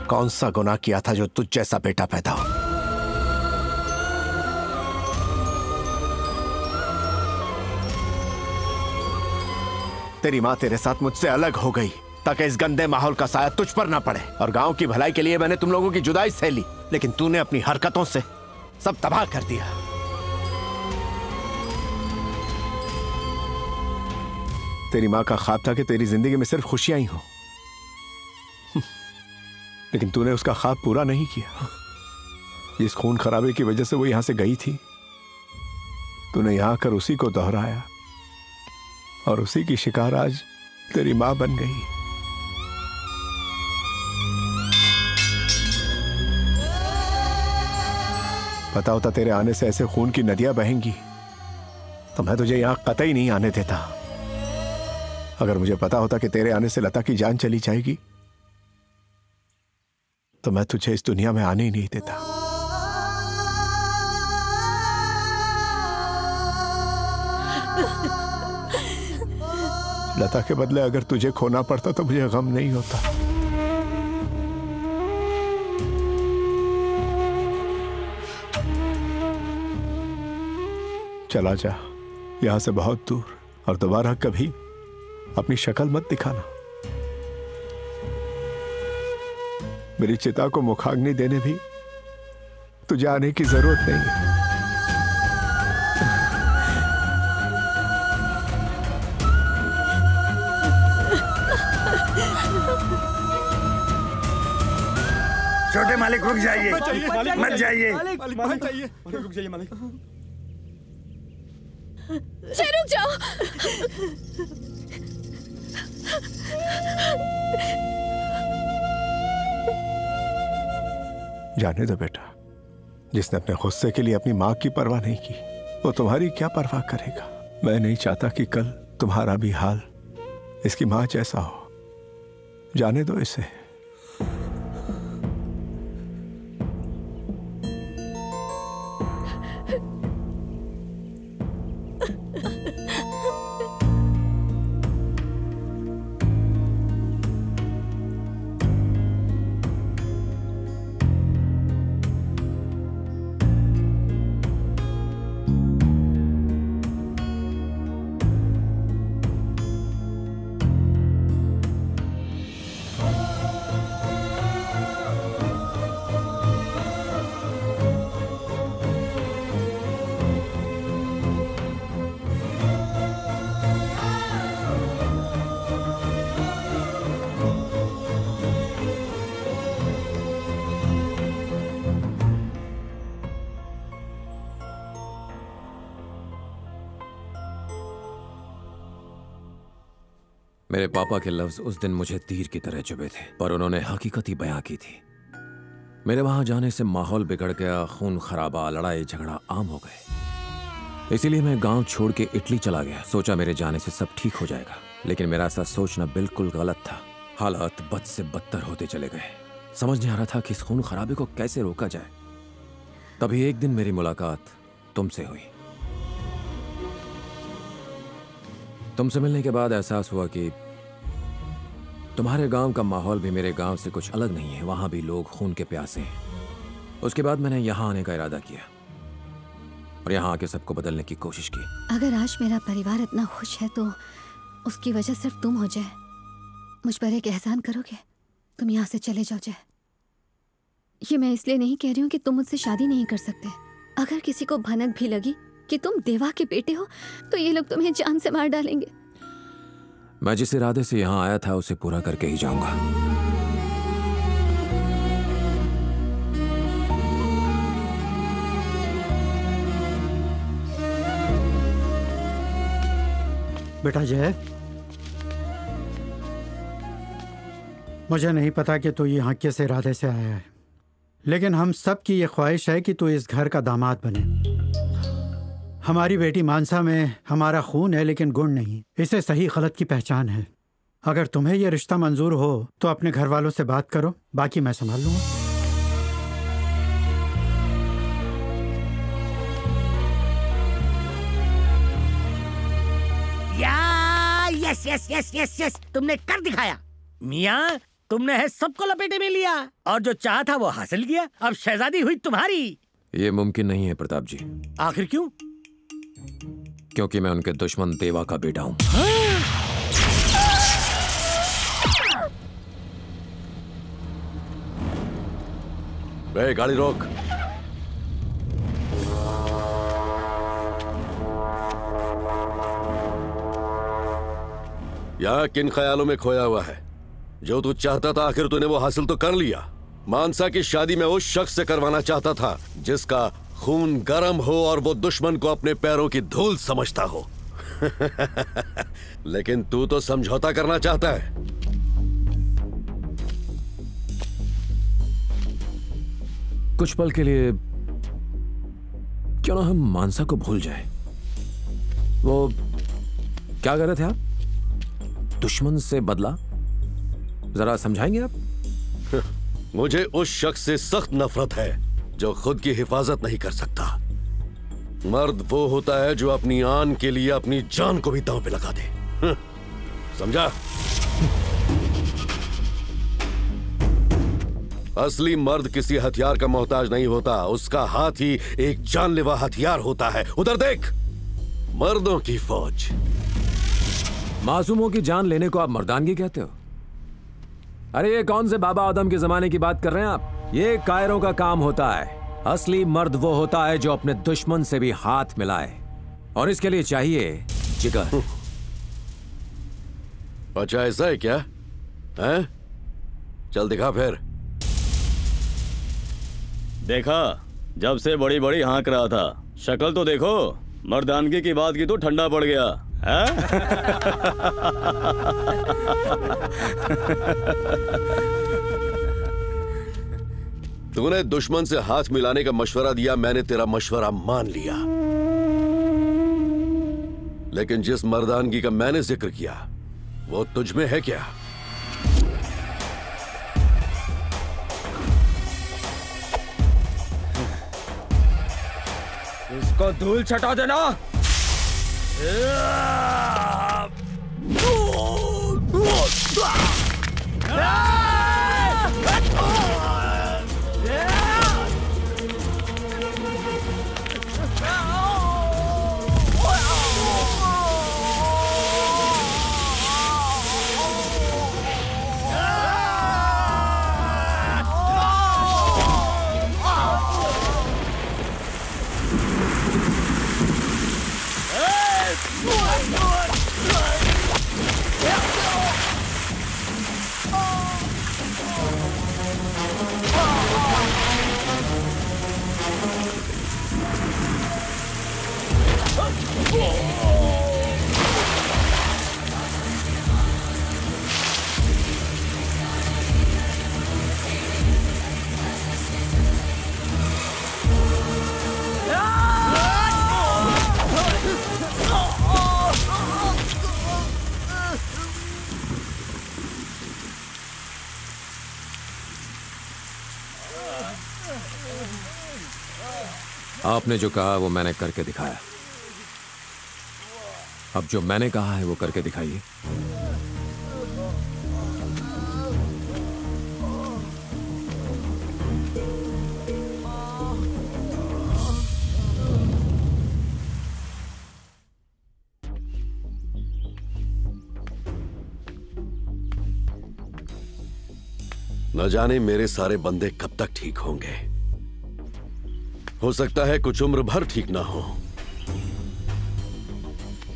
कौन सा गुनाह किया था जो तुझ जैसा बेटा पैदा हो तेरी माँ तेरे साथ मुझसे अलग हो गई, ताकि इस गंदे माहौल का साया तुझ पर ना पड़े। और गाँव की भलाई के लिए मैंने तुम लोगों की जुदाई सह ली लेकिन तूने अपनी हरकतों से सब तबाह कर दिया। तेरी माँ का ख्वाब था कि तेरी ज़िंदगी में सिर्फ़ खुशियाँ ही हो। लेकिन तूने उसका ख्वाब पूरा नहीं किया। इस खून खराबे की वजह से वो यहाँ से गई थी। तूने यहाँ कर उसी को दोहराया। और उसी की शिकार आज तेरी माँ बन गई। पता होता तेरे आने से ऐसे खून की नदियाँ बहेंगी। तो मैं तुझे यहाँ कतई नहीं आने देता। अगर मुझे पता होता कि तेरे आने से लता की जान चली जाएगी तो मैं तुझे इस दुनिया में आने ही नहीं देता। लता के बदले अगर तुझे खोना पड़ता तो मुझे गम नहीं होता। चला जा। यहाँ से बहुत दूर और दोबारा कभी अपनी शक्ल मत दिखाना। मेरी चिता को मुखाग्नि देने भी तुझे आने की ज़रूरत नहीं है। मालिक रुक जाइए। मत जाइए रुक जाइए मालिक। रुक जाओ। जाने दो बेटा। जिसने अपने गुस्से के लिए अपनी माँ की परवाह नहीं की वो तुम्हारी क्या परवाह करेगा? मैं नहीं चाहता कि कल तुम्हारा भी हाल इसकी माँ जैसा हो। जाने दो इसे। मेरे पापा के लफ्ज उस दिन मुझे तीर की तरह चुभे थे, पर उन्होंने हकीकत ही बयां की थी। मेरे वहाँ जाने से माहौल बिगड़ गया, खून खराबा, लड़ाई झगड़ा आम हो गए। इसीलिए मैं गाँव छोड़ के इटली चला गया। सोचा मेरे जाने से सब ठीक हो जाएगा, लेकिन मेरा ऐसा सोचना बिल्कुल गलत था। हालात बद से बदतर होते चले गए। समझ नहीं आ रहा था कि इस खून खराबे को कैसे रोका जाए। तभी एक दिन मेरी मुलाकात तुमसे हुई। तुमसे मिलने के बाद एहसास हुआ कि तुम्हारे गाँव का माहौल भी मेरे गाँव से कुछ अलग नहीं है। वहाँ भी लोग खून के प्यासे हैं। उसके बाद मैंने यहाँ आने का इरादा किया और यहाँ आके सबको बदलने की कोशिश की। अगर आज मेरा परिवार इतना खुश है तो उसकी वजह सिर्फ़ तुम हो जाए मुझ पर एक एहसान करोगे? तुम यहाँ से चले जाओ जाए ये मैं इसलिए नहीं कह रही हूँ कि तुम मुझसे शादी नहीं कर सकते। अगर किसी को भनक भी लगी कि तुम देवा के बेटे हो तो ये लोग तुम्हें जान से मार डालेंगे। मैं जिस इरादे से यहाँ आया था, उसे पूरा करके ही जाऊँगा। बेटा, जय। मुझे नहीं पता कि तू यहाँ किस इरादे से आया है, लेकिन हम सब की ये ख्वाहिश है कि तू इस घर का दामाद बने। हमारी बेटी मानसा में हमारा खून है लेकिन गुण नहीं। इसे सही गलत की पहचान है। अगर तुम्हें यह रिश्ता मंजूर हो तो अपने घर वालों से बात करो। बाकी मैं संभाल लूँगा। Yes yes yes yes yes तुमने कर दिखाया। मियाँ तुमने है सबको लपेटे में लिया। और जो चाह था वो हासिल किया। अब शहजादी हुई तुम्हारी। ये मुमकिन नहीं है प्रताप जी आखिर क्यों? क्योंकि मैं उनके दुश्मन देवा का बेटा हूँ। बे गाड़ी रोक। यहाँ किन ख्यालों में खोया हुआ है? जो तू चाहता था, आखिर तूने वो हासिल तो कर लिया। मानसा की शादी में उस शख्स से करवाना चाहता था, जिसका खून गर्म हो और वो दुश्मन को अपने पैरों की धूल समझता हो। लेकिन तू तो समझौता करना चाहता है। कुछ पल के लिए क्यों ना हम मानसा को भूल जाए? वो क्या कर रहे थे आप? दुश्मन से बदला? जरा समझाएँगे आप? मुझे उस शख्स से सख्त नफरत है। जो खुद की हिफाजत नहीं कर सकता। मर्द वो होता है जो अपनी आन के लिए अपनी जान को भी दांव पे लगा दे। समझा? असली मर्द किसी हथियार का मोहताज नहीं होता। उसका हाथ ही एक जानलेवा हथियार होता है। उधर देख! मर्दों की फौज। मासूमों की जान लेने को आप मर्दानगी कहते हो? अरे ये कौन से बाबा आदम के जमाने की बात कर रहे हैं आप? ये कायरों का काम होता है। असली मर्द वो होता है जो अपने दुश्मन से भी हाथ मिलाए। और इसके लिए चाहिए जिगर। अच्छा ऐसा है क्या? हैं? चल दिखा फिर। देखा जब से बड़ी बड़ी हाँक रहा था। शक्ल तो देखो मर्दानगी की बात की तो ठंडा पड़ गया। तूने दुश्मन से हाथ मिलाने का मशवरा दिया मैंने तेरा मशवरा मान लिया। लेकिन जिस मर्दानगी का मैंने ज़िक्र किया वो तुझ में है क्या? इसको धूल छटा देना। आपने जो कहा, वो मैंने करके दिखाया। अब जो मैंने कहा है, वो करके दिखाइए। न जाने मेरे सारे बंदे कब तक ठीक होंगे। हो सकता है कुछ उम्र भर ठीक ना हो।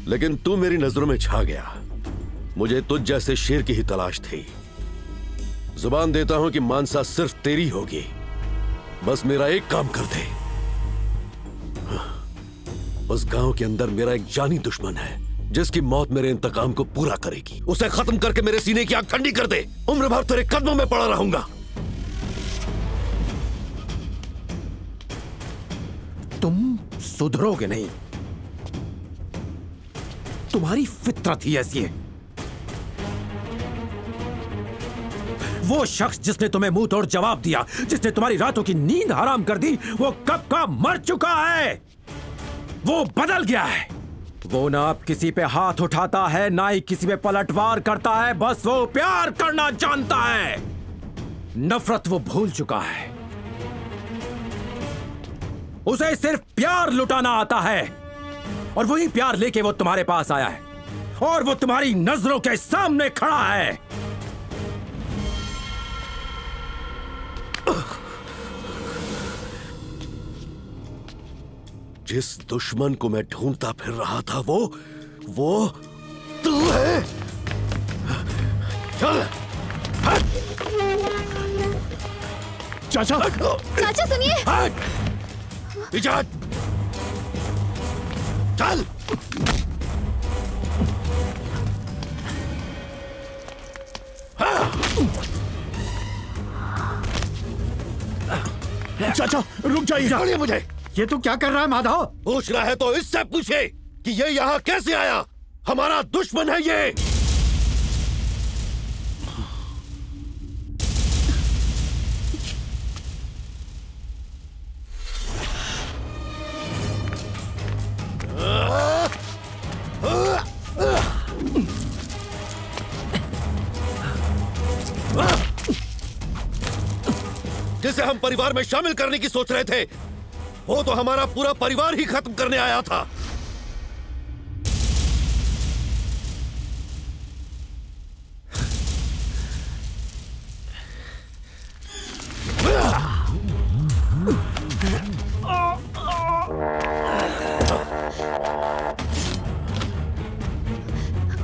लेकिन तू मेरी नज़रों में छा गया। मुझे तुझ जैसे शेर की ही तलाश थी। ज़ुबान देता हूँ कि मानसा सिर्फ़ तेरी होगी। बस मेरा एक काम कर दे। उस गाँव के अंदर मेरा एक जानी दुश्मन है, जिसकी मौत मेरे इंतकाम को पूरा करेगी। उसे खत्म करके मेरे सीने की आग ठंडी कर दे। उम्र भर तेरे कदमों में पड़ा रहूँगा। तुम सुधरोगे नहीं। तुम्हारी फितरत ही ऐसी है। वो शख्स जिसने तुम्हें मुँह तोड़ जवाब दिया, जिसने तुम्हारी रातों की नींद हराम कर दी, वो कब का मर चुका है? वो बदल गया है। वो ना अब किसी पे हाथ उठाता है, ना ही किसी पे पलटवार करता है, बस वो प्यार करना जानता है। नफरत वो भूल चुका है। उसे सिर्फ़ प्यार लुटाना आता है। और वही प्यार लेके वो तुम्हारे पास आया है। और वो तुम्हारी नज़रों के सामने खड़ा है। जिस दुश्मन को मैं ढूंढता फिर रहा था वो वो तू है। चल। चाचा। चाचा सुनिए। हट। चल। चाचा रुक जाइए। छोड़िए मुझे। ये तू क्या कर रहा है माधव? पूछ रहा है तो इससे पूछे कि ये यहाँ कैसे आया? हमारा दुश्मन है ये। जिसे हम परिवार में शामिल करने की सोच रहे थे। वो तो हमारा पूरा परिवार ही खत्म करने आया था।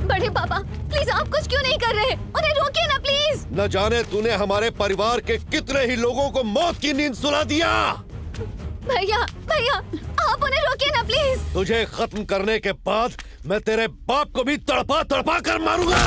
बड़े पापा प्लीज़ आप कुछ क्यों नहीं कर रहे? उन्हें ना जाने तूने हमारे परिवार के कितने ही लोगों को मौत की नींद सुला दिया। भैया भैया आप उन्हें रोकिए ना प्लीज़ तुझे खत्म करने के बाद मैं तेरे बाप को भी तड़पा तड़पा कर मारूँगा।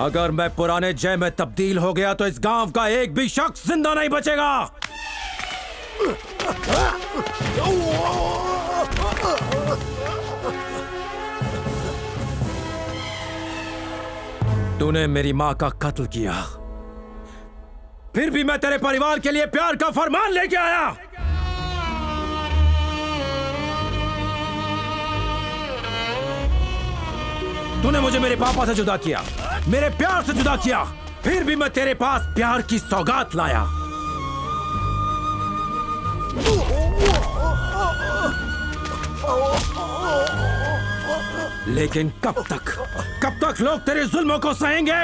अगर मैं पुराने जय में तब्दील हो गया तो इस गाँव का एक भी शख्स ज़िंदा नहीं बचेगा। तूने मेरी माँ का कत्ल किया। फिर भी मैं तेरे परिवार के लिए प्यार का फरमान लेके आया। तूने मुझे मेरे पापा से जुदा किया, मेरे प्यार से जुदा किया, फिर भी मैं तेरे पास प्यार की सौगात लाया। लेकिन कब तक कब तक लोग तेरे जुल्मों को सहेंगे?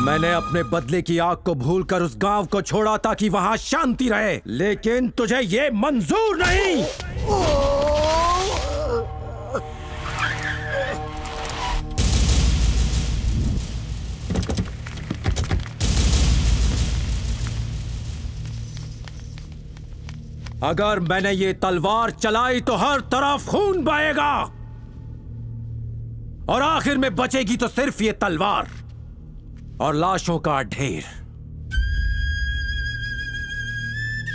मैंने अपने बदले की आग को भूलकर उस गाँव को छोड़ा ताकि वहाँ शांति रहे। लेकिन तुझे ये मंजूर नहीं। अगर मैंने ये तलवार चलाई तो हर तरफ़ खून बहेगा। और आखिर में बचेगी तो सिर्फ़ ये तलवार। और लाशों का ढेर।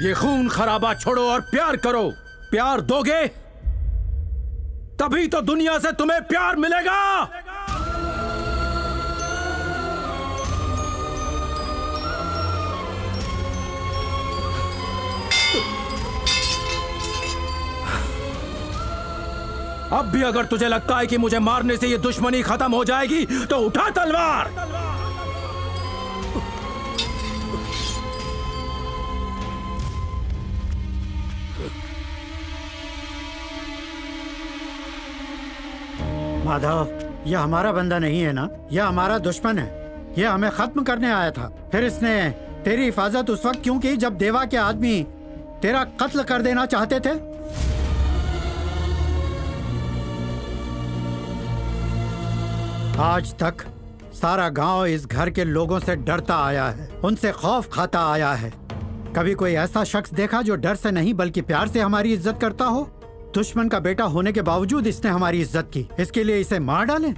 ये खून खराबा छोड़ो और प्यार करो। प्यार दोगे, तभी तो दुनिया से तुम्हें प्यार मिलेगा। अब भी अगर तुझे लगता है कि मुझे मारने से ये दुश्मनी खत्म हो जाएगी तो उठा तलवार। माधव, यह हमारा बंदा नहीं है ना? यह हमारा दुश्मन है। यह हमें खत्म करने आया था। फिर इसने तेरी हिफाजत उस वक्त क्यों की जब देवा के आदमी तेरा कत्ल कर देना चाहते थे? आज तक सारा गाँव इस घर के लोगों से डरता आया है। उनसे खौफ खाता आया है। कभी कोई ऐसा शख्स देखा जो डर से नहीं, बल्कि प्यार से हमारी इज़्ज़त करता हो? दुश्मन का बेटा होने के बावजूद इसने हमारी इज़्ज़त की। इसके लिए इसे मार डालें।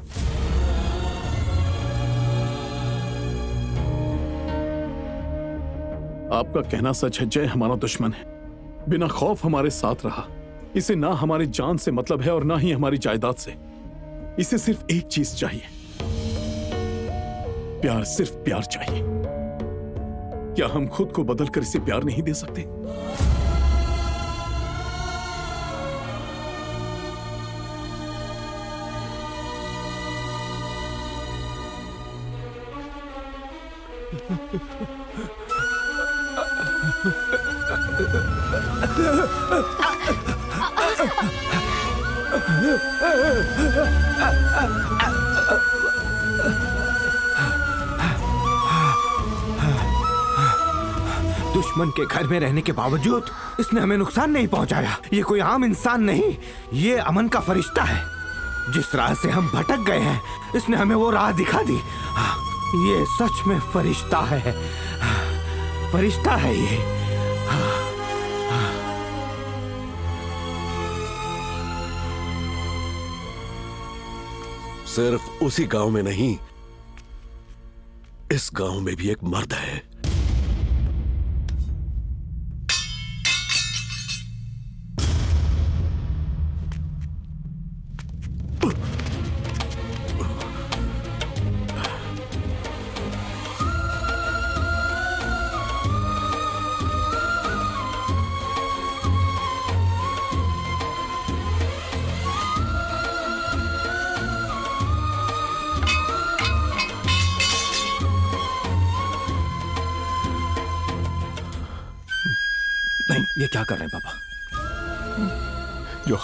आपका कहना सच है, जय हमारा दुश्मन है। बिना खौफ हमारे साथ रहा। इसे ना हमारी जान से मतलब है और ना ही हमारी जायदाद से। इसे सिर्फ़ एक चीज़ चाहिए। प्यार सिर्फ़ प्यार चाहिए। क्या हम खुद को बदलकर इसे प्यार नहीं दे सकते? दुश्मन के घर में रहने के बावजूद इसने हमें नुकसान नहीं पहुँचाया। ये कोई आम इंसान नहीं ये अमन का फरिश्ता है। जिस राह से हम भटक गए हैं इसने हमें वो राह दिखा दी। हाँ, ये सच में फरिश्ता है। फरिश्ता है ये। सिर्फ़ उसी गाँव में नहीं, इस गाँव में भी एक मर्द है।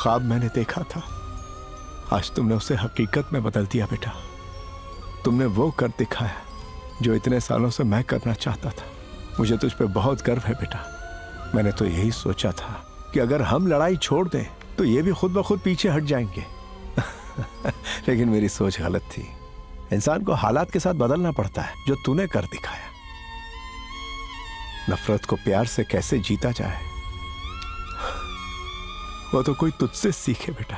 ख्वाब मैंने देखा था। आज तुमने उसे हकीकत में बदल दिया बेटा। तुमने वो कर दिखाया जो इतने सालों से मैं करना चाहता था। मुझे तुझ पे बहुत गर्व है बेटा। मैंने तो यही सोचा था कि अगर हम लड़ाई छोड़ दें तो ये भी खुद ब खुद पीछे हट जाएँगे। लेकिन मेरी सोच गलत थी। इंसान को हालात के साथ बदलना पड़ता है, जो तूने कर दिखाया। नफरत को प्यार से कैसे जीता जाए? वो तो कोई तुझसे सीखे बेटा।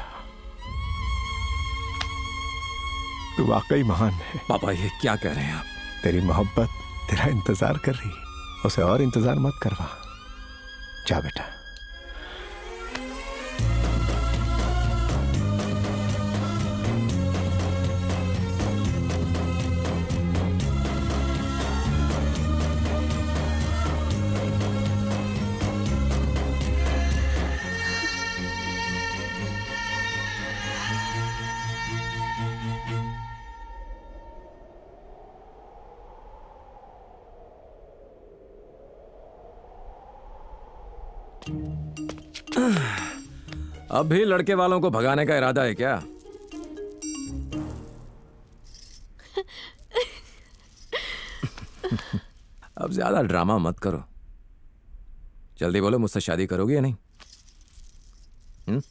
तू वाकई महान है। पापा ये क्या कह रहे हैं आप? तेरी मोहब्बत तेरा इंतज़ार कर रही है। उसे और इंतज़ार मत करवा। जा बेटा। अब भी लड़के वालों को भगाने का इरादा है क्या? अब ज़्यादा ड्रामा मत करो। जल्दी बोलो, मुझसे शादी करोगी या नहीं? हम्म?